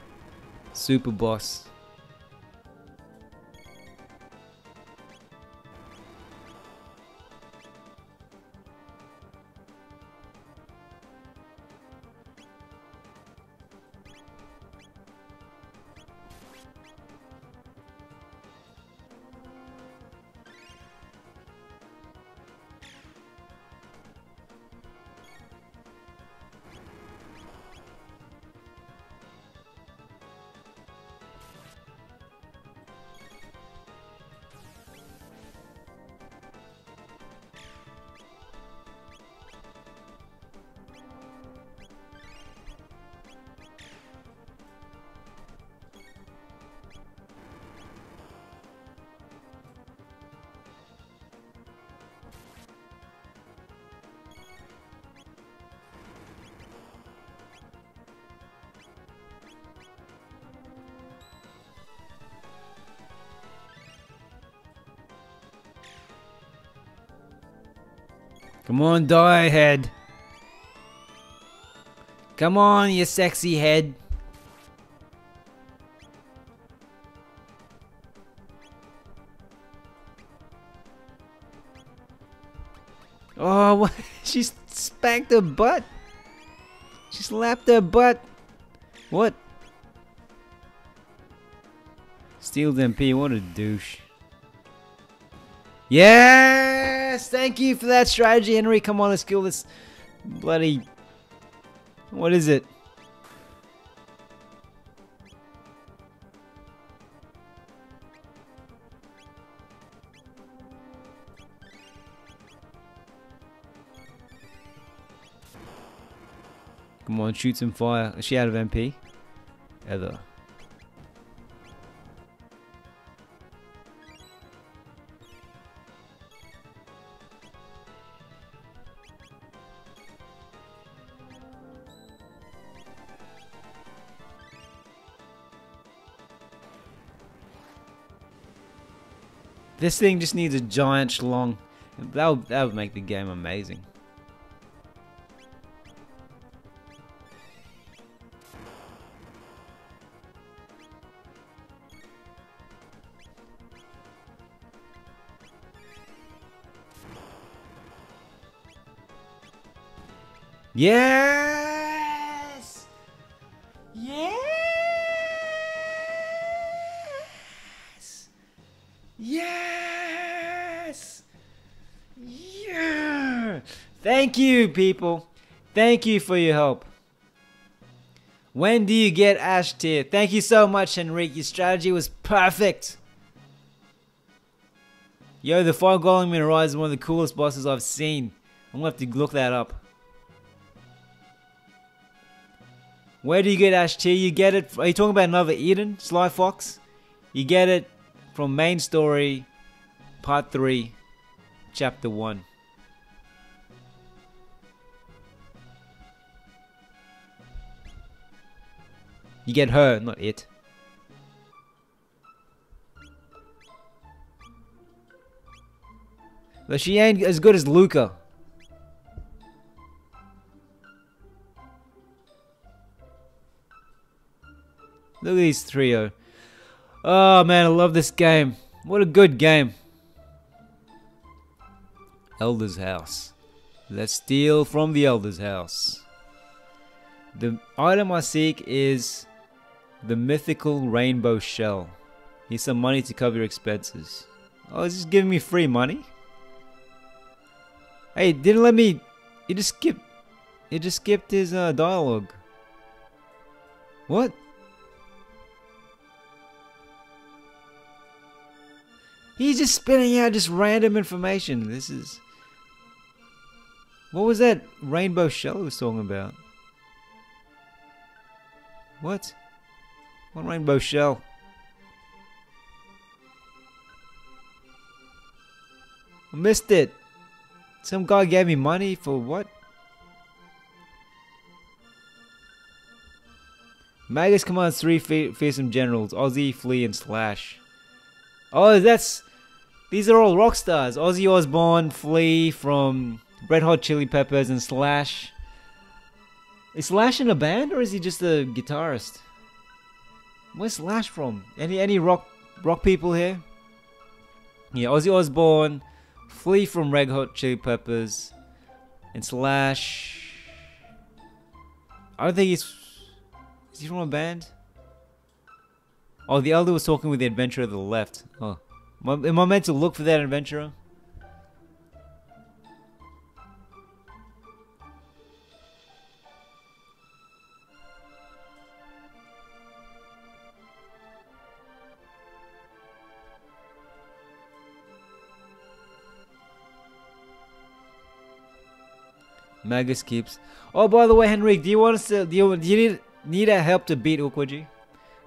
super boss. On, die, head. Come on, you sexy head. Oh, [LAUGHS] what? she spanked her butt. She slapped her butt. What? Steals MP, what a douche. Yes! Thank you for that strategy, Henry. Come on, let's kill this bloody... What is it? Come on, shoot some fire. Is she out of MP? Heather. This thing just needs a giant schlong. That would, that would make the game amazing. Yes! Thank you, people. Thank you for your help. When do you get Ash tier? Thank you so much, Henrique. Your strategy was perfect. Yo, the Fire Golem in Arise is one of the coolest bosses I've seen. I'm gonna have to look that up. Where do you get Ash tier? You get it. Are you talking about another Eden, Sly Fox? You get it from main story, part three, chapter one. You get her, not it. But she ain't as good as Lucca. Look at these trio. Oh man, I love this game. What a good game. Elder's house. Let's steal from the Elder's house. The item I seek is the mythical rainbow shell. Need some money to cover your expenses. Oh, it's just giving me free money? Hey, didn't let me. He just skipped. He just skipped his uh, dialogue. What? He's just spitting out just random information. This is. What was that rainbow shell he was talking about? What? What rainbow shell? I missed it. Some guy gave me money for what? Magus commands three fe fearsome generals: Ozzie, Flea, and Slash. Oh, that's these are all rock stars. Ozzy Osbourne, Flea from Red Hot Chili Peppers, and Slash. Is Slash in a band or is he just a guitarist? Where's Slash from? Any any rock rock people here? Yeah, Ozzy Osbourne, Flea from Red Hot Chili Peppers, and Slash. I don't think he's. Is he from a band? Oh, the elder was talking with the adventurer to the left. Oh. Am I meant to look for that adventurer? Magus keeps. Oh, by the way, Henrique, do you want to? Do you do you need need help to beat Ukwaji?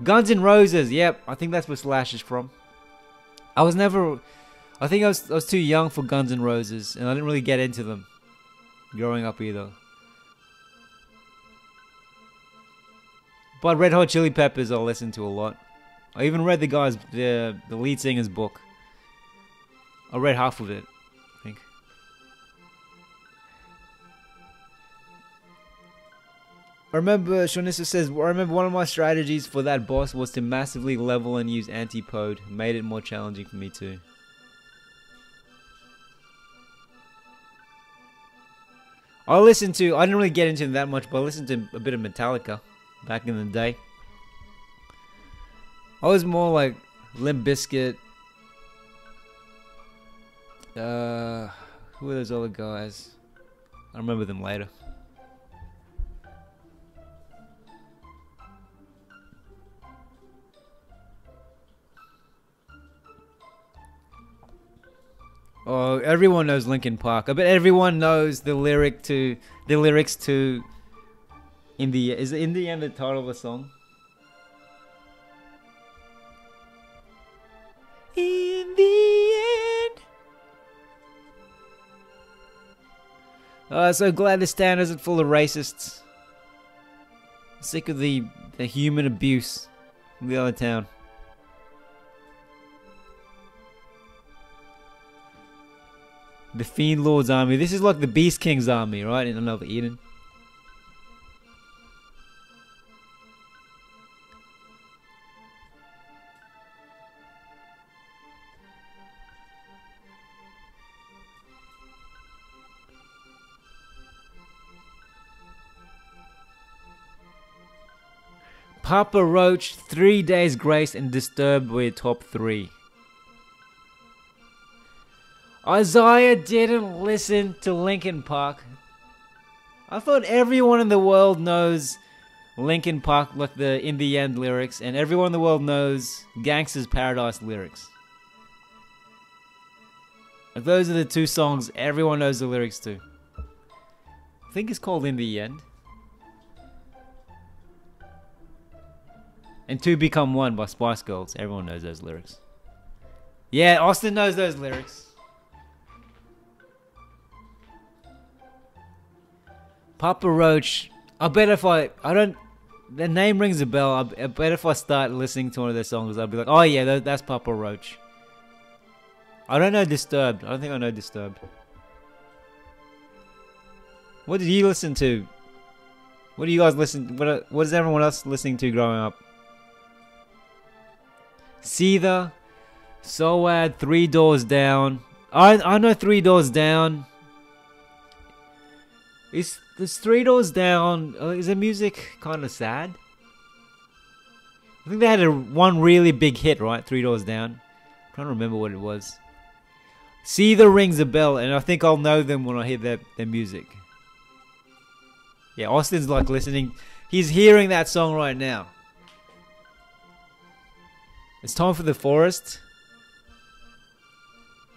Guns N' Roses. Yep, I think that's where Slash is from. I was never. I think I was I was too young for Guns N' Roses, and I didn't really get into them growing up either. But Red Hot Chili Peppers I listened to a lot. I even read the guy's the the lead singer's book. I read half of it. I remember Shonissa says, I remember one of my strategies for that boss was to massively level and use antipode. Made it more challenging for me too. I listened to, I didn't really get into that much, but I listened to a bit of Metallica back in the day. I was more like Limp Bizkit. Uh, who are those other guys? I remember them later. Oh, everyone knows Linkin Park. Uh, I bet everyone knows the lyric to the lyrics to. In the is in the end the title of the song. In the end. Oh, so glad this town isn't full of racists. Sick of the the human abuse in the other town. The Fiend Lord's army. This is like the Beast King's army, right? In another Eden. Papa Roach, three days grace and disturbed with top three. Isaiah didn't listen to Linkin Park. I thought everyone in the world knows Linkin Park, like the In the End lyrics, and everyone in the world knows Gangsta's Paradise lyrics. Like those are the two songs everyone knows the lyrics to. I think it's called In the End. And Two Become One by Spice Girls. Everyone knows those lyrics. Yeah, Austin knows those lyrics. Papa Roach. I bet if I I don't the name rings a bell. I, I bet if I start listening to one of their songs, I'll be like, oh yeah, that, that's Papa Roach. I don't know Disturbed. I don't think I know Disturbed. What did you listen to? What do you guys listen? What what is everyone else listening to growing up? Seether, Soad, Three Doors Down. I I know Three Doors Down. Is this Three Doors Down? Uh, is the music kind of sad? I think they had a one really big hit, right? Three Doors Down. I'm trying to remember what it was. Seether rings a bell, and I think I'll know them when I hear their, their music. Yeah, Austin's like listening. He's hearing that song right now. It's time for the forest.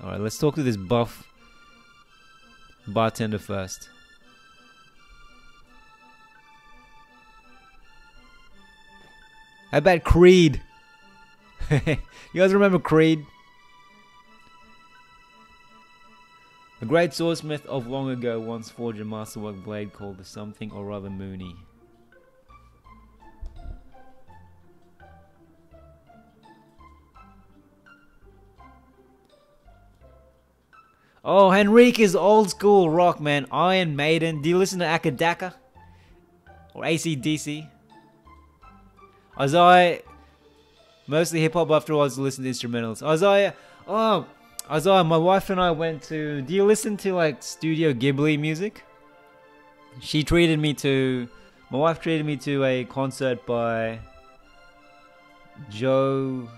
Alright, let's talk to this buff bartender first. How about Creed? [LAUGHS] you guys remember Creed? A great swordsmith of long ago once forged a masterwork blade called the something or other Mooney. Oh, Henrique is old school rock, man. Iron Maiden. Do you listen to Akadaka? Or ACDC? Isaiah, mostly hip hop after I was listening to instrumentals. Isaiah, oh, Isaiah, my wife and I went to. Do you listen to like Studio Ghibli music? She treated me to. My wife treated me to a concert by Joe.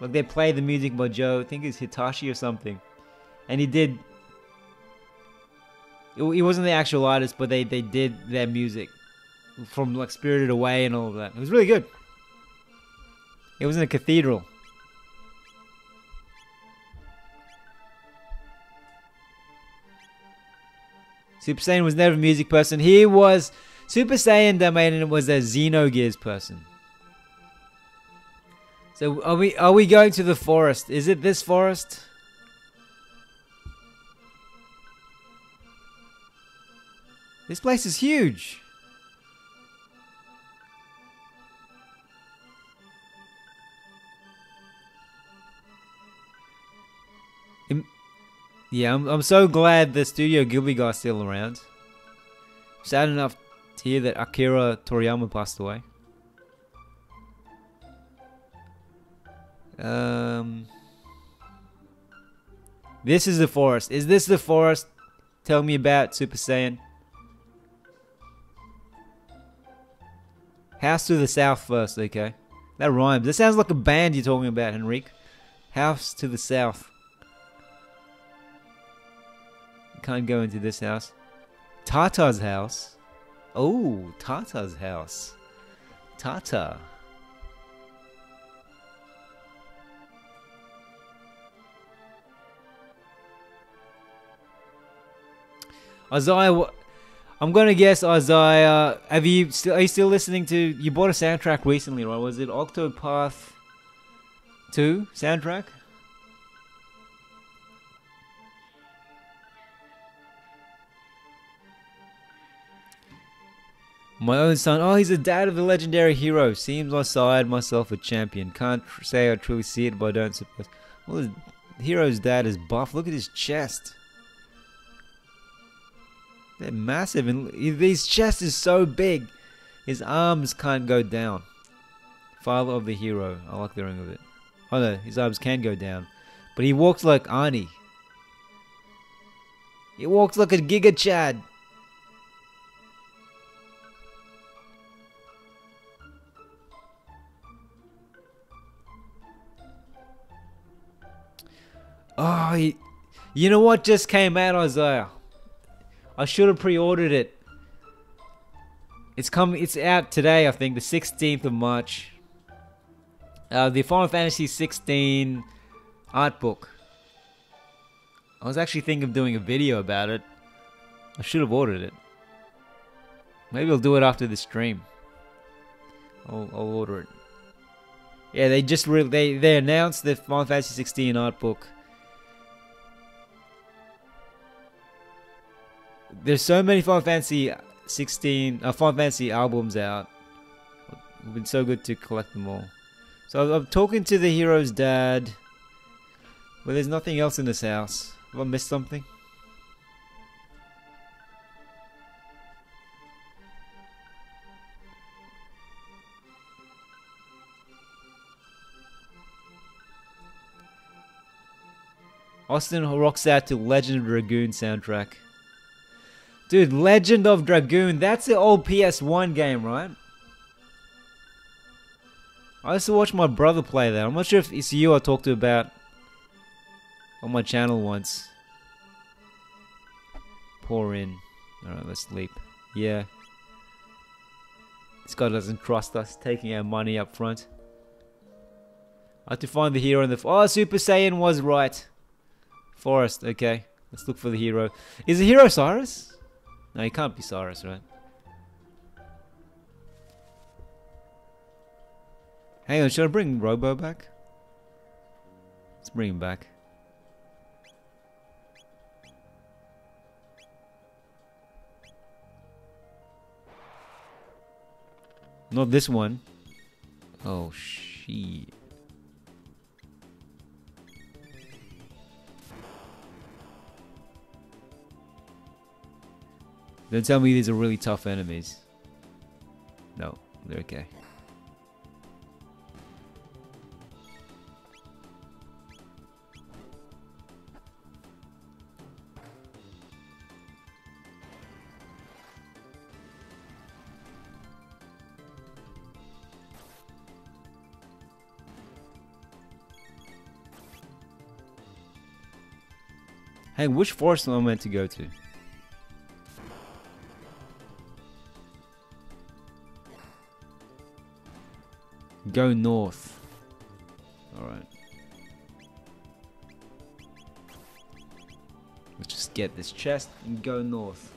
Like they play the music by Joe. I think it's Hitachi or something, and he did. He wasn't the actual artist, but they they did their music from like Spirited Away and all of that. It was really good. It was in a cathedral. Super Saiyan was never a music person. He was Super Saiyan Domain was a Xenogears person. So are we are we going to the forest? Is it this forest? This place is huge. Yeah, I'm, I'm so glad the Studio Ghibli guy's still around. Sad enough to hear that Akira Toriyama passed away. Um, this is the forest. Is this the forest? Tell me about Super Saiyan. House to the south first, okay. That rhymes. That sounds like a band you're talking about, Henrique. House to the south. Can't go into this house. Tata's house. Oh, Tata's house. Tata. Isaiah, I'm gonna guess Isaiah. Have you still? Are you still listening to? You bought a soundtrack recently, right? Was it Octopath Two soundtrack? My own son, oh, he's the dad of the legendary hero. Seems I side myself a champion. Can't say I truly see it, but I don't suppose. Well, the hero's dad is buff. Look at his chest. They're massive, and his chest is so big. His arms can't go down. Father of the hero. I like the ring of it. Oh no, his arms can go down. But he walks like Arnie. He walks like a Giga Chad. Oh, you know what just came out, Isaiah? I should have pre-ordered it. It's coming. It's out today, I think, the 16th of March. Uh, the Final Fantasy 16 art book. I was actually thinking of doing a video about it. I should have ordered it. Maybe I'll do it after the stream. I'll, I'll order it. Yeah, they just they they announced the Final Fantasy 16 art book there's so many Final Fantasy 16, uh, Final Fantasy albums out. It's been so good to collect them all. So I'm talking to the hero's dad. Well, there's nothing else in this house. Have I missed something? Austin rocks out to Legend of Dragoon soundtrack. Dude, Legend of Dragoon, that's the old PS1 game, right? I used to watch my brother play that. I'm not sure if it's you I talked to about on my channel once. Pour in. Alright, let's sleep. Yeah. This guy doesn't trust us, taking our money up front. I have to find the hero in the... Oh, Super Saiyan was right. Forest, okay. Let's look for the hero. Is the hero Cyrus? No, he can't be Cyrus, right? Hang on, should I bring Robo back? Let's bring him back. Not this one. Oh, shit. Don't tell me these are really tough enemies. No, they're okay. Hey, which forest am I meant to go to? Go north. Alright. Let's just get this chest and go north.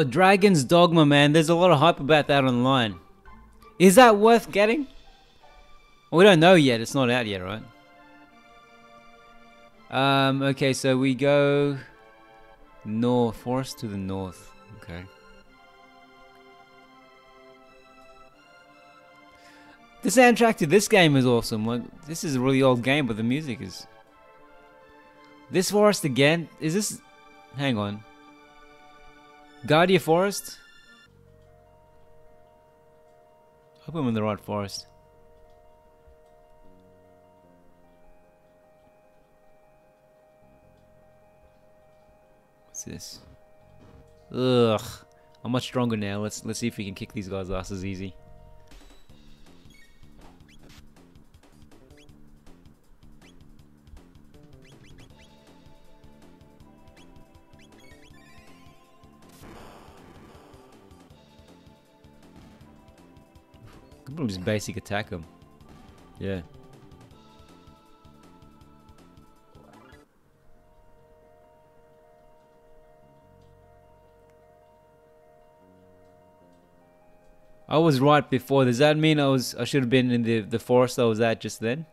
Oh, Dragon's Dogma, man. There's a lot of hype about that online. Is that worth getting? we don't know yet. It's not out yet, right? Um, okay, so we go north, forest to the north. Okay. The soundtrack to this game is awesome. Like, this is a really old game, but the music is. This forest again? Is this. Hang on. Guardia Forest? Hope I'm in the right forest. What's this? Ugh. I'm much stronger now. Let's let's see if we can kick these guys' asses easy. Could just basic attack him. Yeah. I was right before. Does that mean I was I should have been in the the forest I was at just then?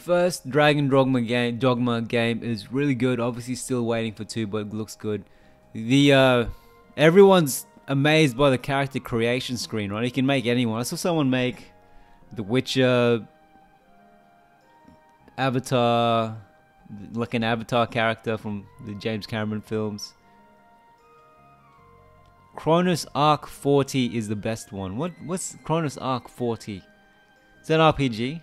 First Dragon Dogma game, Dogma game is really good. Obviously, still waiting for two, but looks good. The uh, everyone's amazed by the character creation screen, right? You can make anyone. I saw someone make The Witcher Avatar, like an Avatar character from the James Cameron films. Chronus Arc 40 is the best one. What what's Chronus Arc 40? Is that RPG?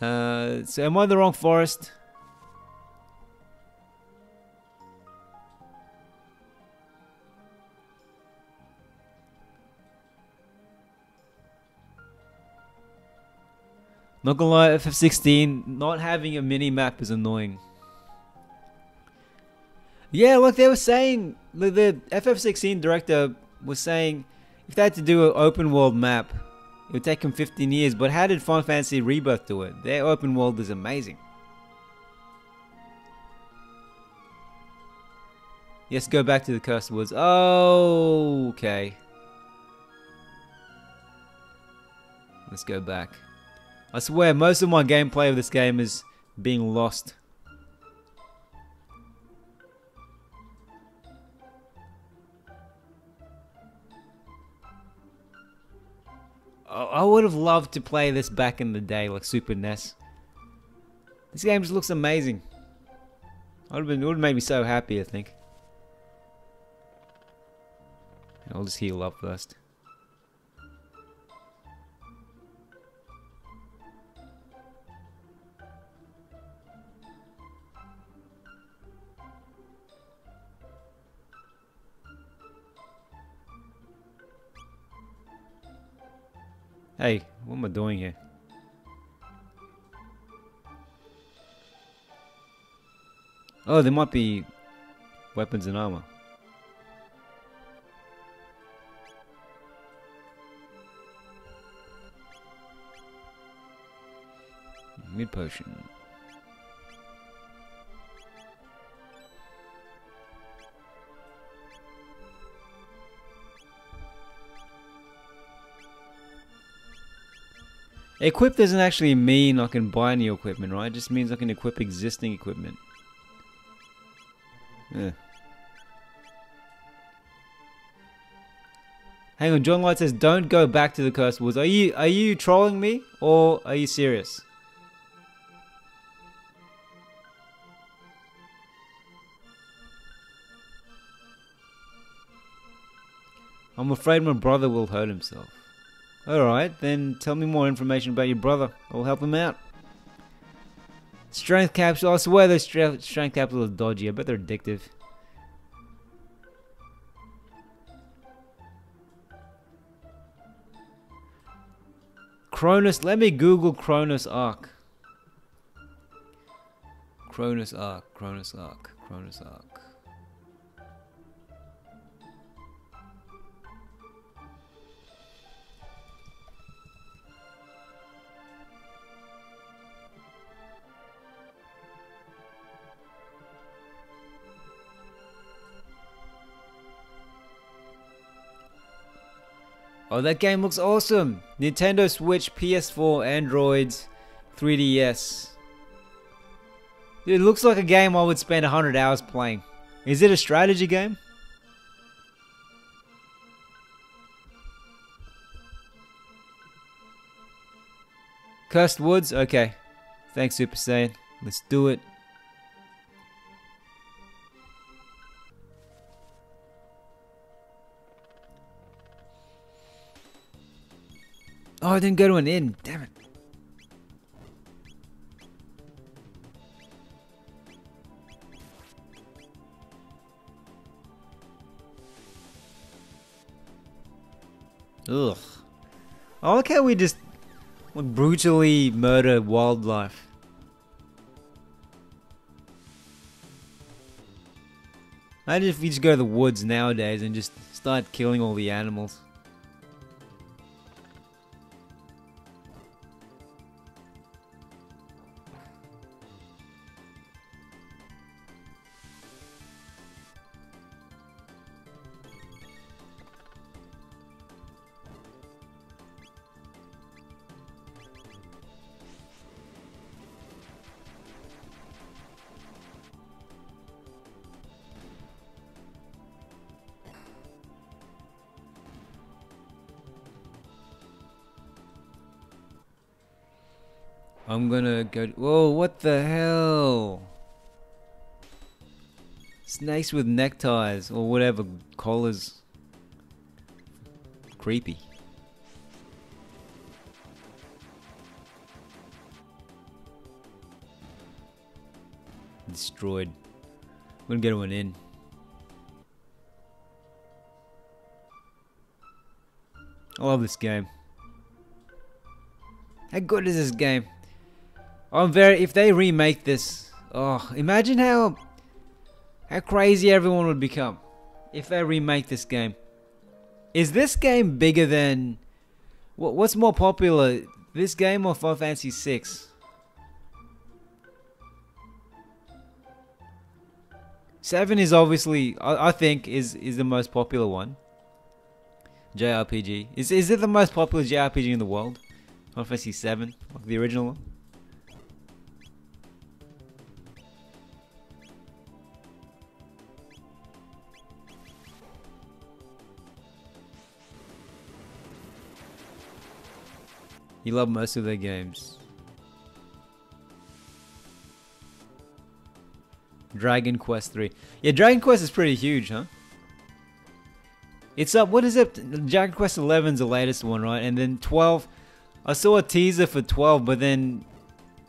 Uh, so am I in the wrong forest? Not gonna lie, FF16, not having a mini map is annoying. Yeah, look, they were saying, the, the FF16 director was saying, if they had to do an open world map, it would take them 15 years, but how did Final Fantasy Rebirth do it? Their open world is amazing. Yes, go back to the Cursed Woods. Oh, okay. Let's go back. I swear, most of my gameplay of this game is being lost. I would have loved to play this back in the day, like Super NES. This game just looks amazing. I'd have been, it would have made me so happy, I think. I'll just heal up first. Hey, what am I doing here? Oh, there might be weapons and armor. Mid potion. Equip doesn't actually mean I can buy new equipment, right? It just means I can equip existing equipment. Yeah. Hang on, John Light says, "Don't go back to the cursed woods." Are you are you trolling me or are you serious? I'm afraid my brother will hurt himself. Alright, then tell me more information about your brother. I'll help him out. Strength capsule. I swear those strength, strength capsules are dodgy. I bet they're addictive. Chronus. Let me Google Chronus Arc. Chronus Arc. Chronus Arc. Chronus Arc. Oh, that game looks awesome! Nintendo Switch, PS4, Androids, 3DS. It looks like a game I would spend 100 hours playing. Is it a strategy game? Cursed Woods? Okay. Thanks, Super Saiyan. Let's do it. Oh, I didn't go to an inn. Damn it. Ugh. I like how we just brutally murder wildlife. Imagine if we just go to the woods nowadays and just start killing all the animals. I'm go. Whoa, what the hell? Snakes with neckties or whatever collars. Creepy. Destroyed. I'm gonna get one in. I love this game. How good is this game? Oh, I'm very. If they remake this, oh, imagine how how crazy everyone would become if they remake this game. Is this game bigger than what? What's more popular, this game or Final Fantasy Six? Seven is obviously, I, I think, is is the most popular one. JRPG is is it the most popular JRPG in the world? Final Fantasy Seven, like the original one. You love most of their games. Dragon Quest 3. Yeah, Dragon Quest is pretty huge, huh? It's up, what is it? Dragon Quest 11 is the latest one, right? And then 12, I saw a teaser for 12, but then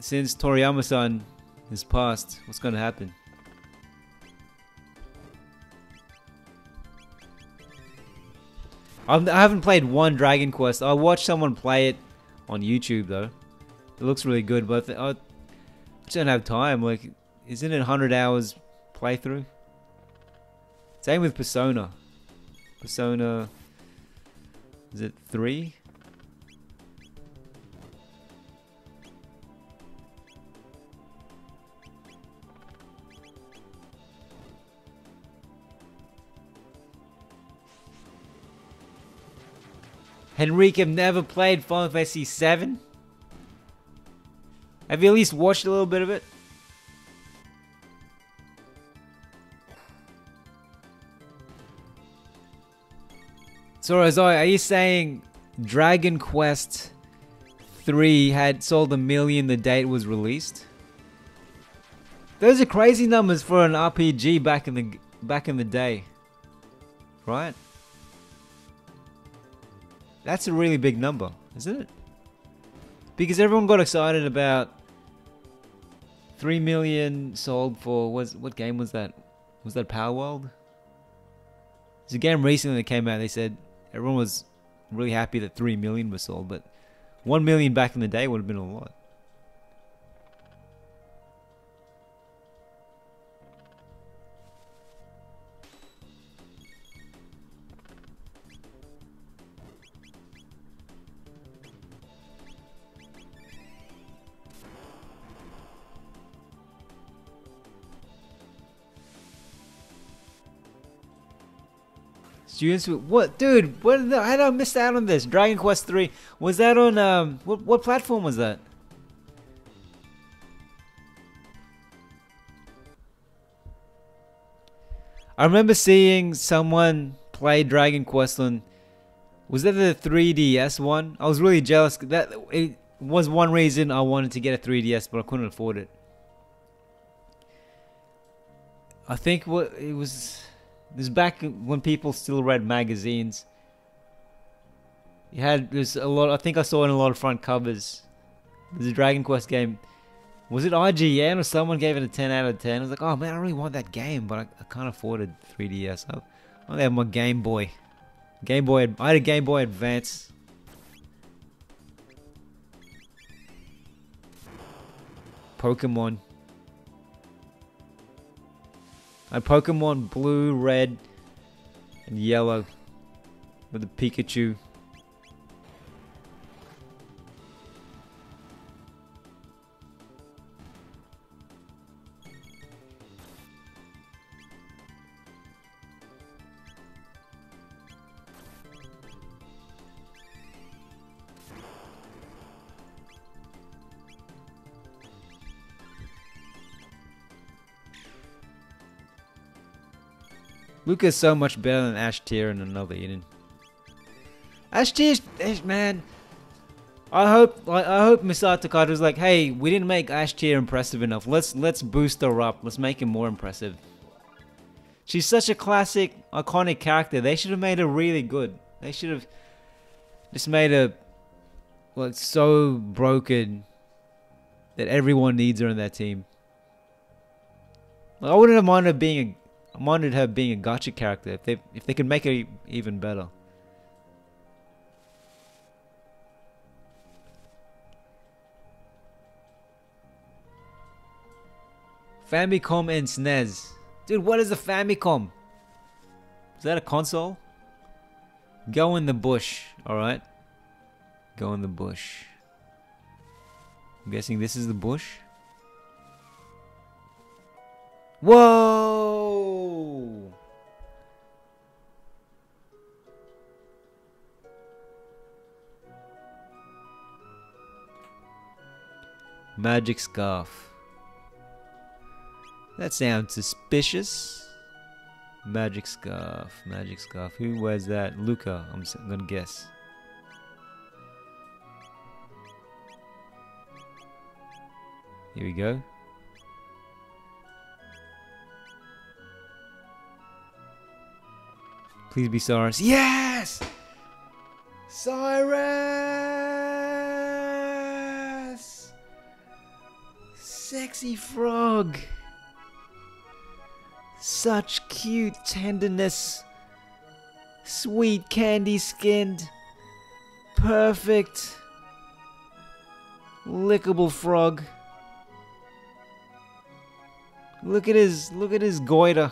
since Toriyama-san has passed, what's going to happen? I haven't played one Dragon Quest. I watched someone play it on YouTube though. It looks really good, but I just don't have time. Like, isn't it 100 hours playthrough? Same with Persona. Persona. Is it 3? Henrique have never played Final Fantasy 7? Have you at least watched a little bit of it? So, Isaiah, are you saying Dragon Quest 3 had sold a million the date was released? Those are crazy numbers for an RPG back in the back in the day. Right? That's a really big number, isn't it? Because everyone got excited about 3 million sold for was what game was that? Was that Palworld? There's a game recently that came out. They said everyone was really happy that 3 million was sold, but 1 million back in the day would have been a lot. Students, what, dude? What? How did I miss out on this? Dragon Quest Three was that on um? What what platform was that? I remember seeing someone play Dragon Quest on. Was that the 3DS one? I was really jealous. That it was one reason I wanted to get a 3DS, but I couldn't afford it. I think what it was. This is back when people still read magazines. You had there's a lot. I think I saw in a lot of front covers. There's a Dragon Quest game. Was it IGN or someone gave it a 10 out of 10? I was like, oh man, I really want that game, but I, I can't afford a 3DS. I, I only have my Game Boy. Game Boy. I had a Game Boy Advance. Pokemon. I Pokemon blue, red, and yellow with the Pikachu. Lucca's so much better than Ash Tier and another Eden. Ash Tier, man. I hope I hope Masato was like, hey, we didn't make Ash Tier impressive enough. Let's let's boost her up. Let's make him more impressive. She's such a classic, iconic character. They should have made her really good. They should have just made her well, so broken that everyone needs her in that team. I wouldn't have minded being Minded her being a gacha character if they if they could make her even better. Famicom and SNES. Dude, what is a Famicom? Is that a console? Go in the bush, alright? Go in the bush. I'm guessing this is the bush. Whoa! Magic scarf. That sounds suspicious. Magic scarf, magic scarf. Who wears that? Lucca, I'm gonna guess. Here we go. Please be Cyrus. Yes! Cyrus! Sexy frog. Such cute tenderness. Sweet candy skinned. Perfect. Lickable frog. Look at his look at his goiter.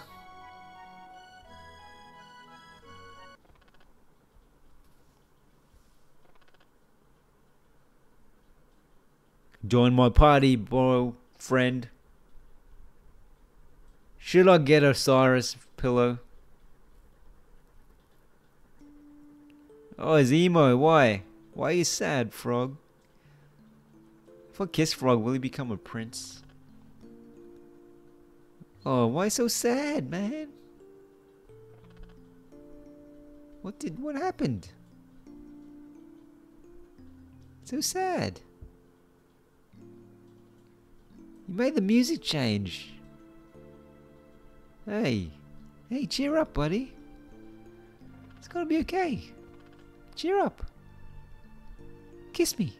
Join my party, bro, friend. Should I get a Cyrus pillow? Oh, it's emo. Why? Why are you sad, frog? If I kiss frog, will he become a prince? Oh, why so sad, man? What did what happened? So sad. You made the music change. Hey. Hey, cheer up, buddy. It's gonna be okay. Cheer up. Kiss me.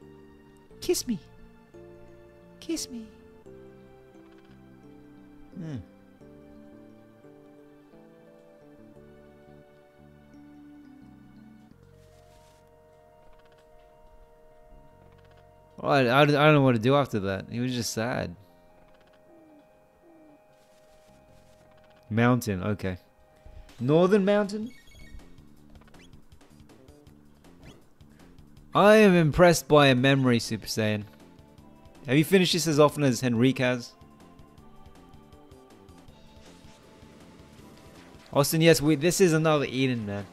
Kiss me. Kiss me. Hmm. I, I, I don't know what to do after that. He was just sad. Mountain, okay. Northern Mountain? I am impressed by a memory, Super Saiyan. Have you finished this as often as Henrique has? Austin, yes, we, this is another Eden, man.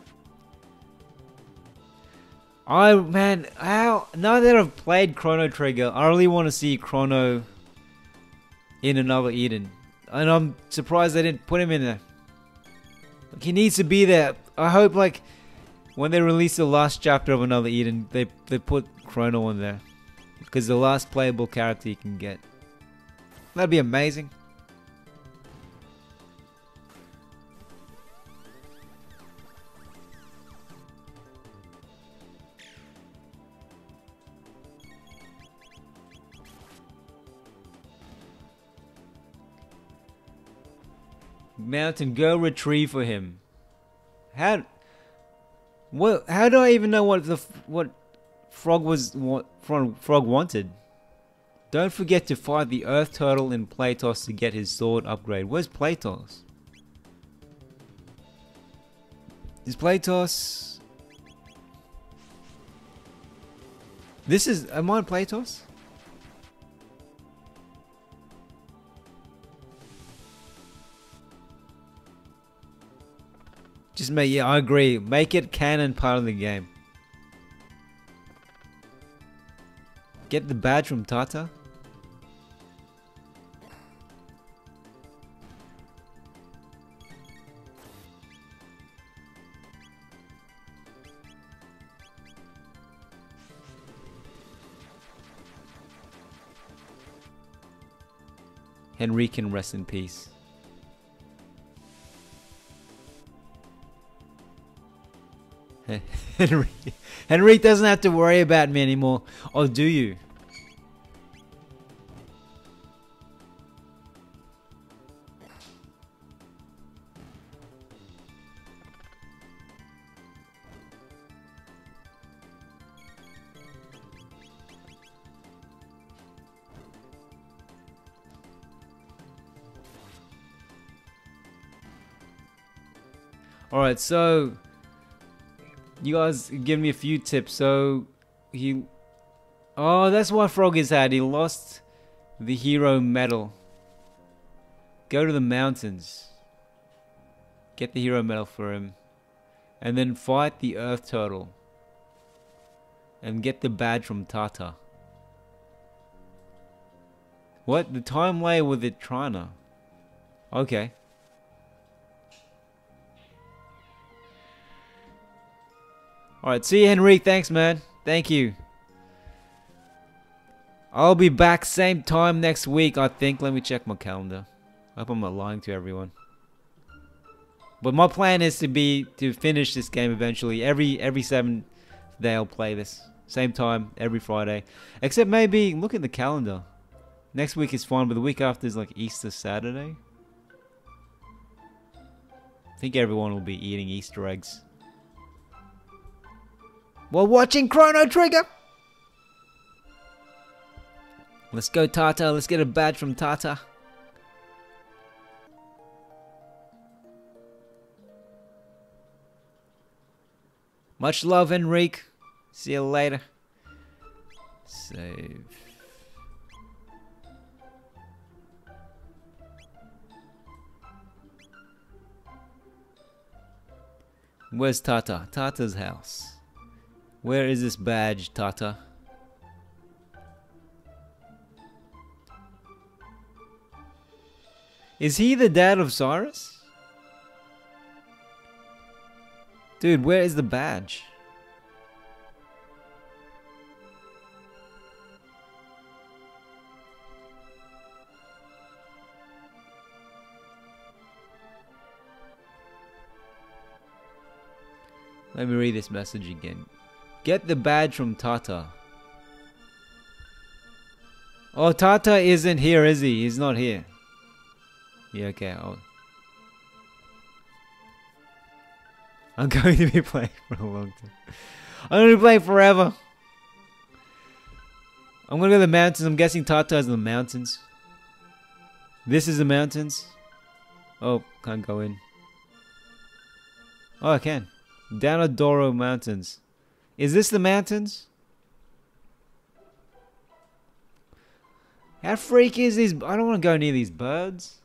I, man, how, now that I've played Chrono Trigger, I really want to see Chrono in another Eden. And I'm surprised they didn't put him in there. Like, he needs to be there. I hope, like, when they release the last chapter of another Eden, they, they put Chrono in there. Because the last playable character you can get. That'd be amazing. Mountain, go retrieve for him. How? What? How do I even know what the what Frog was what Frog wanted? Don't forget to fight the Earth Turtle in Platos to get his sword upgrade. Where's Platos? Is Platos? This is am I on Platos? Just make, yeah, I agree. Make it canon part of the game. Get the badge from Tata. Henry can rest in peace. [LAUGHS] Henry, Henry doesn't have to worry about me anymore. Or do you? Alright, so you guys give me a few tips. So he, oh, that's why Frog is had. He lost the hero medal. Go to the mountains. Get the hero medal for him, and then fight the Earth Turtle. And get the badge from Tata. What? The time lay with it Trina. Okay. Alright, see you, Henry. Thanks, man. Thank you. I'll be back same time next week, I think. Let me check my calendar. I hope I'm not lying to everyone. But my plan is to be to finish this game eventually. Every every seven day I'll play this. Same time every Friday. Except maybe look at the calendar. Next week is fine, but the week after is like Easter Saturday. I think everyone will be eating Easter eggs. While watching Chrono Trigger! Let's go Tata, let's get a badge from Tata. Much love, Henrique. See you later. Save. Where's Tata? Tata's house. Where is this badge, Tata? Is he the dad of Cyrus? Dude, where is the badge? Let me read this message again. Get the badge from Tata. Oh, Tata isn't here, is he? He's not here. Yeah, okay. I'll... I'm [LAUGHS] going to be playing for a long time. I'm going to be playing forever. I'm going to go to the mountains. I'm guessing Tata is in the mountains. This is the mountains. Oh, can't go in. Oh, I can. Denadoro Mountains. Is this the mountains? How freak is these? I don't want to go near these birds.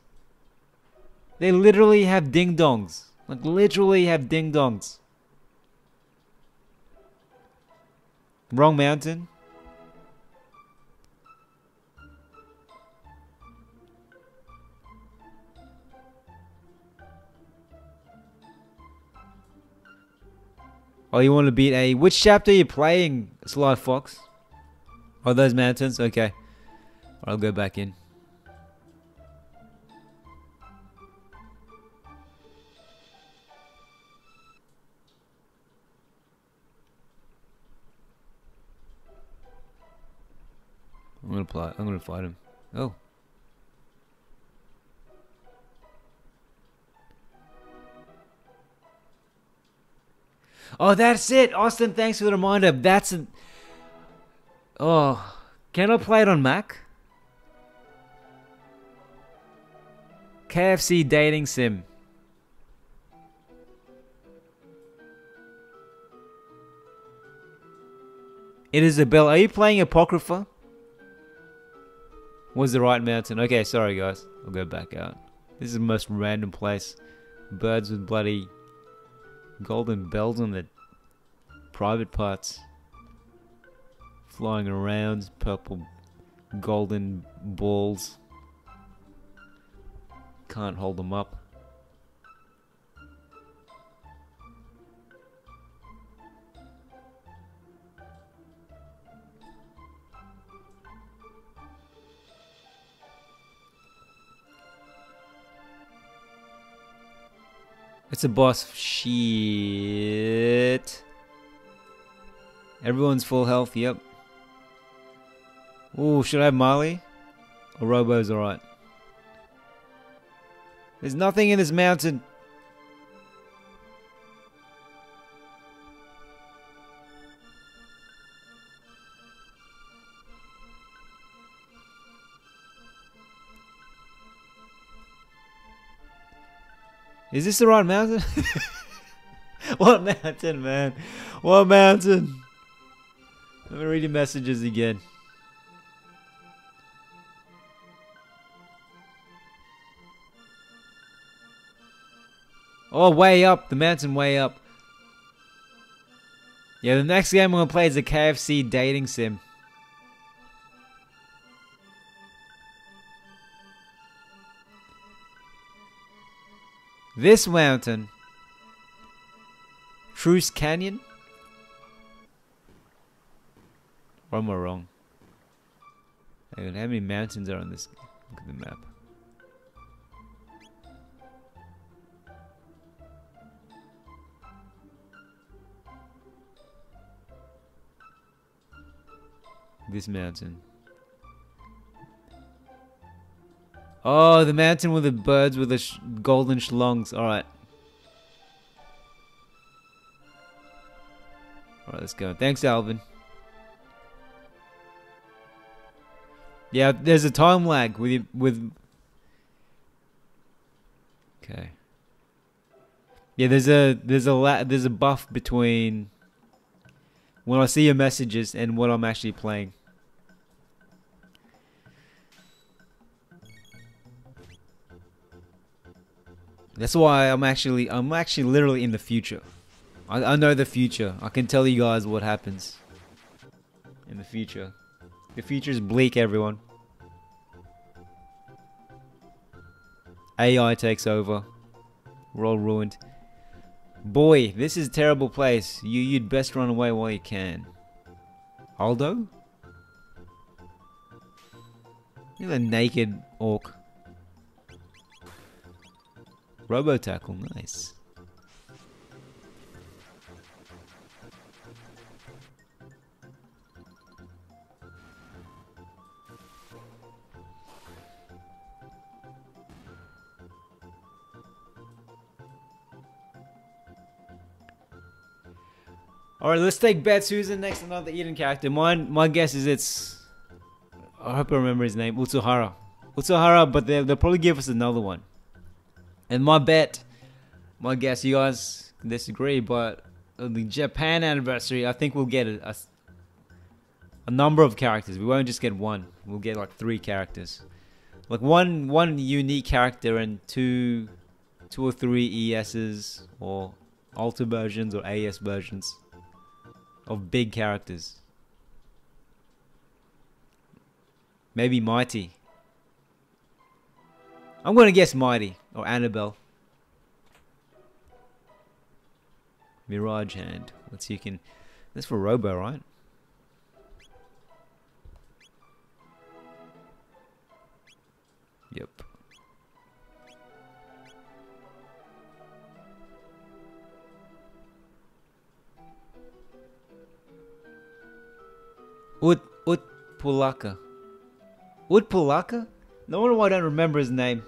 They literally have ding dongs. Like, literally have ding dongs. Wrong mountain. Oh, you want to beat A? Which chapter are you playing, Sly Fox? Oh, those mountains? Okay. I'll go back in. I'm gonna play. I'm gonna fight him. Oh. Oh, that's it. Austin, thanks for the reminder. That's a... Oh, can I play it on Mac? KFC dating sim. It is a bell. Are you playing Apocrypha? Was the right mountain? Okay, sorry guys. I'll go back out. This is the most random place. Birds with bloody golden bells on the private parts. Flying around, purple golden balls. Can't hold them up. It's a boss. Shit. Everyone's full health, yep. Ooh, should I have Marle? Or Robo's alright? There's nothing in this mountain. Is this the right mountain? [LAUGHS] what mountain, man? What mountain? Let me read your messages again. Oh, way up. The mountain way up. Yeah, the next game I'm going to play is a KFC dating sim. This mountain. Truce Canyon? Or am I wrong? How many mountains are on this? Look at the map. This mountain. Oh, the mountain with the birds with the sh golden schlongs. Alright. Alright, let's go. Thanks, Alvin. Yeah, there's a time lag with with. Okay. Yeah, there's a there's a la- there's a buff between when I see your messages and what I'm actually playing. That's why I'm actually I'm actually literally in the future. I, I know the future. I can tell you guys what happens in the future. The future is bleak, everyone. AI takes over. We're all ruined. Boy, this is a terrible place. You you'd best run away while you can. Aldo? You're a naked orc. Robo tackle, nice. All right, let's take bets. Who's the next another Eden character? My my guess is it's. I hope I remember his name. Utsuhara. Utsuhara, but they'll, they'll probably give us another one. And my bet, my guess, you guys disagree, but the Japan anniversary, I think we'll get a, a, a number of characters. We won't just get one. We'll get like three characters, like one one unique character and two, two or three ESs or alter versions or AS versions of big characters. Maybe Mighty. I'm gonna guess Mighty or Annabelle. Mirage Hand. Let's see you can. That's for Robo, right? Yep. Ut Ut Pulaka. Ut Pulaka? No wonder why I don't remember his name.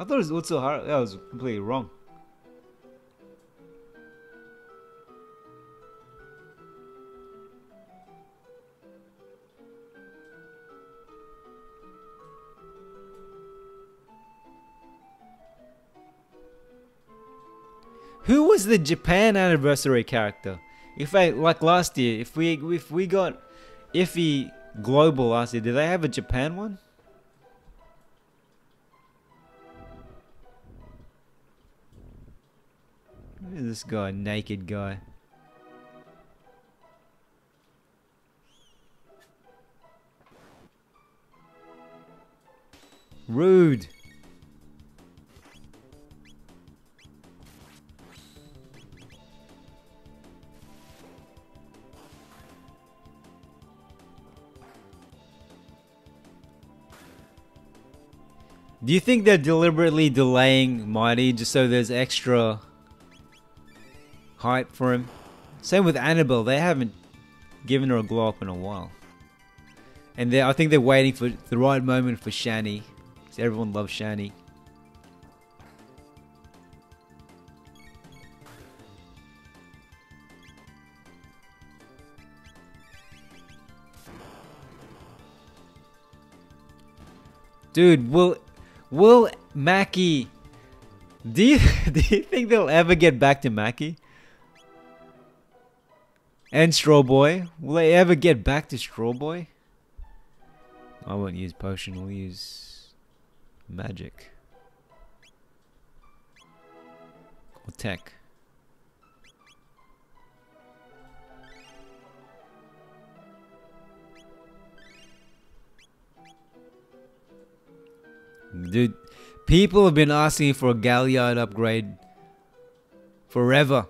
I thought it was Utsuhara. That was completely wrong. Who was the Japan anniversary character? If I like last year, if we if we got Iffy Global last year, did they have a Japan one? This guy, naked guy. Rude. Do you think they're deliberately delaying Mighty just so there's extra hype for him? Same with Annabelle, they haven't given her a glow up in a while. And I think they're waiting for the right moment for Shani. Everyone loves Shani. Dude, will will Maki do you [LAUGHS] do you think they'll ever get back to Maki? And Straw Boy? Will they ever get back to Straw Boy? I won't use potion, we'll use magic. Or tech. Dude, people have been asking for a Galliard upgrade forever.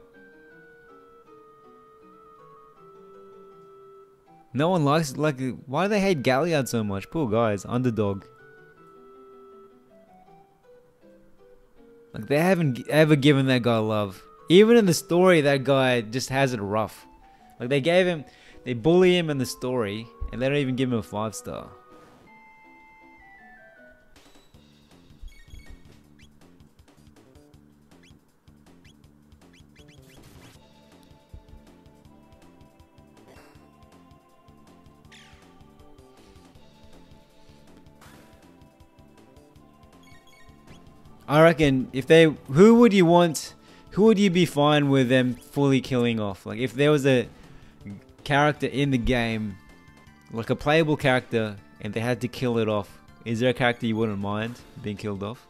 No one likes like why do they hate Galliard so much? Poor guys, underdog. Like they haven't ever given that guy love. Even in the story, that guy just has it rough. Like they gave him, they bully him in the story, and they don't even give him a five star. I reckon if they, who would you want, who would you be fine with them fully killing off? Like if there was a character in the game, like a playable character, and they had to kill it off, is there a character you wouldn't mind being killed off?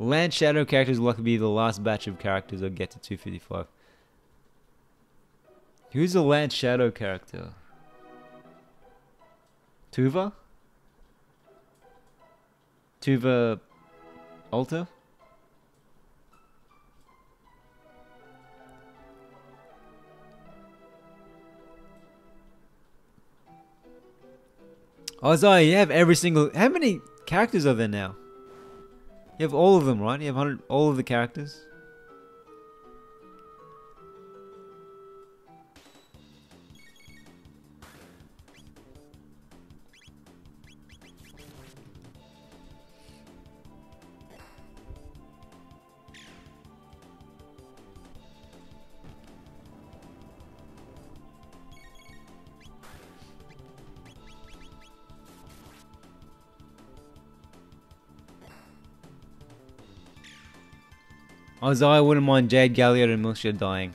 Land Shadow characters will likely be the last batch of characters that get to 255. Who's the Land Shadow character? Tuva? Tuva Alta? Oh, sorry, you have every single... How many characters are there now? You have all of them, right? You have 100, all of the characters? Isaiah wouldn't mind Jade Galliard and Miltia dying.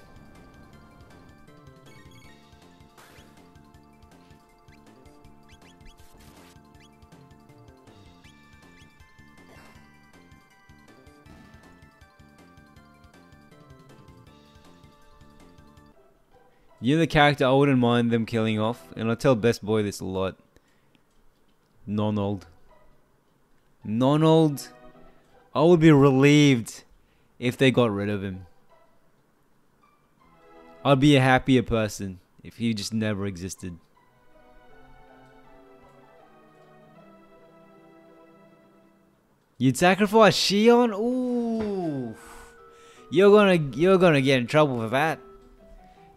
You're the character I wouldn't mind them killing off, and I tell Best Boy this a lot. Nonold. Nonold. I would be relieved if they got rid of him. I'd be a happier person if he just never existed. You'd sacrifice Shion? Ooh. You're gonna you're gonna get in trouble for that.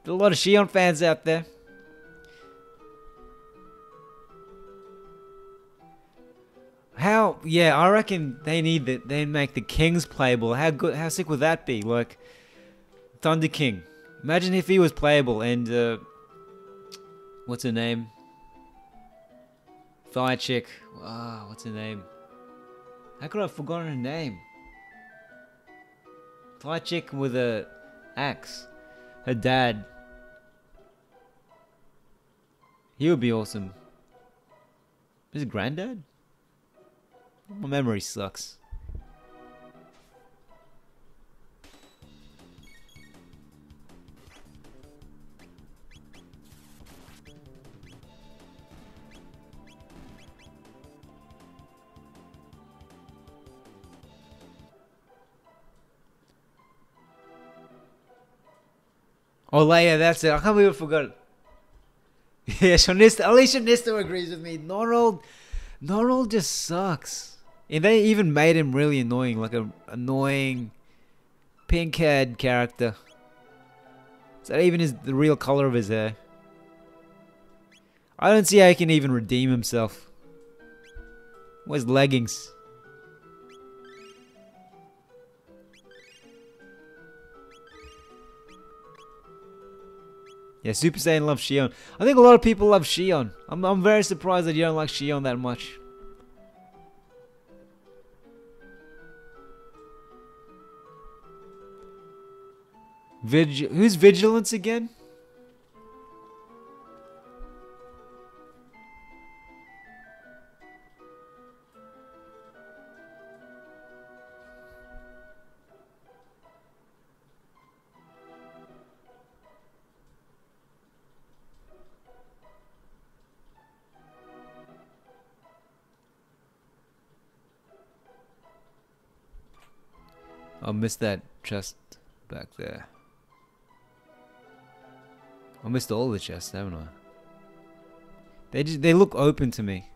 There's a lot of Shion fans out there. How? Yeah, I reckon they need that. They make the Kings playable. How good? How sick would that be? Like Thunder King. Imagine if he was playable and uh, what's her name? Thigh chick. Ah, what's her name? How could I have forgotten her name? Thigh chick with a axe. Her dad. He would be awesome. Is it granddad? My memory sucks. Oh, Leia, that's it. I can't believe I forgot. [LAUGHS] yeah, Shonista. At least Shonista agrees with me. Norald, Norald just sucks. And they even made him really annoying, like a annoying pink-haired character. Is that even is the real color of his hair? I don't see how he can even redeem himself. Where's leggings? Yeah, Super Saiyan loves Shion. I think a lot of people love Shion. I'm, I'm very surprised that you don't like Shion that much. Vigil- who's Vigilance again? I'll miss that chest back there. I missed all the chests, haven't I? They just, they look open to me.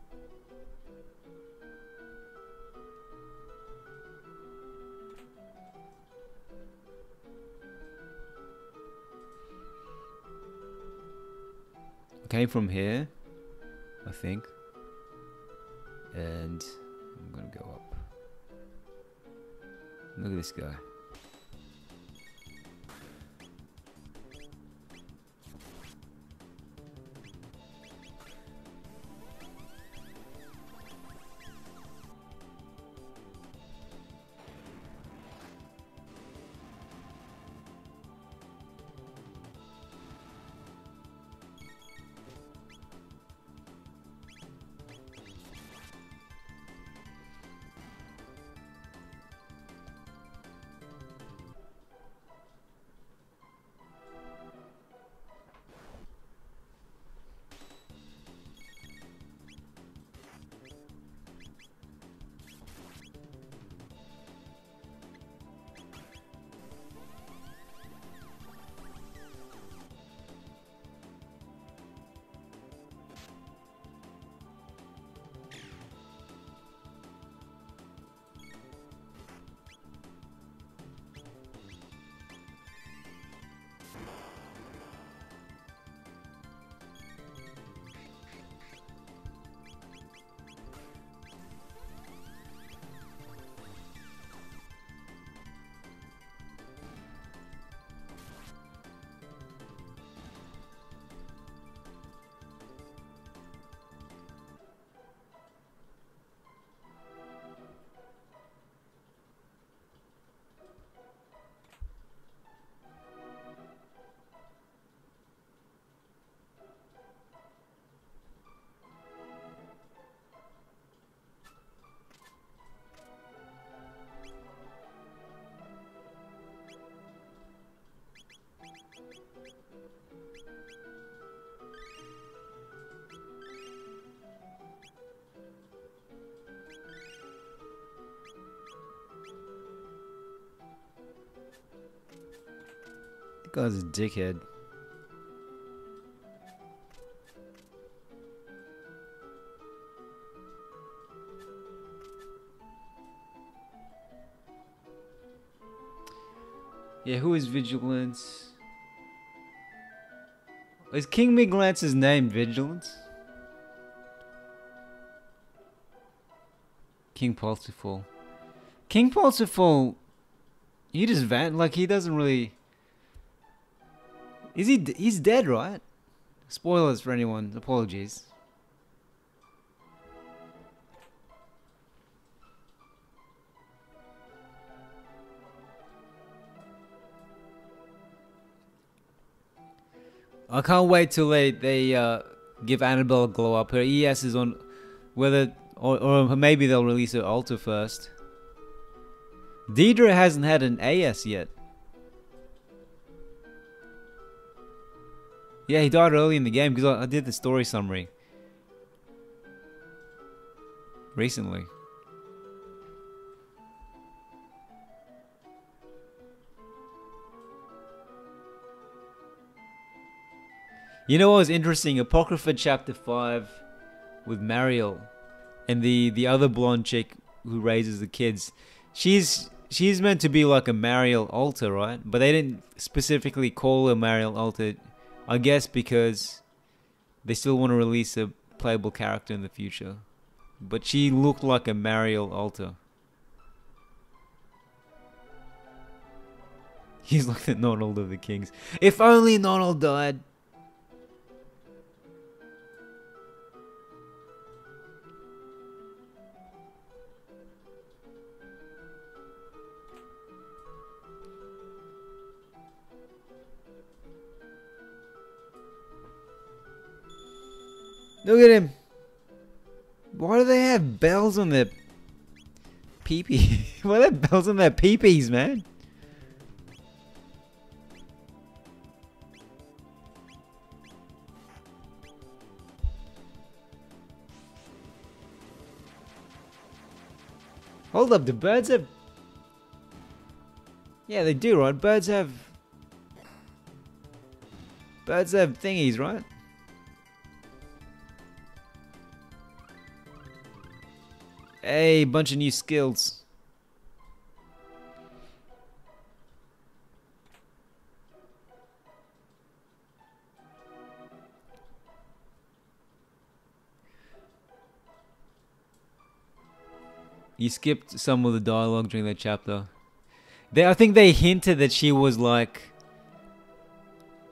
I came from here, I think. And I'm gonna go up. Look at this guy. Guy's a dickhead. Yeah, who is Vigilance? Is King Miglance's name Vigilance? King Parsifal. King Parsifal, he just van like he doesn't really. Is he? He's dead, right? Spoilers for anyone. Apologies. I can't wait till they they uh, give Annabelle a glow up. Her ES is on whether or, or maybe they'll release her altar first. Deidre hasn't had an AS yet. Yeah, he died early in the game because I, I did the story summary recently. You know what was interesting? Apocrypha chapter 5 with Mariel and the, the other blonde chick who raises the kids. She's she's meant to be like a Mariel altar, right? But they didn't specifically call her Mariel altar, I guess because they still want to release a playable character in the future. But she looked like a Mariel altar. He's like the Nonald of the Kings. If only Nonald died. Look at him. Why do they have bells on their pee-pee? [LAUGHS] Why they have bells on their pee-pees, man? Hold up, the birds have... Yeah, they do, right? Birds have... Birds have thingies, right? Hey, bunch of new skills. You skipped some of the dialogue during that chapter. They, I think they hinted that she was like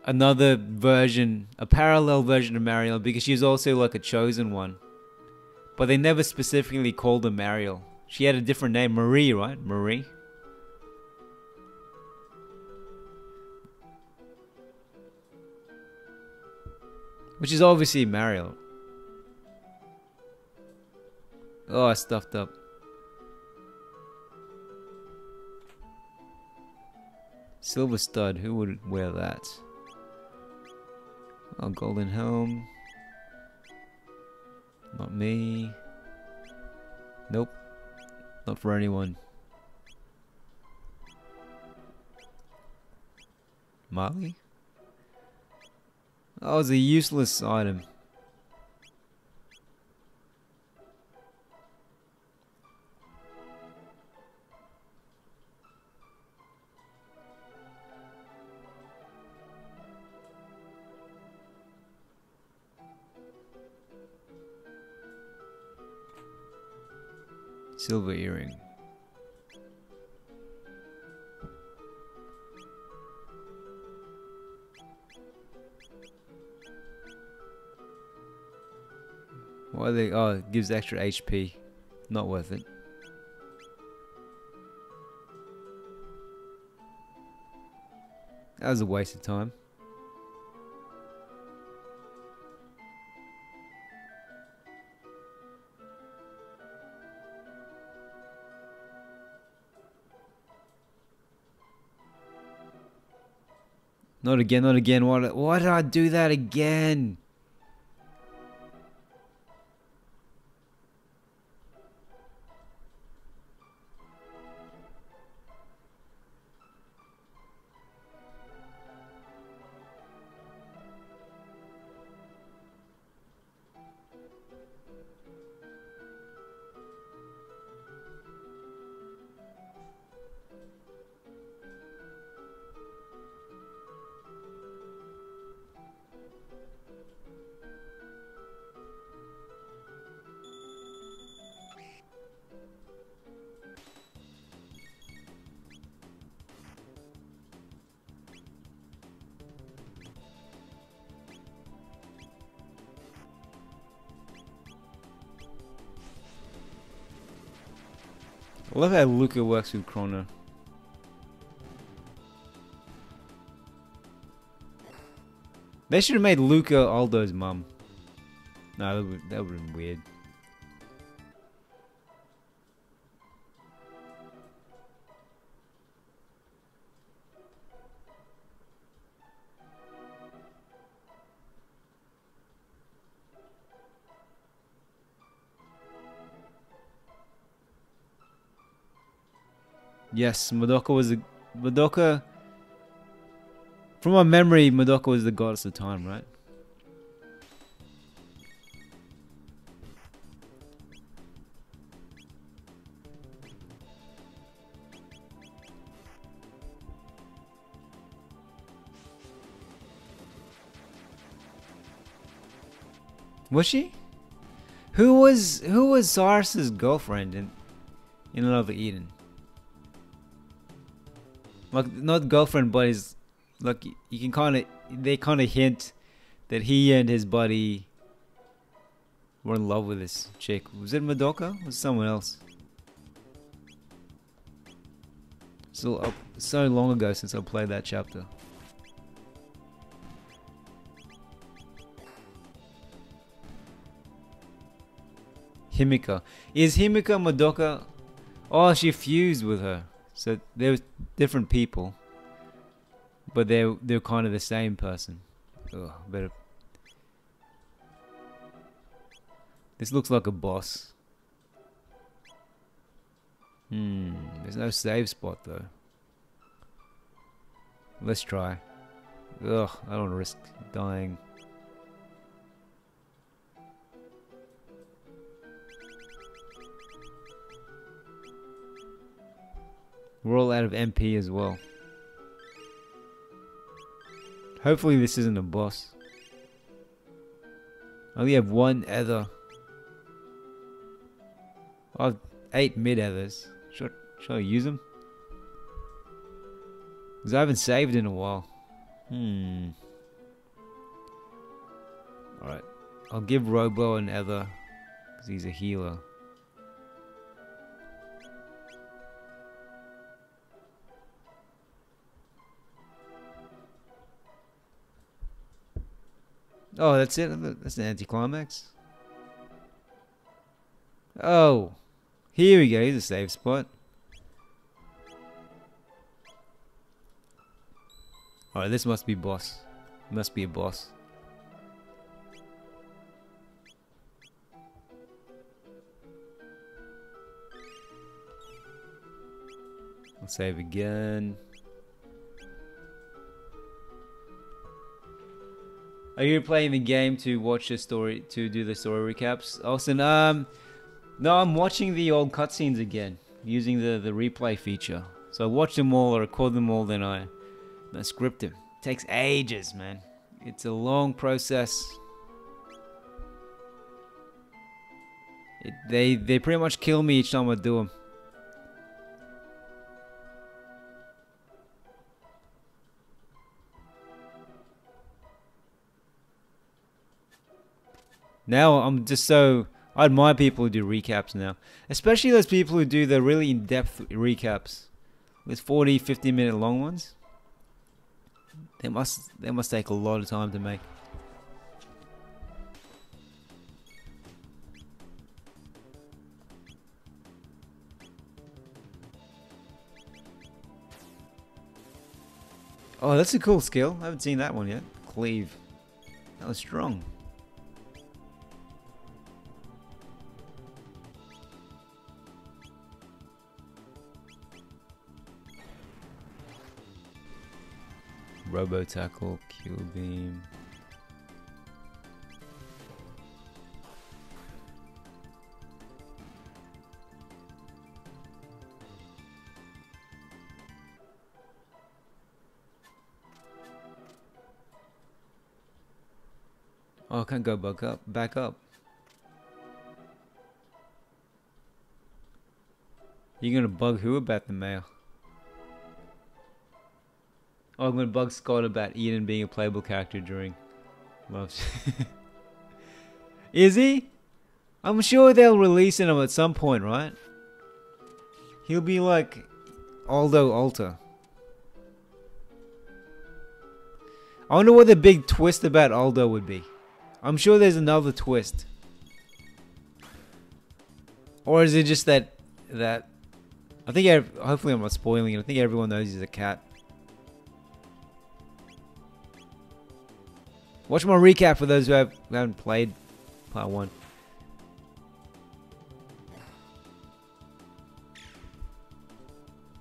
another version, a parallel version of Mariel, because she was also like a chosen one. But they never specifically called her Mariel. She had a different name, Marie, right? Marie. Which is obviously Mariel. Oh, I stuffed up. Silver stud, who would wear that? Oh, golden helm. Not me. Nope. Not for anyone. Molly? Oh, it's a useless item. Silver earring. Why they? Oh, it gives extra HP. Not worth it. That was a waste of time. Not again, not again. Why, why did I do that again? Love how Lucca works with Chrono. They should have made Lucca Aldo's mum. No, that would have been weird. Yes, Madoka was a Madoka. From my memory, Madoka was the goddess of time, right? Was she? Who was who was Cyrus's girlfriend in in Love Eden? Not girlfriend, but his like you can kind of they kind of hint that he and his buddy were in love with this chick. Was it Madoka? Or was it someone else? So uh, so long ago since I played that chapter. Himika. Is Himika Madoka? Oh, she fused with her. So they're different people, but they're they're kind of the same person. Ugh, better. This looks like a boss. Hmm, there's no save spot though. let's try. Ugh, I don't risk dying. We're all out of MP as well. Hopefully this isn't a boss. I only have one ether. I have eight mid ethers. Should, should I use them? Because I haven't saved in a while. Hmm. Alright. I'll give Robo an ether. Because he's a healer. Oh, that's it? That's an anticlimax? Oh. Here we go. Here's a safe spot. Alright, this must be boss. Must be a boss. Save again. Are you playing the game to watch the story to do the story recaps? Austin, um, no, I'm watching the old cutscenes again using the the replay feature. So I watch them all, I record them all, then I, I script them. It takes ages, man. It's a long process. It, they they pretty much kill me each time I do them. Now I'm just so I admire people who do recaps now, especially those people who do the really in-depth recaps, with 40, 50 minute long ones. They must they must take a lot of time to make. Oh, that's a cool skill. I haven't seen that one yet. Cleave. That was strong. Robo Tackle, Cure beam. Oh, I can't go back up. Back up. You're gonna bug who about the mail? Oh, I'm gonna bug Scott about Eden being a playable character during Loves. [LAUGHS] Is he? I'm sure they'll release him at some point, right? He'll be like Aldo Alter. I wonder what the big twist about Aldo would be. I'm sure there's another twist. Or is it just that that I think hopefully I'm not spoiling it. I think everyone knows he's a cat. Watch my recap for those who, have, who haven't played part one.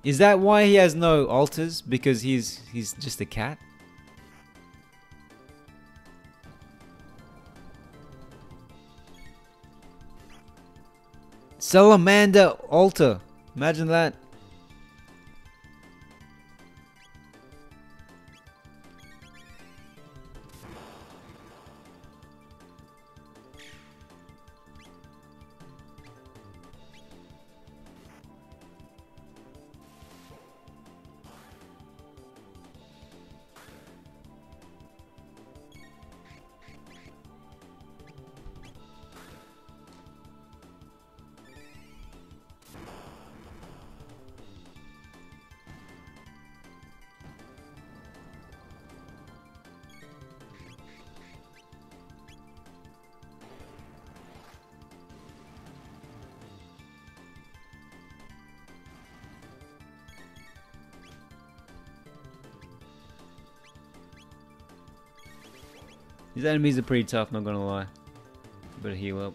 Is that why he has no alters? Because he's he's just a cat? Salamander alter. Imagine that. These enemies are pretty tough, not gonna lie. Better heal up.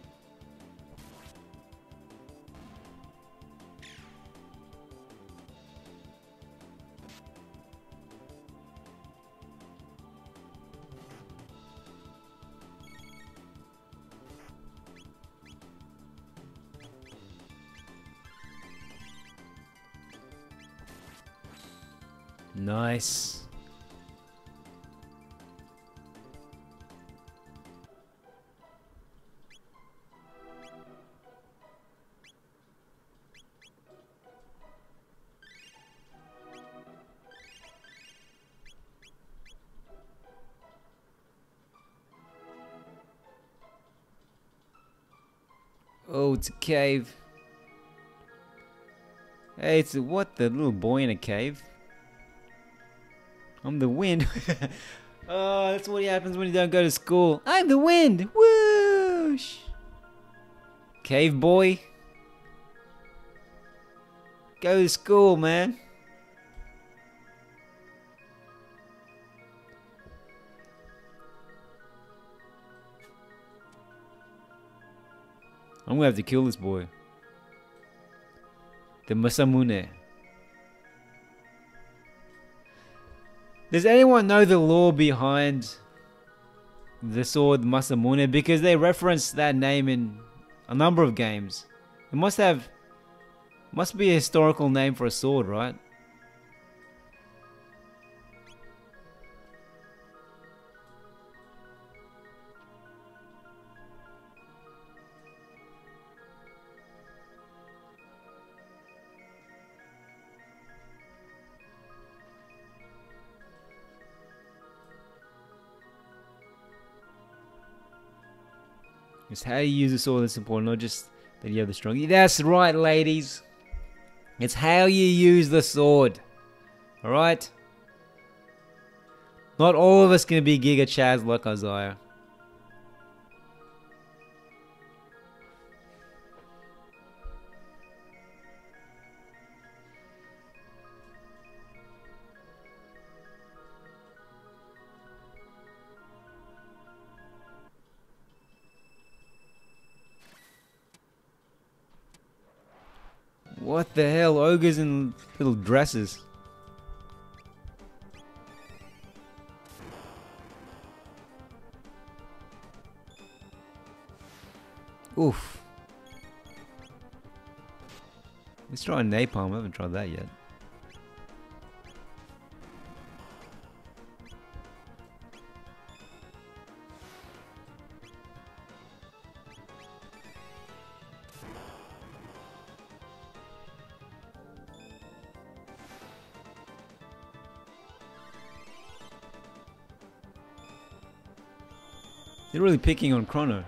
Cave. Hey, it's what the little boy in a cave? I'm the wind. [LAUGHS] oh, that's what happens when you don't go to school. I'm the wind. Whoosh. Cave boy. Go to school, man. Gonna have to kill this boy. The Masamune. Does anyone know the lore behind the sword Masamune? Because they reference that name in a number of games. It must have must be a historical name for a sword, right? It's how you use the sword that's important, not just that you have the strong. That's right, ladies. It's how you use the sword. Alright? Not all of us gonna be Giga Chaz like Isaiah. What the hell? Ogres in little dresses. Oof. Let's try napalm. I haven't tried that yet. They're really picking on Chrono.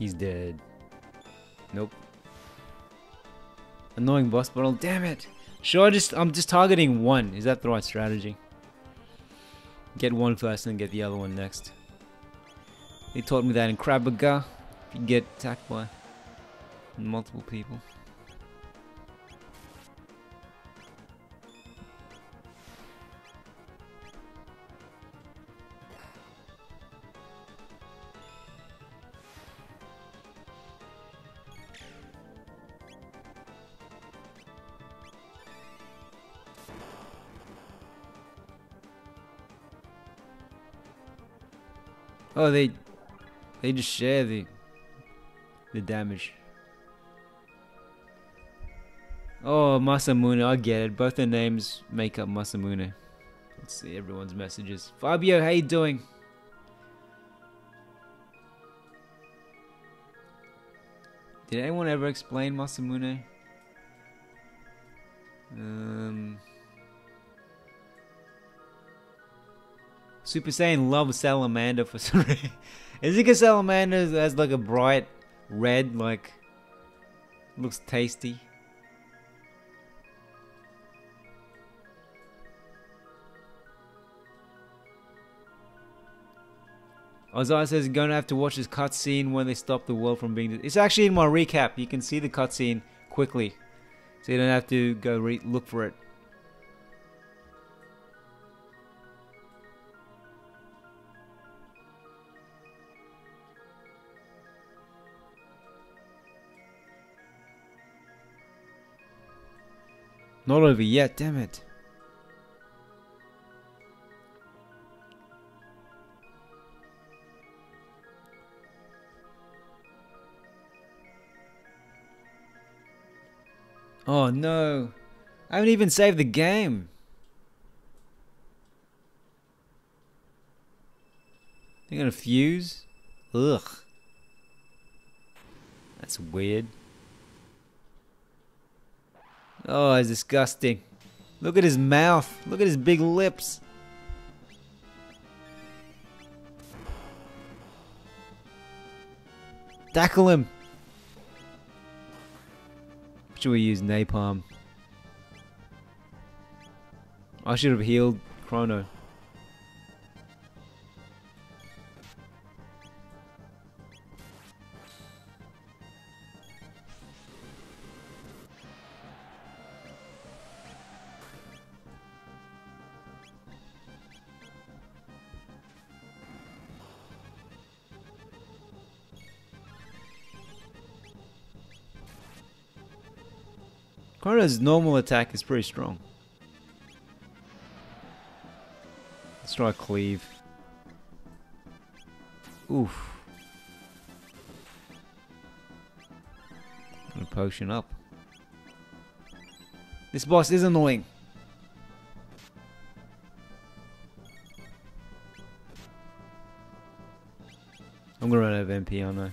He's dead. Nope. Annoying boss battle. Damn it. Sure, I just I'm just targeting one. Is that the right strategy? Get one first and get the other one next. They taught me that in Krav Maga. If you get attacked by multiple people. Oh, they they just share the the damage. Oh, Masamune, I get it. Both their names make up Masamune. Let's see everyone's messages. Fabio, how you doing? Did anyone ever explain Masamune? Um, Super Saiyan loves salamander for [LAUGHS] some reason. Is it because salamander has like a bright red, like looks tasty? Ozai says you're gonna have to watch this cutscene when they stop the world from being. It's actually in my recap. You can see the cutscene quickly, so you don't have to go look for it. Not over yet, damn it. Oh no. I haven't even saved the game. They're gonna fuse? Ugh. That's weird. Oh, it's disgusting. Look at his mouth. Look at his big lips. Tackle him. Should we use napalm? I should have healed Chrono. Chrono's normal attack is pretty strong. Let's try cleave. Oof. Gonna potion up. This boss is annoying. I'm gonna run out of MP, I know.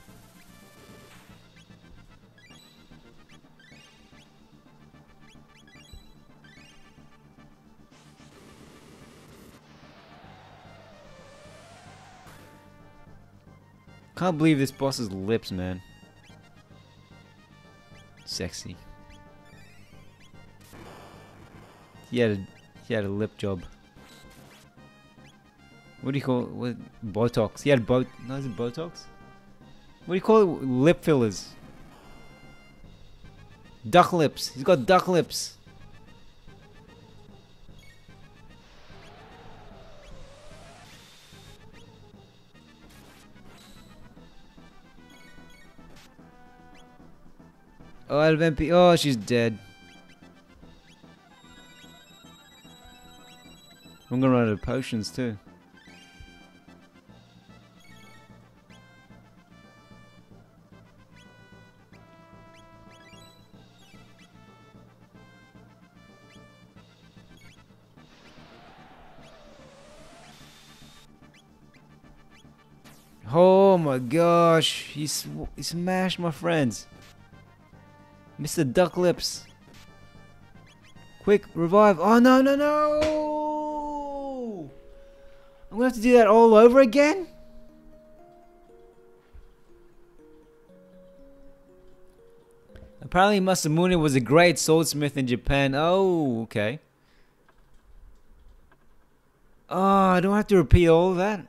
Can't believe this boss's lips, man. Sexy. He had a he had a lip job. What do you call it? What Botox? He had bot no is it Botox? What do you call it? Lip fillers. Duck lips. He's got duck lips. Oh, out of MP. Oh, she's dead. I'm gonna run out of potions too. Oh my gosh, he, he smashed my friends. Mr. Duck Lips. Quick, revive. Oh, no, no, no! I'm gonna have to do that all over again? Apparently Masamune was a great swordsmith in Japan. Oh, okay. Oh, I don't have to repeat all that.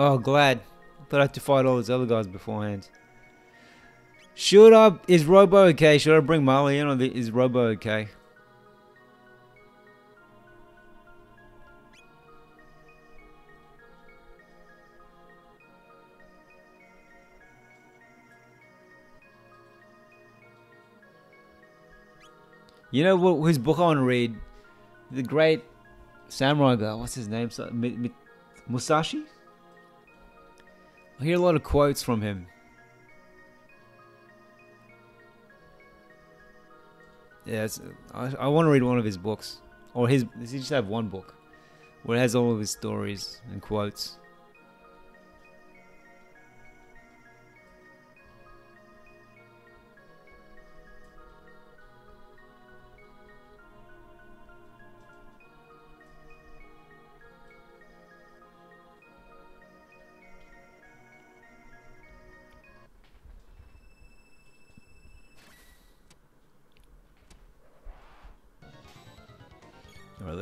Oh, glad. Thought I had to fight all those other guys beforehand. Should I... Is Robo okay? Should I bring Marle in or is Robo okay? You know what? Whose book I want to read? The great samurai guy. What's his name? Musashi? I hear a lot of quotes from him. Yeah, I, I want to read one of his books. Or his, does he just have one book? Where it has all of his stories and quotes.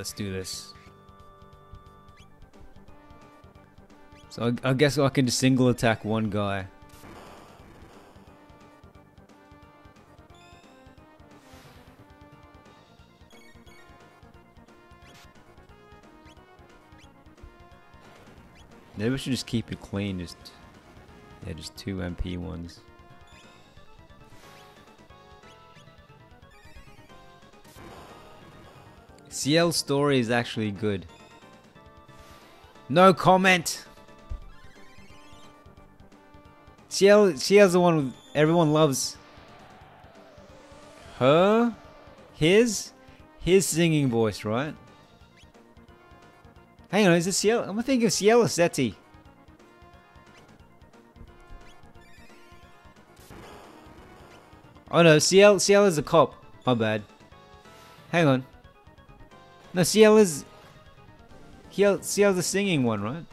Let's do this. So I, I guess I can just single attack one guy. Maybe we should just keep it clean. Just yeah, just two MP ones. CL story is actually good. No comment. CL CL's the one everyone loves. Her, his, his singing voice, right? Hang on, is it Ciel? I'm thinking of Cielo Setti. Oh no, Ciel, Ciel is a cop. My bad. Hang on. No, Ciel is... Ciel, Ciel's the singing one, right?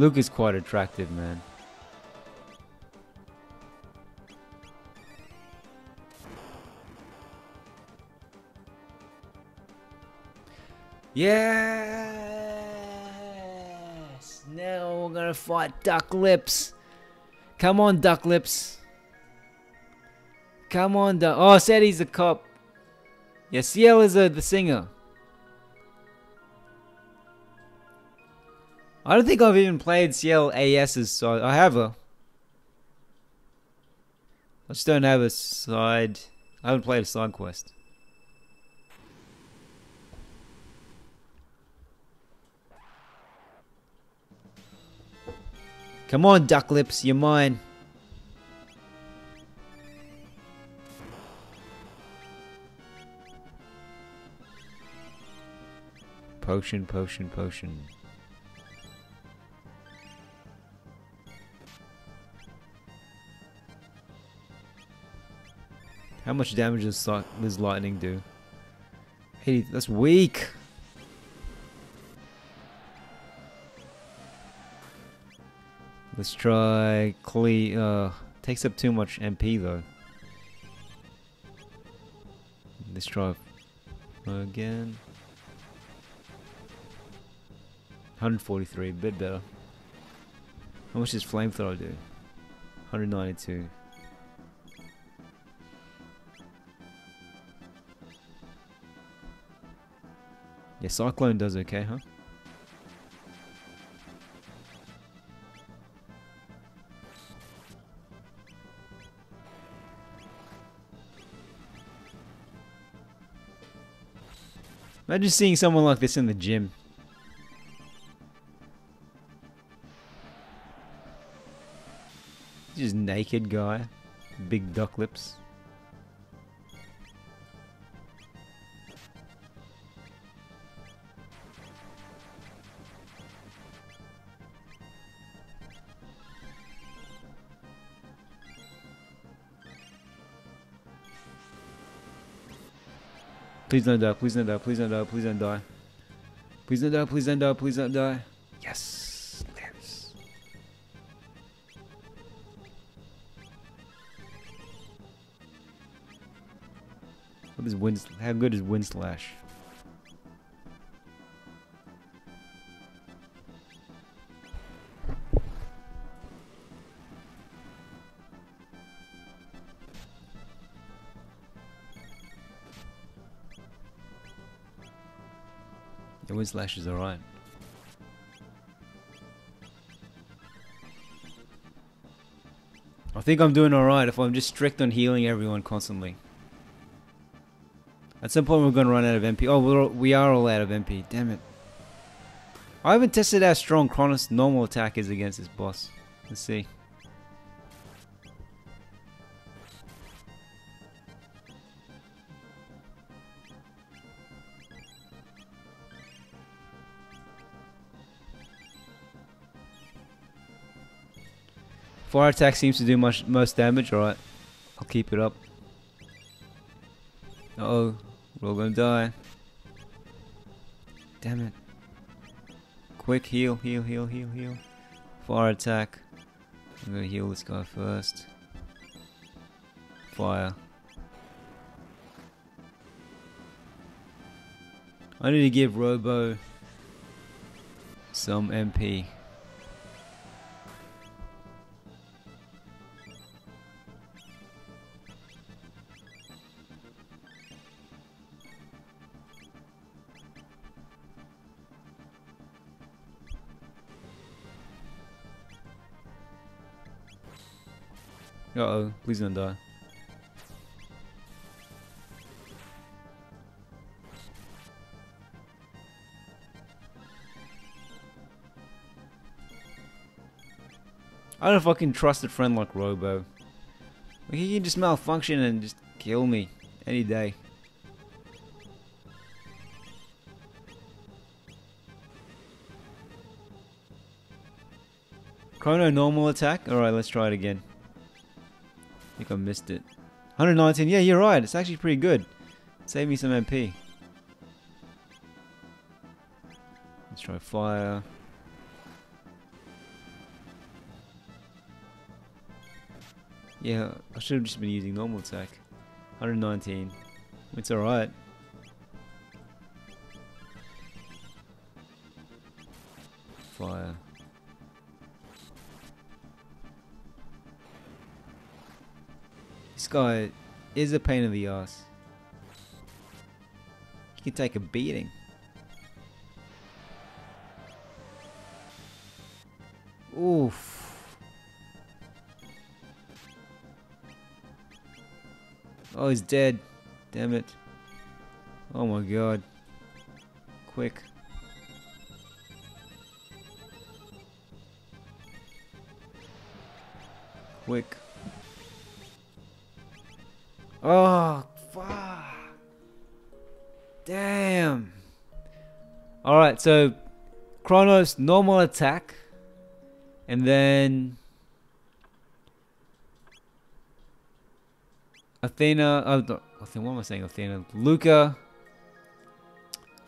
Luke is quite attractive, man. Yes! Now we're gonna fight Duck Lips. Come on, Duck Lips. Come on, Duck. Oh, said he's a cop. Yeah, CL is a, the singer. I don't think I've even played CL AS's side. I have a. I just don't have a side. I haven't played a side quest. Come on, Duck Lips, you're mine. Potion, potion, potion. How much damage does, does lightning do? 80, that's weak. Let's try Cle. Uh, takes up too much MP though. Let's try again. 143, a bit better. How much does flamethrower do? 192. Yeah, Cyclone does okay, huh? Imagine seeing someone like this in the gym. Just naked guy. Big duck lips. Please don't die, please don't die, please don't die, please don't die. Please don't die, please don't die, please don't die. Yes, lives. What is wind? How good is wind slash? Wind slash is alright. I think I'm doing alright if I'm just strict on healing everyone constantly. At some point we're going to run out of MP. Oh, we're, we are all out of MP. Damn it. I haven't tested how strong Chrono's normal attack is against this boss. Let's see. Fire attack seems to do much most damage. Alright, I'll keep it up. Uh oh, we're all gonna die. Damn it. Quick, heal, heal, heal, heal, heal. Fire attack. I'm gonna heal this guy first. Fire. I need to give Robo some MP. Please don't die. I don't fucking trust a friend like Robo. He can just malfunction and just kill me any day. Chrono normal attack? Alright, let's try it again. I I missed it. 119, yeah, you're right. It's actually pretty good. Save me some MP. Let's try fire. Yeah, I should have just been using normal attack. 119. It's alright. Guy is a pain in the ass. He can take a beating. Oof. Oh, he's dead. Damn it. Oh my god. Quick. Quick. Oh, fuck. Damn. Alright, so Chrono's normal attack. And then Athena, oh, no, Athena, what am I saying? Athena, Lucca,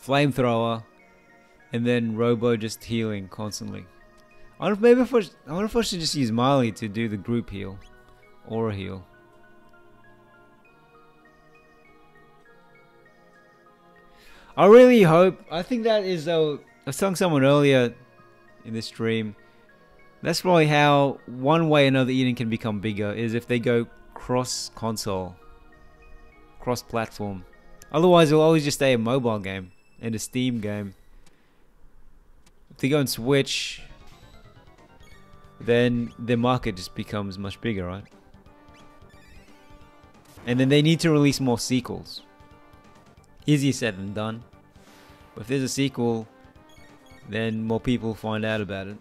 flamethrower, and then Robo just healing constantly. I wonder if maybe if I, I wonder if I should just use Marle to do the group heal, or heal. I really hope. I think that is though. I was telling someone earlier in this stream. That's probably how one way another Eden can become bigger is if they go cross console, cross platform. Otherwise, it'll always just stay a mobile game and a Steam game. If they go and Switch, then their market just becomes much bigger, right? And then they need to release more sequels. Easier said than done. But if there's a sequel, then more people find out about it.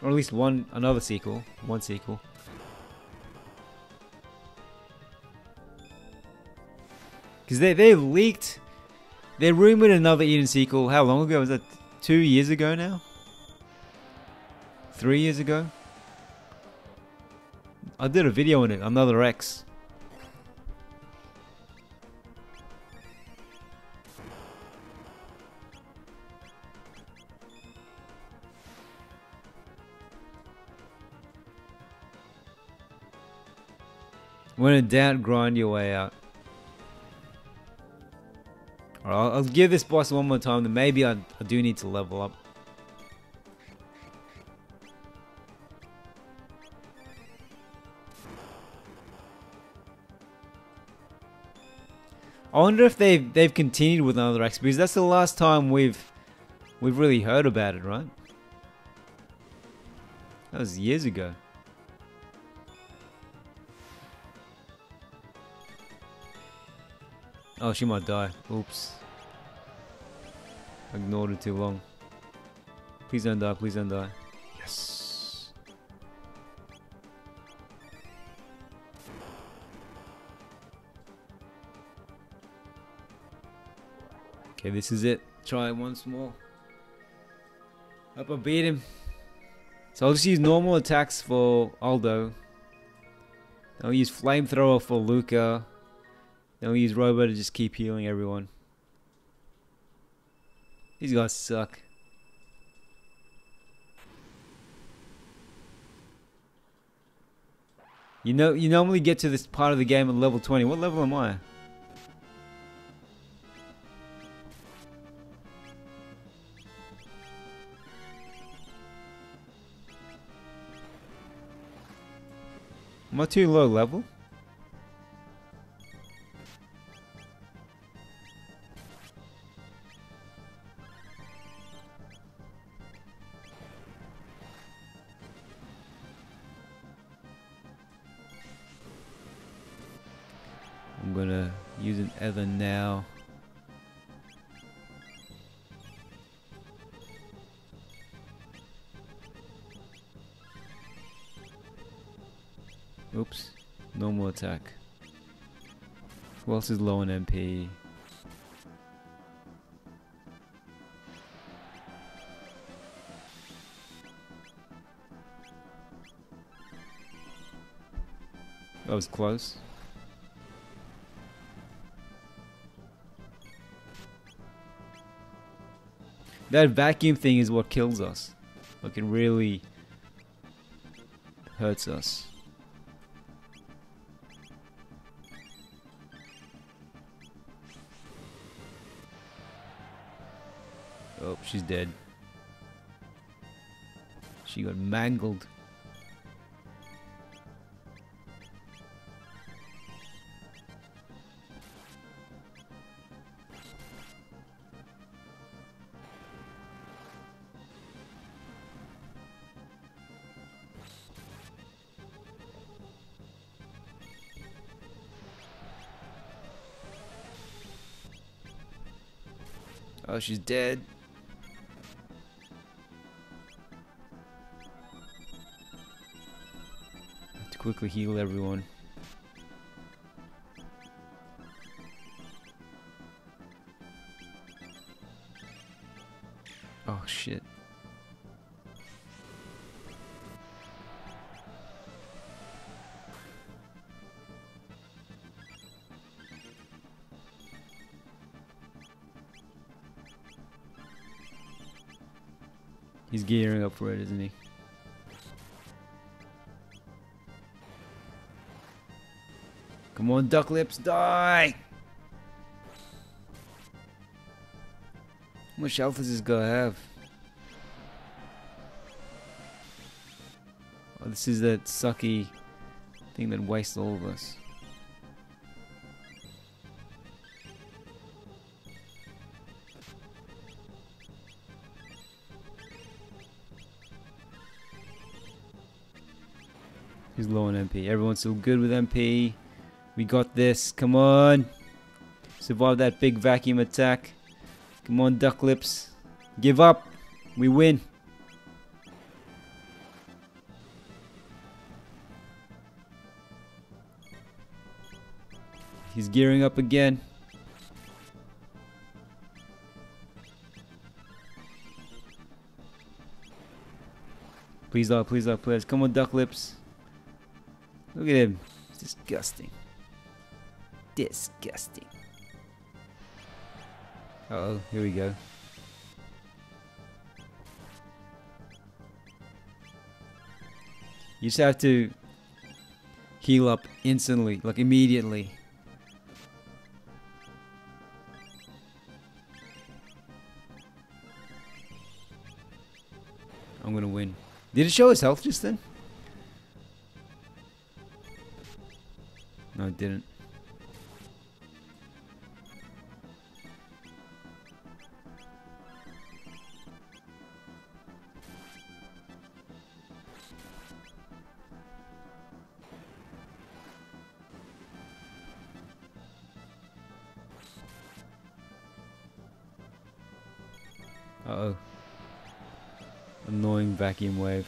Or at least one, another sequel. One sequel. Because they, they leaked, they rumored another Eden sequel, how long ago? Was that two years ago now? Three years ago? I did a video on it, another X. When in doubt, grind your way out. Alright, I'll, give this boss one more time, then maybe I, I do need to level up. I wonder if they've they've continued with another X because that's the last time we've we've really heard about it, right? That was years ago. Oh, she might die. Oops. Ignored it too long. Please don't die, please don't die. Yes. Okay, this is it. Try once more. Hope I beat him. So I'll just use normal attacks for Aldo. I'll use flamethrower for Lucca. I'll use Robo to just keep healing everyone. These guys suck. You know, you normally get to this part of the game at level 20. What level am I? Am I too low level? Attack. Who else is low on MP? That was close. That vacuum thing is what kills us. Like it really hurts us. She's dead. She got mangled. Oh, she's dead. Quickly heal everyone. Oh shit. He's gearing up for it, isn't he? Duck lips, die! How much health does this guy have? Oh, this is that sucky thing that wastes all of us. He's low on MP. Everyone's still good with MP. We got this. Come on. Survive that big vacuum attack. Come on, duck lips. Give up. We win. He's gearing up again. Please die, please die, please. Come on, duck lips. Look at him. Disgusting. Disgusting. Uh oh, here we go. You just have to heal up instantly, like immediately. I'm gonna win. Did it show his health just then? No, it didn't. Vacuum wave.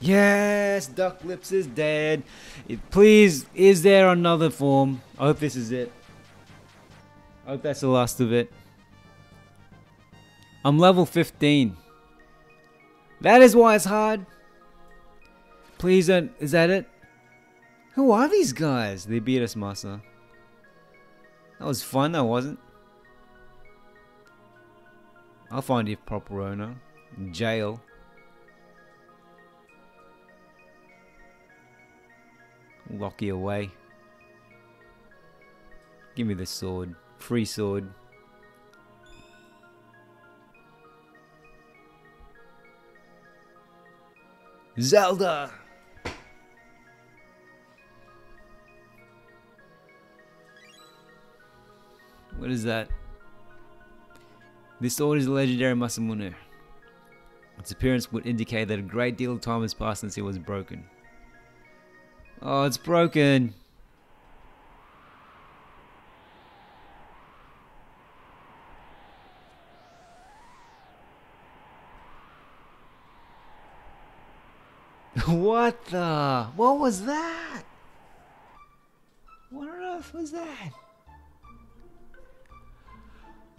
Yes, Duck Lips is dead. It, please, is there another form? I hope this is it. I hope that's the last of it. I'm level 15. That is why it's hard. Please don't. Is that it? Who are these guys? They beat us, Masa. That was fun, that wasn't. I'll find you proper owner. Jail. Lock you away. Give me the sword. Free sword. Zelda! What is that? This sword is legendary Masamune. Its appearance would indicate that a great deal of time has passed since it was broken. Oh, it's broken! [LAUGHS] what the? What was that? What on earth was that?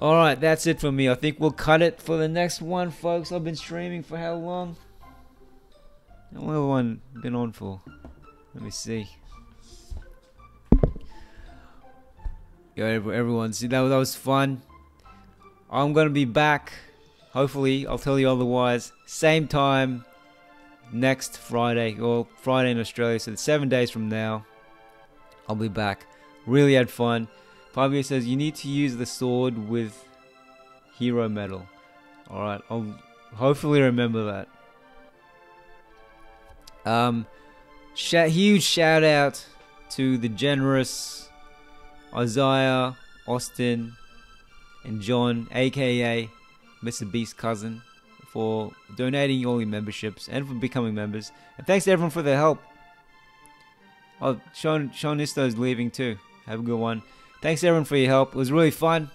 Alright, that's it for me. I think we'll cut it for the next one, folks. I've been streaming for how long? How long have one been on for? Let me see. Yo, everyone, see that, that was fun. I'm gonna be back. Hopefully, I'll tell you otherwise. Same time, next Friday, or Friday in Australia, so seven days from now, I'll be back. Really had fun. Fabio says you need to use the sword with hero metal. Alright, I'll hopefully remember that. Um, sh huge shout out to the generous Isaiah, Austin, and John, aka Mr. Beast cousin for donating all your memberships and for becoming members. And thanks to everyone for their help. Oh, Sean, Sean Isto's leaving too. Have a good one. Thanks everyone for your help. It was really fun.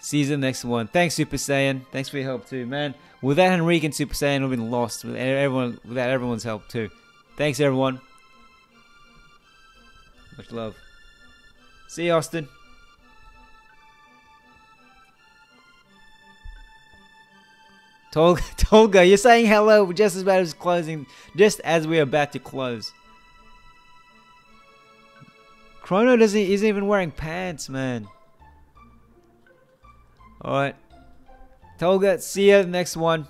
See you in the next one. Thanks Super Saiyan. Thanks for your help too, man. Without Henrique and Super Saiyan, I've been lost. With everyone, without everyone's help too. Thanks everyone. Much love. See you, Austin. Tolga, [LAUGHS] Tolga, you're saying hello just as bad as closing, just as we're about to close. Chrono doesn't isn't even wearing pants, man. Alright. Tolga, see you next one.